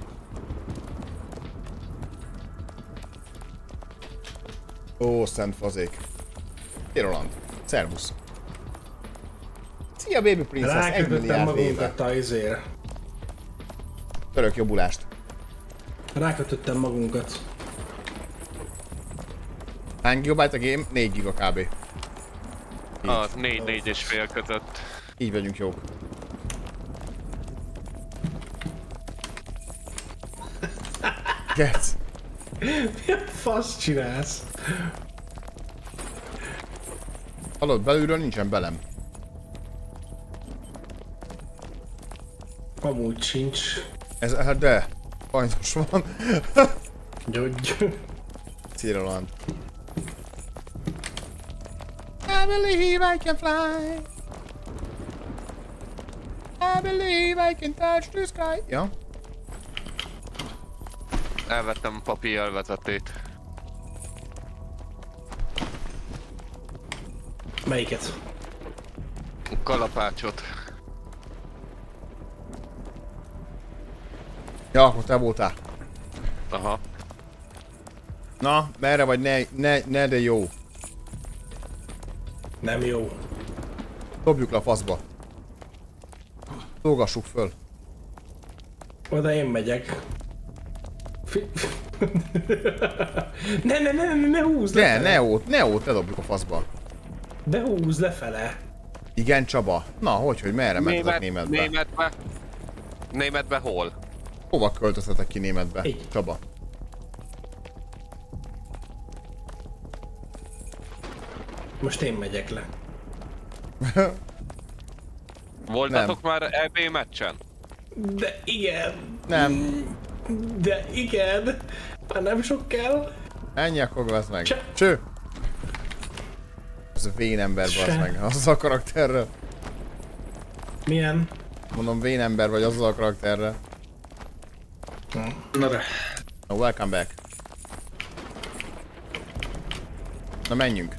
Speaker 1: Ó, szent fazék. Roland. Szervusz. Szia Baby Princess, egy
Speaker 2: Rákötöttem
Speaker 1: milliárd éve.
Speaker 2: magunkat a izére.
Speaker 1: Török jobbulást.
Speaker 2: Rákötöttem magunkat.
Speaker 1: Hány gigabyte a game? 4 giga kb.
Speaker 3: Az 4-4 és fél között.
Speaker 1: Így vagyunk jók. Gec.
Speaker 2: Mi a fasz csinálsz?
Speaker 1: Hallod, belülről nincsen belem.
Speaker 2: Amúgy sincs.
Speaker 1: Ez, hát de. Sajnos van.
Speaker 2: Gyógy.
Speaker 1: Roland. I believe I can fly. I believe I can touch the sky. Ja.
Speaker 3: Elvettem a papi elvezetét.
Speaker 2: Melyiket?
Speaker 3: Kalapácsot.
Speaker 1: Ja, akkor te voltál.
Speaker 3: Aha.
Speaker 1: Na, merre vagy? Ne, ne, ne de jó.
Speaker 2: Nem jó.
Speaker 1: Dobjuk le a faszba. Dolgassuk föl.
Speaker 2: Oda én megyek. Ne, ne, ne, ne, ne húzz
Speaker 1: Ne,
Speaker 2: lefele.
Speaker 1: ne ót, ne ót, ne dobjuk a faszba.
Speaker 2: De húzz lefele.
Speaker 1: Igen, Csaba. Na, hogy, hogy merre mentetek
Speaker 3: Német,
Speaker 1: németbe?
Speaker 3: németbe. Németbe hol?
Speaker 1: Hova költöztetek ki németbe?
Speaker 2: Így.
Speaker 1: Csaba.
Speaker 2: Most én megyek le.
Speaker 3: Voltatok már EB meccsen?
Speaker 2: De igen.
Speaker 1: Nem.
Speaker 2: De igen. Már nem sok kell.
Speaker 1: Ennyi, akkor vesz meg.
Speaker 2: Csö.
Speaker 1: Cső! Ez a vén ember, bazd meg. Az a karakterrel.
Speaker 2: Milyen?
Speaker 1: Mondom, vén ember vagy azzal a karakterrel.
Speaker 5: Na de.
Speaker 1: No, welcome back. Na menjünk.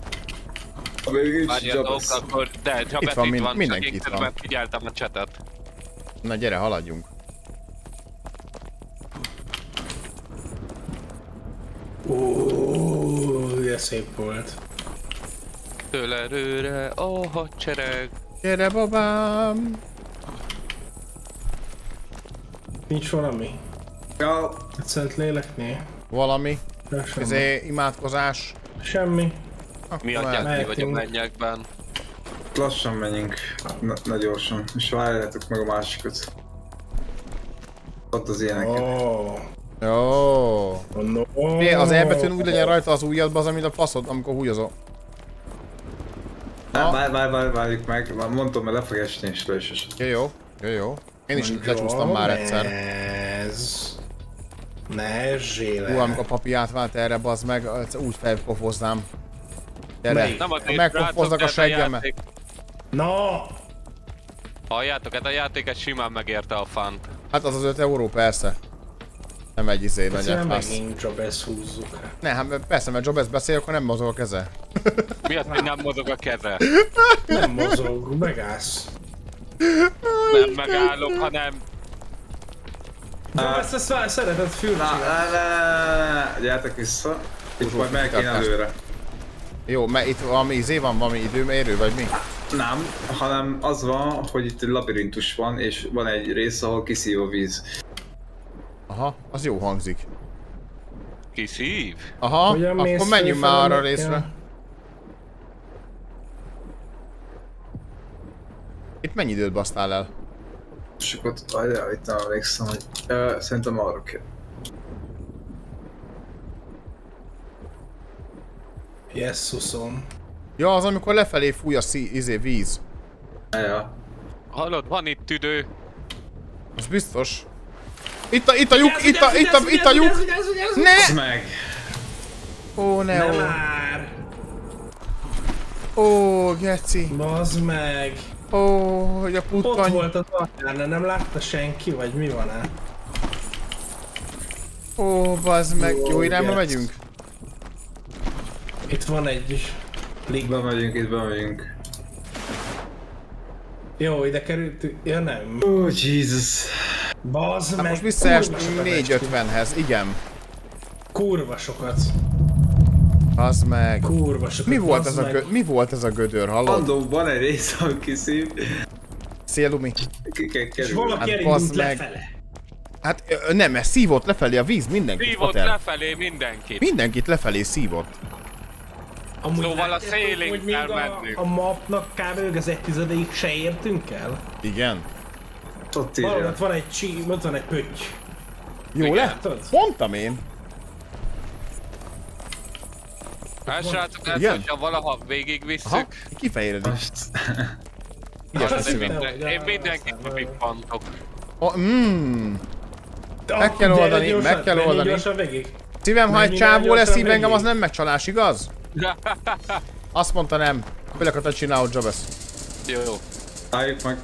Speaker 5: Még nincs
Speaker 3: Várjatok, akkor de Jabez
Speaker 1: Itt van,
Speaker 3: itt van,
Speaker 1: mindenki
Speaker 3: csak én
Speaker 1: itt van.
Speaker 3: figyeltem a csetet.
Speaker 1: Na gyere, haladjunk.
Speaker 2: Ó, de szép volt.
Speaker 3: Tőle erőre a hadsereg.
Speaker 1: Gyere, babám!
Speaker 2: Nincs valami?
Speaker 5: Ja,
Speaker 2: A szent léleknél?
Speaker 1: Valami.
Speaker 2: De semmi.
Speaker 1: Ezé imádkozás.
Speaker 2: Semmi.
Speaker 3: Mi
Speaker 1: Akkor
Speaker 3: adják
Speaker 1: mehet.
Speaker 3: ki vagy a
Speaker 2: mehetünk.
Speaker 3: mennyekben.
Speaker 5: lassan menjünk. Na, na gyorsan. És várjátok meg a másikat. Ott az ilyeneket.
Speaker 2: Oh.
Speaker 1: Jó.
Speaker 2: No.
Speaker 1: É, az E betűn úgy legyen rajta az ujjadban, az, mint a faszod, amikor húlyozol.
Speaker 5: Várj, várj, várj, várj, várjuk meg. Már mondtam, mert le fog esni, és le is esett.
Speaker 1: Jó, jó. Jó, jó. Én is lecsúsztam már egyszer.
Speaker 2: Ez... Ne zséle.
Speaker 1: Hú, amikor a papi átvált erre, bazd meg, úgy felpofoznám. Gyere, megpofoznak a
Speaker 3: játék-
Speaker 2: Na!
Speaker 3: Halljátok, ez a játék egy simán megérte a fant.
Speaker 1: Hát az az 5 euró, persze. Nem egy izé
Speaker 2: Ezt
Speaker 1: nagy
Speaker 2: nem megint Jobez húzzuk.
Speaker 1: Ne, hát persze, mert Jobez beszél, akkor nem mozog a keze.
Speaker 3: Mi az, hogy nem mozog a keze?
Speaker 2: Nem mozog, megállsz.
Speaker 3: Nem megállok, hanem
Speaker 2: Jobez, ezt már szereted
Speaker 5: Na,
Speaker 2: fürcsinálni.
Speaker 5: ne, ne, ne, ne, gyertek vissza. Itt majd meg kéne előre.
Speaker 1: Jó, mert itt valami izé van, valami időmérő, vagy mi?
Speaker 5: Nem, hanem az van, hogy itt egy labirintus van, és van egy rész, ahol kiszív a víz.
Speaker 1: Aha, az jó hangzik.
Speaker 3: Kiszív?
Speaker 1: Aha,
Speaker 2: Hogyan
Speaker 1: akkor menjünk már arra részre. Itt mennyi időt basztál el?
Speaker 5: Sokat, itt nem emlékszem, hogy uh, szerintem arra kell.
Speaker 2: Jesszusom.
Speaker 1: Ja, az amikor lefelé fúj a szí, izé, víz.
Speaker 5: Ja.
Speaker 3: Hallod, van itt tüdő.
Speaker 1: Az biztos. Itt a, itt a lyuk, itt a, itt a, itt a lyuk! Ne!
Speaker 5: meg!
Speaker 1: Ó, ne,
Speaker 2: Nem
Speaker 1: ó.
Speaker 2: már!
Speaker 1: Ó, geci.
Speaker 2: Bazd meg!
Speaker 1: Ó, hogy a
Speaker 2: Ott
Speaker 1: puttany.
Speaker 2: volt az alján, nem látta senki, vagy mi van -e?
Speaker 1: Ó, bazd meg. Jó
Speaker 2: Ó,
Speaker 1: irányba
Speaker 2: geci.
Speaker 1: megyünk?
Speaker 2: Itt van egy... Lig...
Speaker 5: Bemegyünk, itt bemegyünk.
Speaker 2: Jó, ide kerültünk. Ja nem.
Speaker 5: Ó, oh, Jesus.
Speaker 2: Bazd
Speaker 1: Hát
Speaker 2: meg.
Speaker 1: most
Speaker 2: estünk.
Speaker 1: 450-hez, igen.
Speaker 2: Kurva sokat.
Speaker 1: Az meg.
Speaker 2: Kurva sokat.
Speaker 1: Mi volt,
Speaker 2: bazd
Speaker 1: ez a
Speaker 2: meg.
Speaker 1: gö- mi volt ez a gödör, hallod?
Speaker 5: Mondom, van egy rész, ami kiszív.
Speaker 1: Szélumi.
Speaker 5: Ki kell
Speaker 2: És valaki
Speaker 1: Hát
Speaker 2: elindult
Speaker 1: meg.
Speaker 2: lefele.
Speaker 1: Hát nem, mert szívott lefelé a víz mindenkit.
Speaker 3: Szívott lefelé mindenkit.
Speaker 1: Mindenkit lefelé szívott.
Speaker 2: Amúgy
Speaker 3: Szóval a
Speaker 2: még
Speaker 3: kell
Speaker 2: a,
Speaker 3: mennünk.
Speaker 2: a mapnak kb. az egy tizedeig se értünk el.
Speaker 1: Igen.
Speaker 5: Ott írja.
Speaker 2: van egy csí, ott van egy pötty.
Speaker 1: Jó?
Speaker 2: Tudod?
Speaker 1: Mondtam én.
Speaker 3: Hát srácok, ez,
Speaker 1: Igen?
Speaker 3: hogyha valaha
Speaker 1: Aha,
Speaker 3: végigvisszük,
Speaker 2: hogy
Speaker 3: minden, én
Speaker 2: a-
Speaker 3: mindenkit
Speaker 2: aztán
Speaker 3: bippantok.
Speaker 1: Oh, mm. Meg kell oldani,
Speaker 2: gyorsan,
Speaker 1: meg kell oldani.
Speaker 2: gyorsan végig.
Speaker 1: Szívem, ha egy csávó lesz szív engem, az nem megcsalás, igaz? Azt mondta nem. Ha te csinálod, Jabez.
Speaker 3: Jó, jó.
Speaker 5: Álljuk meg.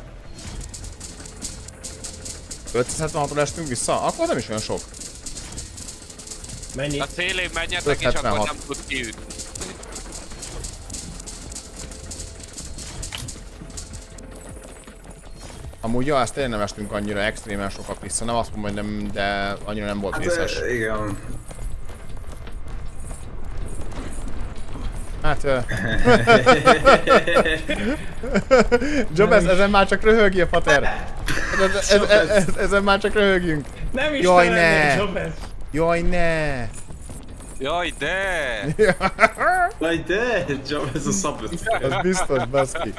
Speaker 1: 576-ról estünk vissza? Akkor nem is olyan sok.
Speaker 2: Mennyi?
Speaker 3: A szélén menjetek, és akkor
Speaker 1: 576.
Speaker 3: nem tud kiütni.
Speaker 1: Amúgy ja, ezt tényleg nem estünk annyira extrémen sokat vissza. Nem azt mondom, hogy nem, de annyira nem volt
Speaker 5: Hát,
Speaker 1: vészes.
Speaker 5: igen.
Speaker 1: Hát... ö. Jabez, ezen már csak röhögjél, Pater. Ez, ez, ez, ez, ezen már csak röhögjünk.
Speaker 2: Nem is
Speaker 1: Jaj, ne.
Speaker 2: jobb ez.
Speaker 1: Jaj, ne!
Speaker 3: Jaj, de!
Speaker 5: Laj, de! Jobb, ez a szabad.
Speaker 1: Az biztos, baszki.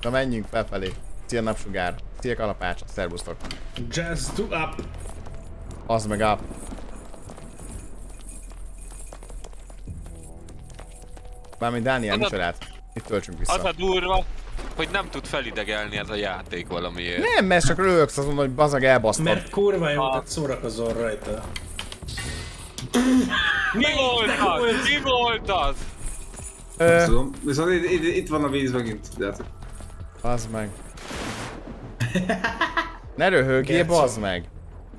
Speaker 1: Na menjünk felfelé. Szia napsugár. Szia kalapács. Szervusztok.
Speaker 2: Just do up.
Speaker 1: Az meg up. Mármint Dániel,
Speaker 3: Az
Speaker 1: micsodát? Itt töltsünk
Speaker 3: Az a
Speaker 1: vissza.
Speaker 3: durva, hogy nem tud felidegelni ez a játék valamiért.
Speaker 1: Nem, mert csak röhögsz azon, hogy bazag elbasztad.
Speaker 2: Mert kurva jó, tehát szórakozol rajta.
Speaker 3: Mi volt az?
Speaker 2: volt?
Speaker 3: Mi volt az?
Speaker 1: Ö,
Speaker 5: Tudom. Viszont itt, itt, itt van a víz megint, tudjátok.
Speaker 1: bazd meg. Ne röhögjél, bazd meg.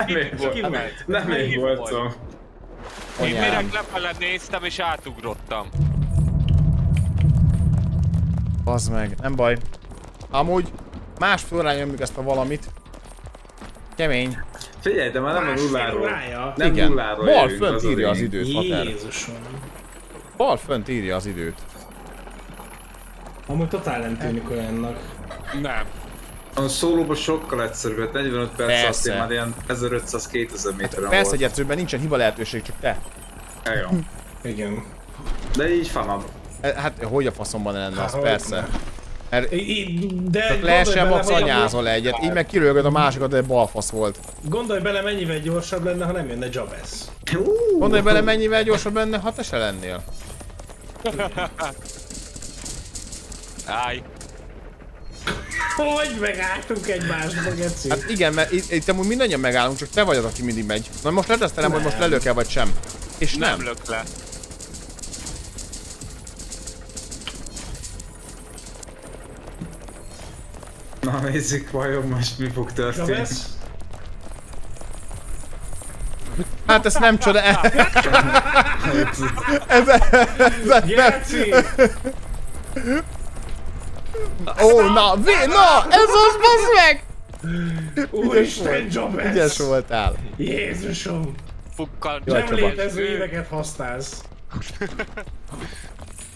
Speaker 5: Még
Speaker 2: Ki
Speaker 5: volt.
Speaker 2: volt?
Speaker 5: Nem még voltam.
Speaker 3: Én
Speaker 1: Anyám.
Speaker 3: mire lefele néztem és átugrottam.
Speaker 1: Bazd meg. Nem baj. Amúgy más fölrá nyomjuk ezt a valamit. Kemény.
Speaker 5: Figyelj, de már nem a nulláról. Nem
Speaker 1: Igen.
Speaker 5: nulláról
Speaker 1: Bal
Speaker 5: jövünk,
Speaker 1: fönt
Speaker 5: az
Speaker 1: írja az időt.
Speaker 2: Jézusom.
Speaker 1: Bal fönt írja az időt.
Speaker 2: Amúgy totál nem tűnik olyannak.
Speaker 3: Nem.
Speaker 5: A szólóban sokkal egyszerűbb, hát 45 perc alatt
Speaker 1: Persze.
Speaker 5: én már ilyen 1500-2000 méteren
Speaker 1: Persze,
Speaker 5: volt.
Speaker 1: egyszerűen nincsen hiba lehetőség, csak te.
Speaker 5: Igen.
Speaker 2: Igen.
Speaker 5: De így fanabb.
Speaker 1: E, Hát, hogy a faszomban lenne az,
Speaker 2: Hát,
Speaker 1: persze. Mert
Speaker 2: de
Speaker 1: csak
Speaker 2: bele,
Speaker 1: max anyázol egyet, így meg kirőgöd a másikat, de balfasz volt.
Speaker 2: Gondolj bele, mennyivel gyorsabb lenne, ha nem jönne Jabez.
Speaker 1: Gondolj bele, mennyivel gyorsabb lenne, ha te se lennél.
Speaker 3: Állj.
Speaker 2: Hogy megálltunk egymásba, geci?
Speaker 1: Hát igen, mert itt, itt amúgy mindannyian megállunk, csak te vagy az, aki mindig megy. Na most letesztelem, hogy most lelők-e vagy sem. És nem.
Speaker 3: Nem lök le.
Speaker 5: Na nézzük, vajon most mi fog történni.
Speaker 1: Hát ezt nem csoda. ez, ez, ez! Ó, na, vé, na, ez az, bazd meg!
Speaker 2: Úristen, Jabez!
Speaker 1: Ügyes voltál.
Speaker 2: Jézusom!
Speaker 3: Fukkal.
Speaker 1: Jaj,
Speaker 2: Nem létező éveket használsz.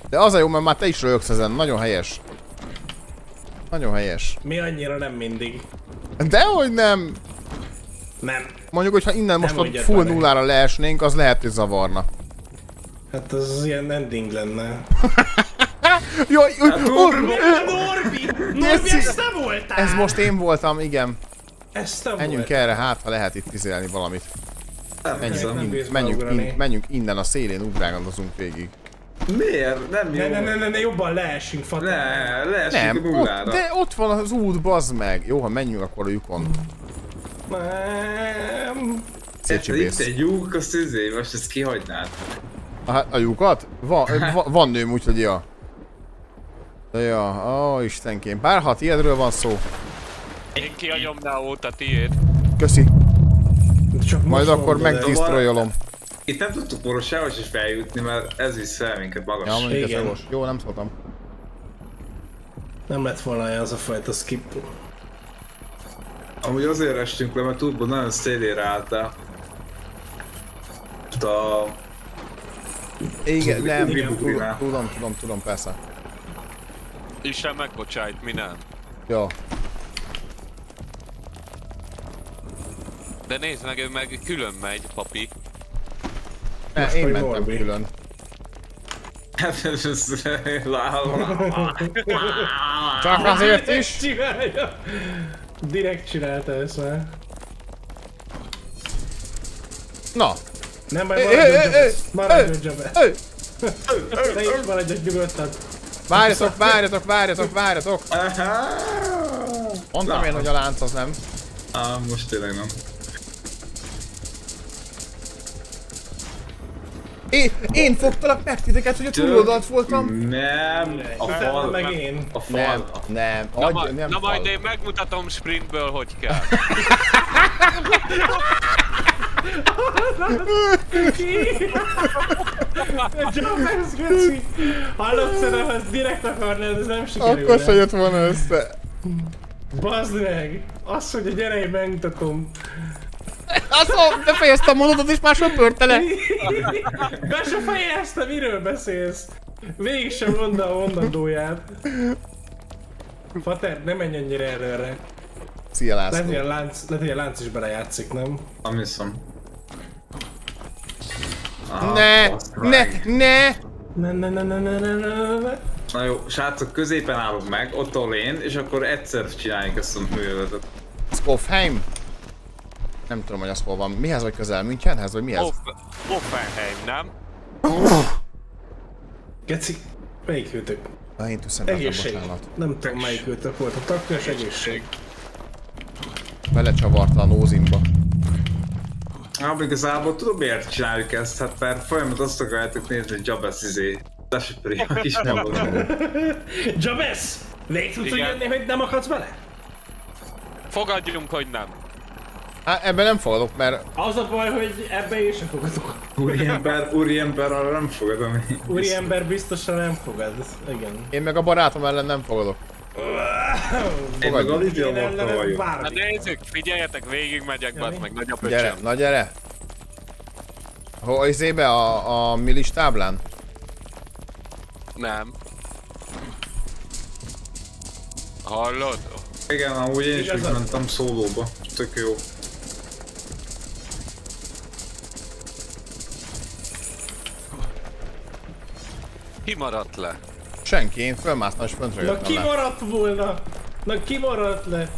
Speaker 1: De az a jó, mert már te is rögsz ezen, nagyon helyes. Nagyon helyes.
Speaker 2: Mi annyira nem mindig.
Speaker 1: Dehogy nem!
Speaker 2: Nem.
Speaker 1: Mondjuk, hogyha innen most ott full nullára leesnénk, az lehet, hogy zavarna.
Speaker 2: Hát az ilyen ending lenne.
Speaker 1: Jaj,
Speaker 5: Hát,
Speaker 1: ó,
Speaker 5: Norbi!
Speaker 2: Norbi! Norbi, ezt te voltál!
Speaker 1: Ez most én voltam, igen.
Speaker 2: Ezt te
Speaker 1: Menjünk
Speaker 2: voltál.
Speaker 1: erre, hát ha lehet itt fizelni valamit. Menjünk,
Speaker 2: nem
Speaker 1: in, menjünk, in, menjünk innen a szélén, ugrálgandozunk végig.
Speaker 5: Miért? Nem jó.
Speaker 2: Ne, ne, ne, ne, ne, jobban leesünk, Fater.
Speaker 5: Ne, leesünk
Speaker 1: Nem, ott, de ott van az út, bazd meg. Jó, ha menjünk akkor a lyukon.
Speaker 2: Nem.
Speaker 5: Hát Itt egy lyuk, azt izé, most ezt kihagynád.
Speaker 1: A, a lyukat? Van, va, van nőm, úgyhogy ja. De ja, ó istenkém. Bár ha tiédről van szó.
Speaker 3: Én kihagyom Neót a tiéd.
Speaker 1: Köszi.
Speaker 2: Csak
Speaker 1: Majd akkor megtisztrojolom.
Speaker 5: Itt nem tudtuk most sehol is feljutni, mert ez visz fel minket magas.
Speaker 1: Ja, mondjuk ez
Speaker 2: Igen.
Speaker 1: jogos. Jó, nem szóltam.
Speaker 2: Nem lett volna olyan az a fajta skip.
Speaker 5: Amúgy azért estünk le, mert tudból nagyon szélére álltál. A...
Speaker 1: Igen, nem,
Speaker 5: igen.
Speaker 1: tudom, tudom, tudom, tudom, persze.
Speaker 3: Isten megbocsájt, mi nem.
Speaker 1: Jó.
Speaker 3: De nézd meg, ő meg külön megy, papi.
Speaker 1: Ne, én
Speaker 2: vagy
Speaker 1: mentem
Speaker 2: Norbi.
Speaker 1: külön.
Speaker 5: Hát ez...
Speaker 1: Csak azért is.
Speaker 2: Csinálja. Direkt csinálta ezt már.
Speaker 1: Na.
Speaker 2: Nem baj, Maradjon Jabez.
Speaker 1: ö,
Speaker 2: Te is maradj nyugodtan.
Speaker 1: Várjatok, várjatok, várjatok, várjatok.
Speaker 5: Aha.
Speaker 1: Mondtam én, hogy a lánc az nem.
Speaker 5: Á, most tényleg nem.
Speaker 1: Én, én fogtalak meg titeket, hogy a túloldalt voltam.
Speaker 5: Nem, a fal,
Speaker 2: meg én.
Speaker 5: a fal.
Speaker 1: Nem, nem,
Speaker 3: Na,
Speaker 1: adj,
Speaker 3: majd,
Speaker 1: nem
Speaker 3: na majd én megmutatom sprintből, hogy kell.
Speaker 2: Jabez, geci. Hallod, szerintem, ha ezt direkt akarnád, ez nem sikerül.
Speaker 1: Akkor se jött volna össze.
Speaker 2: Bazd meg! Azt, hogy a gyere, én megmutatom.
Speaker 1: Azt befejeztem a mondatot és már söpörte le.
Speaker 2: Be se fejeztem, miről beszélsz? Végig sem mondta a mondandóját. Fater, ne menj ennyire előre.
Speaker 1: Szia
Speaker 2: Lehet,
Speaker 1: László.
Speaker 2: hogy a lánc, lehet, hogy a lánc is belejátszik, nem?
Speaker 5: Nem hiszem. Ah,
Speaker 1: Ne, ne, ne.
Speaker 2: Ne, ne, ne, ne, ne, ne, ne, ne.
Speaker 5: Na jó, srácok, középen állok meg, ott ahol én, és akkor egyszer csináljuk ezt a műveletet.
Speaker 1: Skofheim? Nem tudom, hogy az hol van. Mihez vagy közel? Münchenhez, vagy mihez?
Speaker 3: Hoff- Hoffenheim, nem?
Speaker 2: Geci, melyik hőtök?
Speaker 1: Ah, én tüsszentettem,
Speaker 2: Egészség. Nem tudom melyik hőtök volt. A taknyos egészség.
Speaker 1: Belecsavarta a nózimba.
Speaker 5: Hát igazából tudom miért csináljuk ezt, hát mert folyamat azt akarjátok nézni, hogy Jabez izé. Lesöpöri a kis magadon.
Speaker 2: Jabez! Végig tudsz jönni, hogy nem akadsz bele?
Speaker 3: Fogadjunk, hogy nem.
Speaker 1: Hát ebben nem fogadok, mert
Speaker 2: Az a baj, hogy ebbe én sem fogadok.
Speaker 5: Úriember, úriember, arra nem fogadom.
Speaker 2: Úri ember biztosan nem fogad. Igen.
Speaker 1: én meg a barátom ellen nem fogadok.
Speaker 5: Én meg a Lidia
Speaker 2: Én
Speaker 5: Morta
Speaker 2: ellenem
Speaker 5: vagyok.
Speaker 3: Na
Speaker 2: bármi.
Speaker 3: nézzük, figyeljetek, végig megyek, bazd meg, nagy a
Speaker 1: Gyere,
Speaker 3: pöcsöm.
Speaker 1: na gyere. Hol izébe a, a millis táblán?
Speaker 3: Nem. Hallod?
Speaker 5: Igen, amúgy én is úgy mentem szólóba. Tök jó.
Speaker 3: Ki maradt le?
Speaker 1: Senki, én fölmásztam és föntre
Speaker 2: Na ki
Speaker 1: le.
Speaker 2: maradt volna? Na ki maradt le?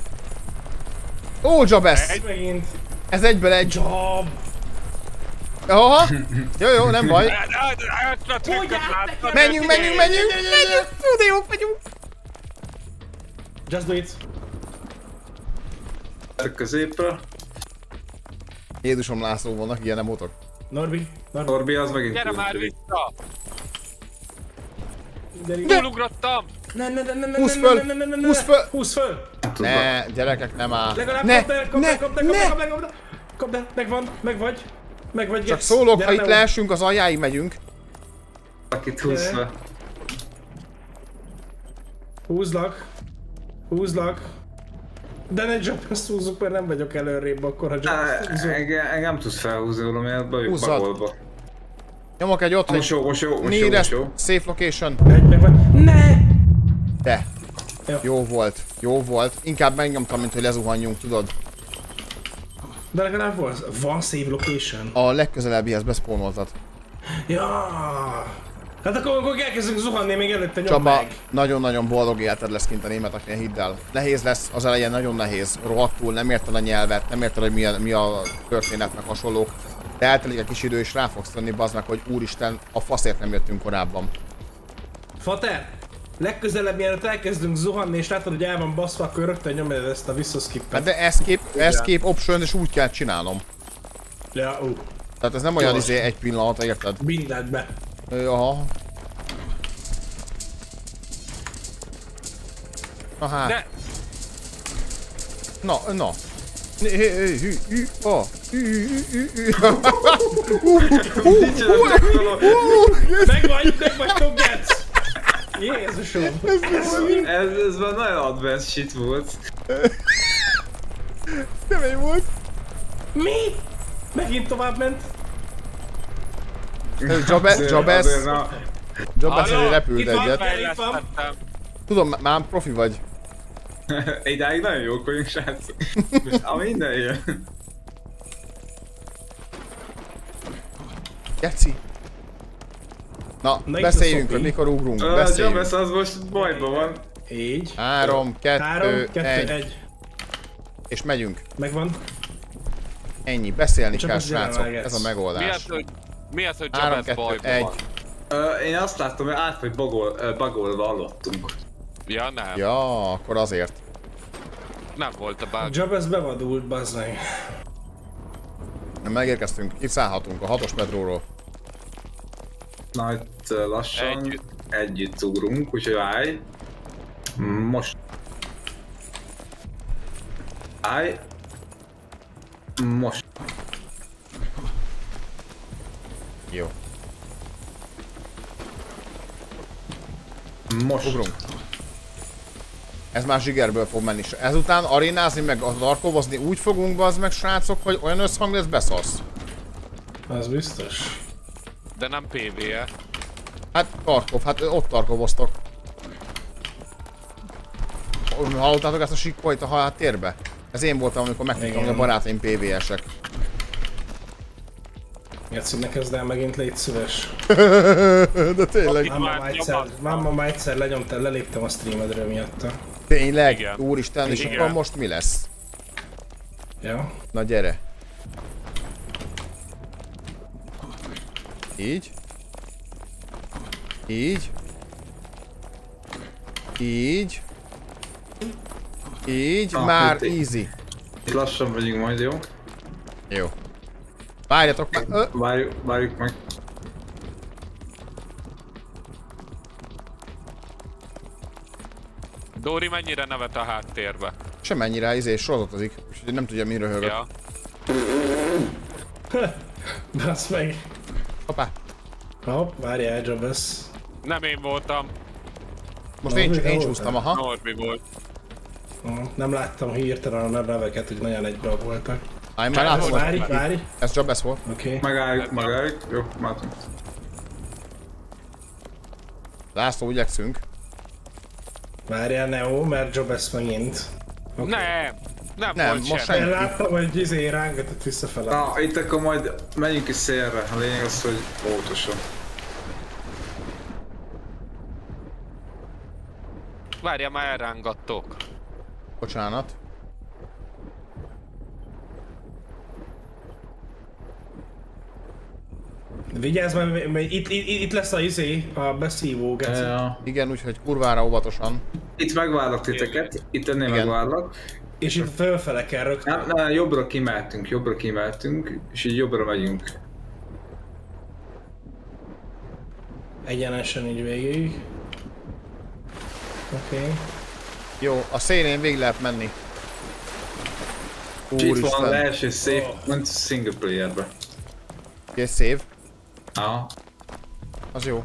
Speaker 1: Ó, Jabez!
Speaker 2: Egy megint.
Speaker 1: Ez egyben egy.
Speaker 2: Job!
Speaker 1: Aha! Jó, jó, nem baj.
Speaker 2: Neki?
Speaker 1: Menjünk, menjünk, menjünk, menjünk! Fú, de jók vagyunk!
Speaker 2: Just do it.
Speaker 5: Középre.
Speaker 1: Jézusom László vannak ilyen emotok.
Speaker 2: Norbi, Norbi,
Speaker 5: Norbi az megint
Speaker 3: Gyere már vissza! Túlugrottam!
Speaker 2: Ne, ne, ne, ne, ne,
Speaker 1: Húzz
Speaker 2: ne,
Speaker 1: föl!
Speaker 2: ne, ne, ne, ne,
Speaker 1: Húzz föl!
Speaker 2: Húzz föl!
Speaker 1: Ne, gyerekek, nem áll.
Speaker 2: Legalább
Speaker 1: Ne,
Speaker 2: kapd el, kapd
Speaker 1: ne,
Speaker 2: el, kapd el, kapd el,
Speaker 1: ne!
Speaker 2: kapd el, kapd el, megvan, megvagy, megvagy,
Speaker 1: Csak
Speaker 2: Gec.
Speaker 1: szólok, ha itt
Speaker 2: le,
Speaker 1: leesünk, az aljáig megyünk.
Speaker 5: Akit húzz fel.
Speaker 2: Húzlak, húzlak. De ne Jabez húzzuk, mert nem vagyok előrébb akkor, ha Jabez húzunk.
Speaker 5: Engem, tudsz felhúzni vagyok
Speaker 1: Húzzad.
Speaker 5: bagolva.
Speaker 1: Nyomok egy ott,
Speaker 5: Most jó, most jó, most jó, most jó.
Speaker 1: safe location.
Speaker 2: Ne!
Speaker 1: De.
Speaker 2: Jó.
Speaker 1: Jó volt, jó volt. Inkább megnyomtam, mint hogy lezuhanjunk, tudod.
Speaker 2: De legalább van, van save location.
Speaker 1: A legközelebbihez beszpónoltad.
Speaker 2: Ja. Hát akkor, akkor elkezdünk zuhanni, még előtte nyom
Speaker 1: Csaba, nagyon-nagyon boldog életed lesz kint a németeknél, hidd el. Nehéz lesz, az elején nagyon nehéz, rohadtul, nem érted a nyelvet, nem érted, hogy mi a, mi a történet, meg hasonlók. De eltelik egy kis idő, és rá fogsz tenni, meg, hogy úristen, a faszért nem jöttünk korábban.
Speaker 2: Fater, legközelebb mielőtt elkezdünk zuhanni, és látod, hogy el van baszva, akkor rögtön nyomod ezt a visszaskippet.
Speaker 1: Hát de escape, escape option, és úgy kell csinálnom.
Speaker 2: Ja, ú,
Speaker 1: Tehát ez nem olyan
Speaker 2: Gyors.
Speaker 1: izé egy pillanat, érted?
Speaker 2: mindentbe.
Speaker 1: Ö, Aha. Hát.
Speaker 3: De,
Speaker 1: Na, na. A, hü, hü, hü, hü.
Speaker 2: Meg vagy, meg vagy, Toggetsz! Jézusom!
Speaker 5: Ez, ez már nagyon advanced shit volt.
Speaker 1: Kemény volt.
Speaker 2: Mi? Megint tovább ment?
Speaker 1: Jabez, Jabez, Jabez azért repült
Speaker 2: van,
Speaker 1: egyet. Tudom, má- már profi vagy.
Speaker 5: Idáig nagyon jók vagyunk, srácok. Most a minden jön.
Speaker 1: Geci. Na,
Speaker 2: Na,
Speaker 1: beszéljünk, hogy mikor ugrunk.
Speaker 5: A
Speaker 1: Beszéljünk.
Speaker 5: Jabez az most bajban van.
Speaker 2: Így.
Speaker 1: Három, kettő,
Speaker 2: Három, kettő,
Speaker 1: egy.
Speaker 2: egy.
Speaker 1: És megyünk.
Speaker 2: Megvan.
Speaker 1: Ennyi. Beszélni
Speaker 2: Csak
Speaker 1: kell, srácok. Ez a
Speaker 3: Mi az,
Speaker 1: megoldás.
Speaker 3: hogy, mi az, hogy
Speaker 1: Három,
Speaker 3: Jabez
Speaker 1: kettő,
Speaker 3: bajban
Speaker 1: egy.
Speaker 3: van?
Speaker 5: Ö, én azt láttam, hogy át vagy bagol, ö, bagolva aludtunk.
Speaker 3: Ja, nem.
Speaker 1: Ja, akkor azért.
Speaker 3: Nem volt a bug.
Speaker 2: Jabez bevadult, bazd meg.
Speaker 1: Megérkeztünk, kiszállhatunk a hatos metróról.
Speaker 5: Na itt lassan
Speaker 3: Együtt.
Speaker 5: együtt ugrunk, úgyhogy állj. Most. Állj. Most.
Speaker 1: Jó.
Speaker 5: Most.
Speaker 1: Ugrunk. Ez már zsigerből fog menni. Ezután arénázni, meg a darkovozni úgy fogunk az meg srácok, hogy olyan összhang lesz beszarsz.
Speaker 2: Az biztos.
Speaker 3: De nem PvE.
Speaker 1: Hát Tarkov, hát ott tarkovoztok. Hallottátok ezt a sikkolyt a háttérbe? Ez én voltam, amikor megtudtam, hogy a barátaim PvS-ek.
Speaker 2: Jaci, ne kezd el megint, légy szíves.
Speaker 1: De tényleg.
Speaker 2: Máma
Speaker 3: Már
Speaker 2: egyszer,
Speaker 3: nyomad.
Speaker 2: máma már egyszer lenyomtál, leléptem a streamedről miatta.
Speaker 1: Tényleg?
Speaker 3: Igen.
Speaker 1: Úristen, és
Speaker 3: Igen.
Speaker 1: akkor most mi lesz?
Speaker 2: Ja?
Speaker 1: Na gyere. Így. Így. Így. Így,
Speaker 5: Na,
Speaker 1: már
Speaker 5: itt-
Speaker 1: easy.
Speaker 5: Itt lassan vagyunk majd, jó?
Speaker 1: Jó. Várjatok már. Ö,
Speaker 5: Várjuk, várjuk meg.
Speaker 3: Dóri mennyire nevet a háttérbe?
Speaker 1: semennyire izé sorozatozik, úgyhogy nem tudja mi röhögök.
Speaker 3: Ja.
Speaker 2: Basz meg.
Speaker 1: Hoppá.
Speaker 2: Hopp, várjál, Jabez.
Speaker 3: Nem én voltam,
Speaker 1: Most
Speaker 2: Na,
Speaker 1: én, én csúsztam, aha.
Speaker 3: Norbi volt.
Speaker 2: Nem láttam hirtelen a neveket, hogy nagyon egybe voltak.
Speaker 1: Állj, már látom,
Speaker 2: Várj, várj.
Speaker 1: ez Jabez volt.
Speaker 2: Oké. Okay.
Speaker 5: Megálljuk, megálljuk. Jó, látom.
Speaker 1: László, igyekszünk.
Speaker 2: Várjál, Neo, mert Jabez megint.
Speaker 3: Nem, nem,
Speaker 1: Nem,
Speaker 3: volt
Speaker 1: most
Speaker 3: semmi.
Speaker 2: Én láttam, hogy izé rángatott visszafele.
Speaker 5: Na, itt akkor majd menjünk is szélre. A lényeg az, hogy óvatosan.
Speaker 3: Várja, már elrángattok.
Speaker 1: Bocsánat.
Speaker 2: Vigyázz, mert, mert itt, itt, itt, lesz a izé, a beszívó, geci.
Speaker 5: Ja.
Speaker 1: Igen, úgyhogy kurvára óvatosan.
Speaker 5: Itt megvárlak titeket. Itt ennél
Speaker 1: Igen.
Speaker 5: megvárlak.
Speaker 2: És itt fölfele kell rögtön.
Speaker 5: Nem, nem, jobbra kimeltünk, jobbra kimeltünk, és így jobbra megyünk.
Speaker 2: Egyenesen így végig. Oké. Okay.
Speaker 1: Jó, a szélén végig lehet menni.
Speaker 5: És itt van
Speaker 1: Úristen.
Speaker 5: első szép, ment single playerbe.
Speaker 1: Egy save.
Speaker 5: Ja.
Speaker 1: Az jó.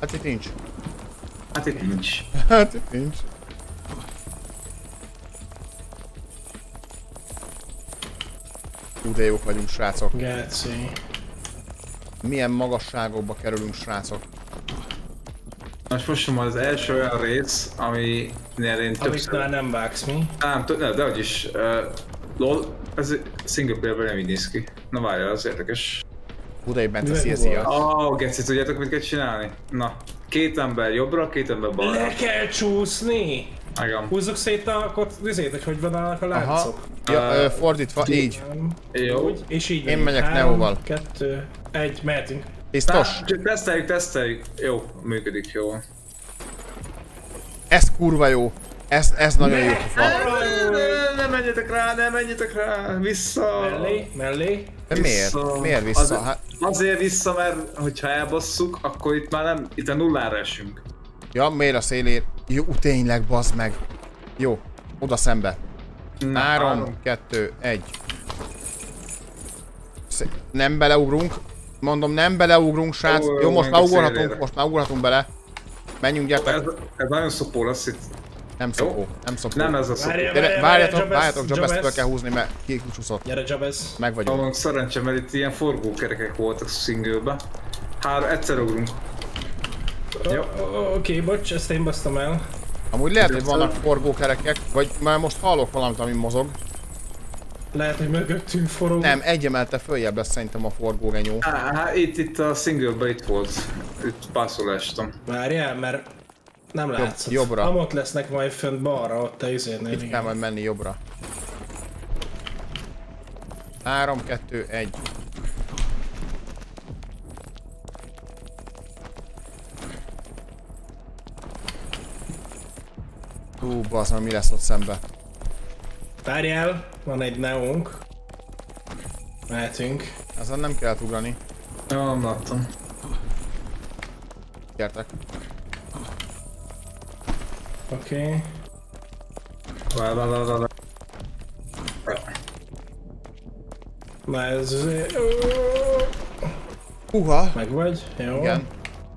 Speaker 1: Hát itt nincs.
Speaker 5: Hát itt nincs.
Speaker 1: Hát itt nincs. Ú, de jók vagyunk, srácok.
Speaker 2: Geci.
Speaker 1: Milyen magasságokba kerülünk, srácok.
Speaker 5: Most most van az első olyan rész, aminél én
Speaker 2: Amit
Speaker 5: többször...
Speaker 2: már nem vágsz mi.
Speaker 5: Nem, t- ne, de hogy is. Uh, LOL, ez single playerben nem így néz ki. Na várjál, az érdekes.
Speaker 1: Budai Bence, szia, szia.
Speaker 5: Ó, oh, geci, tudjátok mit kell csinálni? Na, két ember jobbra, két ember balra.
Speaker 2: Le kell csúszni!
Speaker 5: Igen.
Speaker 2: Húzzuk szét a kot, vizét, hogy hogy vannak a
Speaker 1: Aha.
Speaker 2: láncok.
Speaker 1: Ja, ö, fordítva, így.
Speaker 5: Jó.
Speaker 2: Úgy, és így
Speaker 1: Én megyek
Speaker 2: Három,
Speaker 1: Neóval.
Speaker 2: Kettő, egy, mehetünk.
Speaker 1: Biztos?
Speaker 5: Csak teszteljük, teszteljük. Jó, működik jó.
Speaker 1: Ez kurva jó. Ez, ez nagyon jó fa.
Speaker 5: Ne, menjetek rá, ne menjetek rá, vissza.
Speaker 2: Mellé, mellé.
Speaker 1: De miért? Miért vissza?
Speaker 5: Azért,
Speaker 1: Hát,
Speaker 5: azért vissza, mert hogyha elbasszuk, akkor itt már nem, itt a nullára esünk.
Speaker 1: ja, miért a szélért? Jó, tényleg, bazd meg. Jó, oda szembe.
Speaker 5: Na,
Speaker 1: Három, kettő, egy. Nem beleugrunk. Mondom, nem beleugrunk, srác.
Speaker 5: Ó,
Speaker 1: Jó, most már ugorhatunk, most már ugorhatunk bele. Menjünk, gyertek.
Speaker 5: Ez, ez nagyon szopó lesz itt.
Speaker 1: Nem szopó, nem szopó.
Speaker 5: Nem ez a szopó.
Speaker 2: Várjál, várjál,
Speaker 1: várjatok,
Speaker 2: Jabez,
Speaker 1: várjatok, Jabez fel kell húzni, mert kikuszott.
Speaker 2: Gyere Jabez.
Speaker 1: Meg vagyunk.
Speaker 5: Van szerencse, mert itt ilyen forgókerekek voltak singlebe. Három, egyszer ugrunk. Jó.
Speaker 2: Oké, bocs, ezt én basztam el.
Speaker 1: Amúgy lehet, hogy vannak forgókerekek, vagy már most hallok valamit, ami mozog.
Speaker 2: Lehet, hogy mögöttünk forog.
Speaker 1: Nem, egy emelte följebb lesz szerintem a forgógenyó.
Speaker 5: Á, hát itt, itt a singlebe itt volt. Itt pászol estem.
Speaker 2: Várjál, mert nem látszott.
Speaker 1: jobbra.
Speaker 2: Nem ott lesznek majd fönt balra, ott a izérnél.
Speaker 1: Itt kell majd menni jobbra. 3, 2, 1. Hú, bazd mi lesz ott szembe?
Speaker 2: Várjál, van egy neónk. Mehetünk.
Speaker 1: Ezen nem kellett ugrani.
Speaker 5: Jó, nem láttam.
Speaker 1: Gyertek.
Speaker 2: Oké. Okay. Na ez...
Speaker 1: Húha!
Speaker 2: Meg vagy? Jó.
Speaker 1: Igen.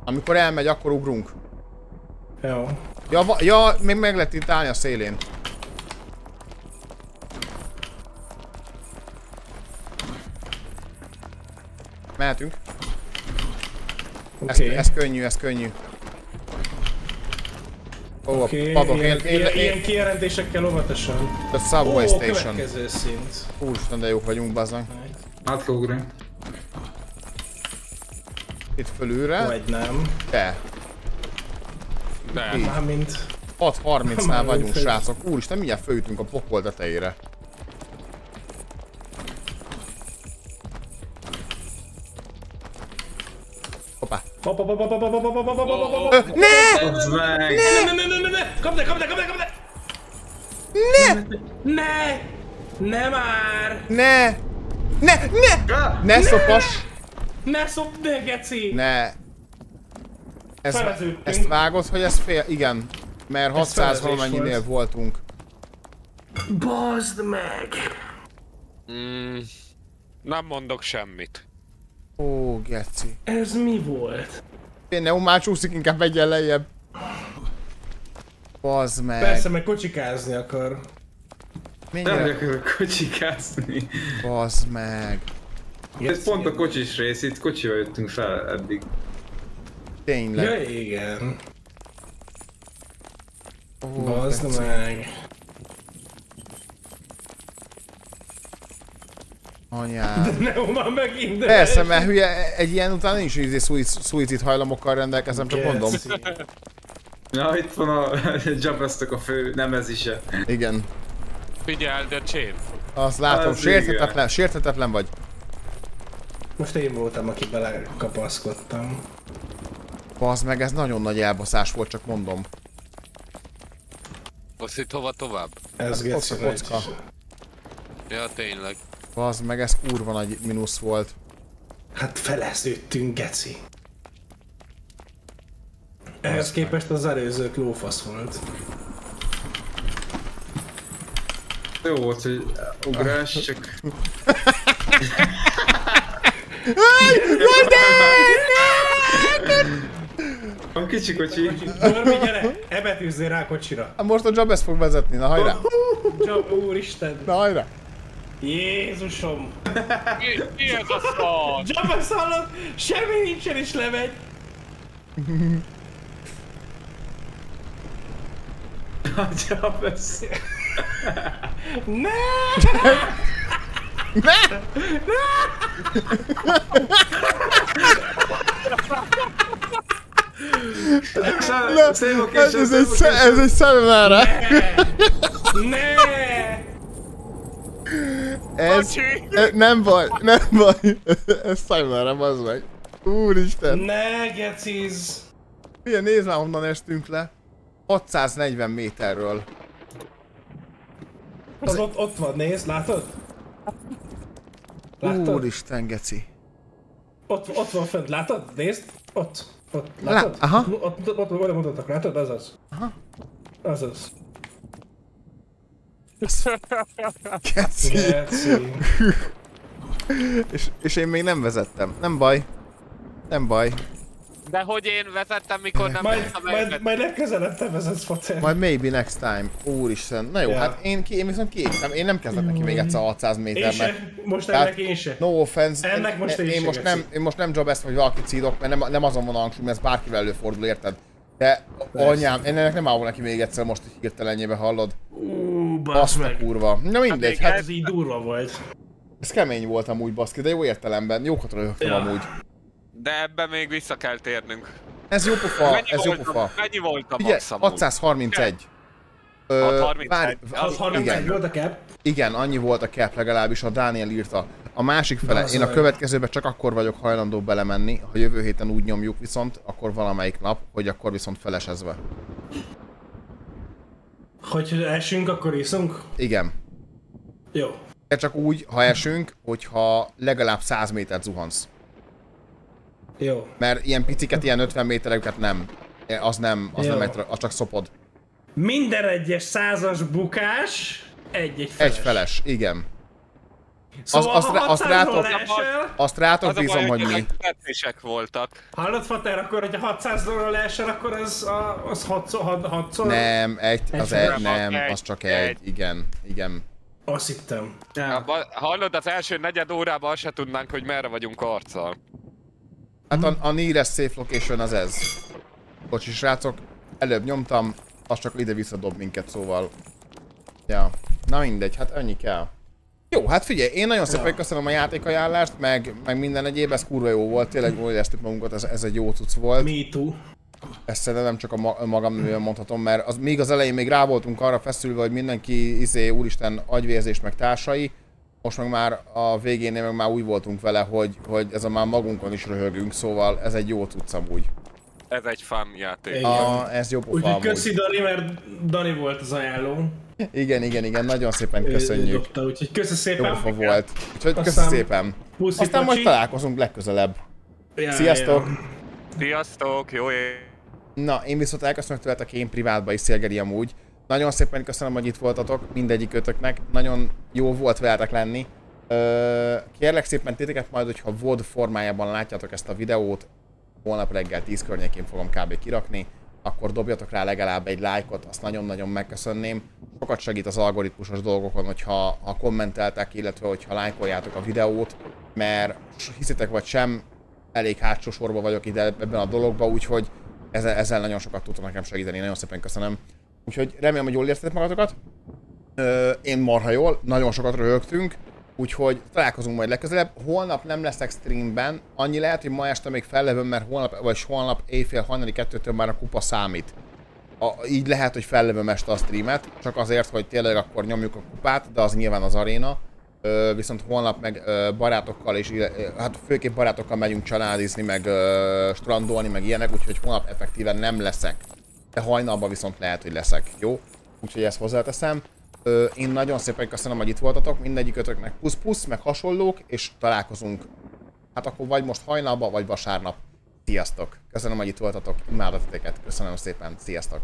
Speaker 1: Amikor elmegy, akkor ugrunk.
Speaker 2: Jó.
Speaker 1: Ja, ja még meg lehet itt állni a szélén. Mehetünk. Ez,
Speaker 2: Oké.
Speaker 1: ez könnyű, ez könnyű. Ó,
Speaker 2: Oké,
Speaker 1: a padok, én,
Speaker 2: ilyen,
Speaker 1: én,
Speaker 2: ilyen,
Speaker 1: én,
Speaker 2: ilyen kijelentésekkel óvatosan.
Speaker 1: the Subway
Speaker 2: Ó,
Speaker 1: Station.
Speaker 2: következő szint.
Speaker 1: Úristen, de jók vagyunk, bazzag.
Speaker 5: Át kell ugrani.
Speaker 1: Itt fölülre,
Speaker 2: Vagy nem.
Speaker 1: de.
Speaker 3: De.
Speaker 2: Mármint...
Speaker 1: 6.30-nál
Speaker 2: Már
Speaker 1: vagyunk, srácok. Úristen, mindjárt fölütünk a pokol tetejére. Ne!
Speaker 2: Ne, ne, ne, ne, ne, kapd el, kapd el, kapd el, kapd el!
Speaker 1: Ne!
Speaker 2: Ne! Ne már!
Speaker 1: Ne! Ne! Ne! Ne szopas!
Speaker 2: Ne szop, ne geci!
Speaker 1: Ne! Ez,
Speaker 2: Feleződtünk.
Speaker 1: ezt vágod, hogy ez fél... Igen. Mert 600
Speaker 2: felezés
Speaker 1: valamennyinél
Speaker 2: volt.
Speaker 1: voltunk.
Speaker 2: Bazd meg!
Speaker 3: mm, nem mondok semmit.
Speaker 1: Ó, geci.
Speaker 2: Ez mi volt?
Speaker 1: Én ne már csúszik, inkább egyen lejjebb. Bazd meg.
Speaker 2: Persze, meg kocsikázni akar.
Speaker 5: Nem
Speaker 1: Mennyire...
Speaker 5: akarok kocsikázni.
Speaker 1: Bazd meg.
Speaker 5: Ez pont a kocsis rész, itt kocsival jöttünk fel eddig.
Speaker 1: Tényleg.
Speaker 2: Ja, igen.
Speaker 1: Ó,
Speaker 2: Bazd meg.
Speaker 1: Anyád.
Speaker 2: Ne, már megint. de-
Speaker 1: Persze, mert hülye, egy ilyen után nincs szuic- szuicid hajlamokkal rendelkezem, csak mondom.
Speaker 5: Na, itt van a Jabeztek a fő nemezise.
Speaker 1: Igen.
Speaker 3: Figyeld a csép.
Speaker 1: Azt látom,
Speaker 5: Az
Speaker 1: sérthetetlen, sérthetetlen vagy.
Speaker 2: Most én voltam, aki belekapaszkodtam.
Speaker 1: Bazd meg, ez nagyon nagy elbaszás volt, csak mondom.
Speaker 3: Azt itt hova tovább?
Speaker 2: Ez
Speaker 1: Ott
Speaker 2: geci
Speaker 1: a kocka.
Speaker 3: Ja, tényleg.
Speaker 1: Bazd meg, ez kurva nagy mínusz volt.
Speaker 2: Hát feleződtünk, geci. Ehhez képest az előzők lófasz volt.
Speaker 5: Jó volt, hogy ugrás, csak... Van kicsi kocsi.
Speaker 2: Norbi, gyere! Ebetűzzél rá a kocsira.
Speaker 1: Most a Jabez fog vezetni, na hajrá!
Speaker 2: Job, úristen!
Speaker 1: Na hajrá!
Speaker 2: Jézusom!
Speaker 3: Mi, mi ez a szar?
Speaker 2: Jabbasz hallott, semmi nincsen is lemegy!
Speaker 5: Jabbasz...
Speaker 2: Ne!
Speaker 1: Ne!
Speaker 5: Ne!
Speaker 1: Ez egy szemlára!
Speaker 2: Ne!
Speaker 1: ne!
Speaker 3: Ez,
Speaker 1: ez, nem baj, nem baj. Ez szemlára, bazd meg. Úristen.
Speaker 2: Ne, geciz!
Speaker 1: Milyen nézd már honnan estünk le. 640 méterről.
Speaker 2: Az ott, ott van, nézd, látod? Látod?
Speaker 1: Úristen, geci.
Speaker 2: Ott, ott van fönt, látod? Nézd! Ott, ott,
Speaker 1: Lá-
Speaker 2: látod?
Speaker 1: aha.
Speaker 2: Ott, ott, ott, ott oda mutatnak, látod? Az az. Aha. Az az.
Speaker 1: Geci.
Speaker 2: Geci.
Speaker 1: És, és én még nem vezettem. Nem baj. Nem baj.
Speaker 3: De hogy én vezettem, mikor nem
Speaker 2: Majd,
Speaker 3: tudtam
Speaker 2: majd, majd legközelebb te vezetsz, Fater.
Speaker 1: Majd maybe next time. Úristen. Na jó,
Speaker 2: Ja.
Speaker 1: hát én, ki, én viszont kiégtem. Én nem kezdek neki még egyszer a 600
Speaker 2: Én
Speaker 1: méternek.
Speaker 2: most
Speaker 1: Tehát-
Speaker 2: ennek én se.
Speaker 1: No offense.
Speaker 2: Ennek most
Speaker 1: én,
Speaker 2: én
Speaker 1: én,
Speaker 2: se
Speaker 1: most nem, én most nem jobb ezt, hogy valaki cídok, mert nem, nem azon van a hangsúly, mert ez bárkivel előfordul, érted? De anyám, én ennek nem állom neki még egyszer most, hogy hirtelenjébe hallod.
Speaker 2: Ú,
Speaker 1: Azt a kurva. Na mindegy, hát
Speaker 2: Ez így durva volt.
Speaker 1: ez kemény volt amúgy baszki, de jó értelemben. Jókat röhögtem
Speaker 2: Ja.
Speaker 1: amúgy.
Speaker 3: De ebbe még vissza kell térnünk.
Speaker 1: Ez jó pofa,
Speaker 3: Mennyi
Speaker 1: ez jó
Speaker 3: volt,
Speaker 1: pofa.
Speaker 3: mennyi volt a
Speaker 1: Ugye,
Speaker 3: max amúgy?
Speaker 1: 631. Ö,
Speaker 3: 631.
Speaker 1: várj,
Speaker 2: Az 31
Speaker 1: igen,
Speaker 2: volt a cap.
Speaker 1: igen, annyi volt a cap legalábbis, a Dániel írta. A másik fele,
Speaker 2: Az
Speaker 1: én a
Speaker 2: meg.
Speaker 1: következőbe csak akkor vagyok hajlandó belemenni, ha jövő héten úgy nyomjuk viszont, akkor valamelyik nap, hogy akkor viszont felesezve.
Speaker 2: Hogy esünk, akkor iszunk?
Speaker 1: Igen.
Speaker 2: Jó.
Speaker 1: De csak úgy, ha esünk, hogyha legalább 100 métert zuhansz.
Speaker 2: Jó.
Speaker 1: Mert ilyen piciket, ilyen 50 métereket nem. Az nem, az
Speaker 2: Jó.
Speaker 1: nem, egy, az csak szopod.
Speaker 2: Minden egyes százas bukás egy-egy feles.
Speaker 1: Egy feles, igen.
Speaker 2: Szóval,
Speaker 1: azt azt
Speaker 2: 600-ról
Speaker 1: rátok- Azt rátok
Speaker 3: Az
Speaker 1: bízom, hogy mi.
Speaker 3: tetszések voltak.
Speaker 2: hallod Fater, akkor hogyha 600-ról leesel, akkor az, a, az 6-szor, 6
Speaker 1: Nem, egy, az
Speaker 2: Egy
Speaker 1: egy, nem,
Speaker 3: Egy,
Speaker 1: az csak
Speaker 3: egy.
Speaker 1: egy, igen, igen.
Speaker 2: Azt hittem.
Speaker 3: Abba, hallod, az első negyed órában azt se tudnánk, hogy merre vagyunk arccal.
Speaker 1: Hát a, a nearest safe location az ez. Bocsi srácok, előbb nyomtam, az csak ide-vissza dob minket, szóval... Ja, na mindegy, hát annyi kell. Jó, hát figyelj, én nagyon szépen köszönöm a játékajánlást, meg, meg minden egyéb, ez kurva jó volt, tényleg jól éreztük magunkat, ez, ez egy jó cucc volt.
Speaker 2: Me too.
Speaker 1: Ezt szerintem nem csak a ma- magam nevében mondhatom, mert az, még az elején még rá voltunk arra feszülve, hogy mindenki izé, úristen, agyvérzés meg társai, most meg már a végénél meg már úgy voltunk vele, hogy, hogy ez a már magunkon is röhögünk, szóval ez egy jó cucc amúgy.
Speaker 3: Ez egy fun játék.
Speaker 1: A, ez jó pofa
Speaker 2: Úgyhogy köszi Dani, mert Dani volt az ajánló.
Speaker 1: Igen, igen, igen, nagyon szépen köszönjük.
Speaker 2: dobta, Úgyhogy köszi
Speaker 1: Jó
Speaker 2: szépen.
Speaker 1: pofa volt. Úgyhogy köszi
Speaker 2: Aztán
Speaker 1: szépen.
Speaker 2: puszi,
Speaker 1: Aztán majd
Speaker 2: pacsi.
Speaker 1: találkozunk legközelebb.
Speaker 2: Ja,
Speaker 1: Sziasztok!
Speaker 2: ja.
Speaker 3: Sziasztok, jó é-
Speaker 1: Na, én viszont elköszönök tőletek, én privátba is szélgeri amúgy. Nagyon szépen köszönöm, hogy itt voltatok, mindegyik ötöknek. Nagyon jó volt veletek lenni. Kérlek szépen titeket majd, hogyha VOD formájában látjátok ezt a videót, holnap reggel 10 környékén fogom kb. kirakni, akkor dobjatok rá legalább egy lájkot, azt nagyon-nagyon megköszönném. Sokat segít az algoritmusos dolgokon, hogyha ha kommenteltek, illetve hogyha lájkoljátok a videót, mert hiszitek vagy sem, elég hátsó sorba vagyok ide ebben a dologban, úgyhogy ezzel, ezzel nagyon sokat tudtok nekem segíteni, nagyon szépen köszönöm. Úgyhogy remélem, hogy jól értetek magatokat. Ö, én marha jól, nagyon sokat röhögtünk, úgyhogy találkozunk majd legközelebb. Holnap nem leszek streamben, annyi lehet, hogy ma este még fellevőm, mert holnap, vagy holnap éjfél hajnali kettőtől már a kupa számít. A, így lehet, hogy fellövöm este a streamet, csak azért, hogy tényleg akkor nyomjuk a kupát, de az nyilván az aréna. Ö, viszont holnap meg ö, barátokkal és hát főképp barátokkal megyünk családizni, meg ö, strandolni, meg ilyenek, úgyhogy holnap effektíven nem leszek. De hajnalban viszont lehet, hogy leszek, jó? Úgyhogy ezt hozzáteszem. Ö, én nagyon szépen köszönöm, hogy itt voltatok, mindegyikötöknek pusz-pusz, meg hasonlók, és találkozunk. Hát akkor vagy most hajnalban, vagy vasárnap. Sziasztok! Köszönöm, hogy itt voltatok, imádok titeket, köszönöm szépen, sziasztok!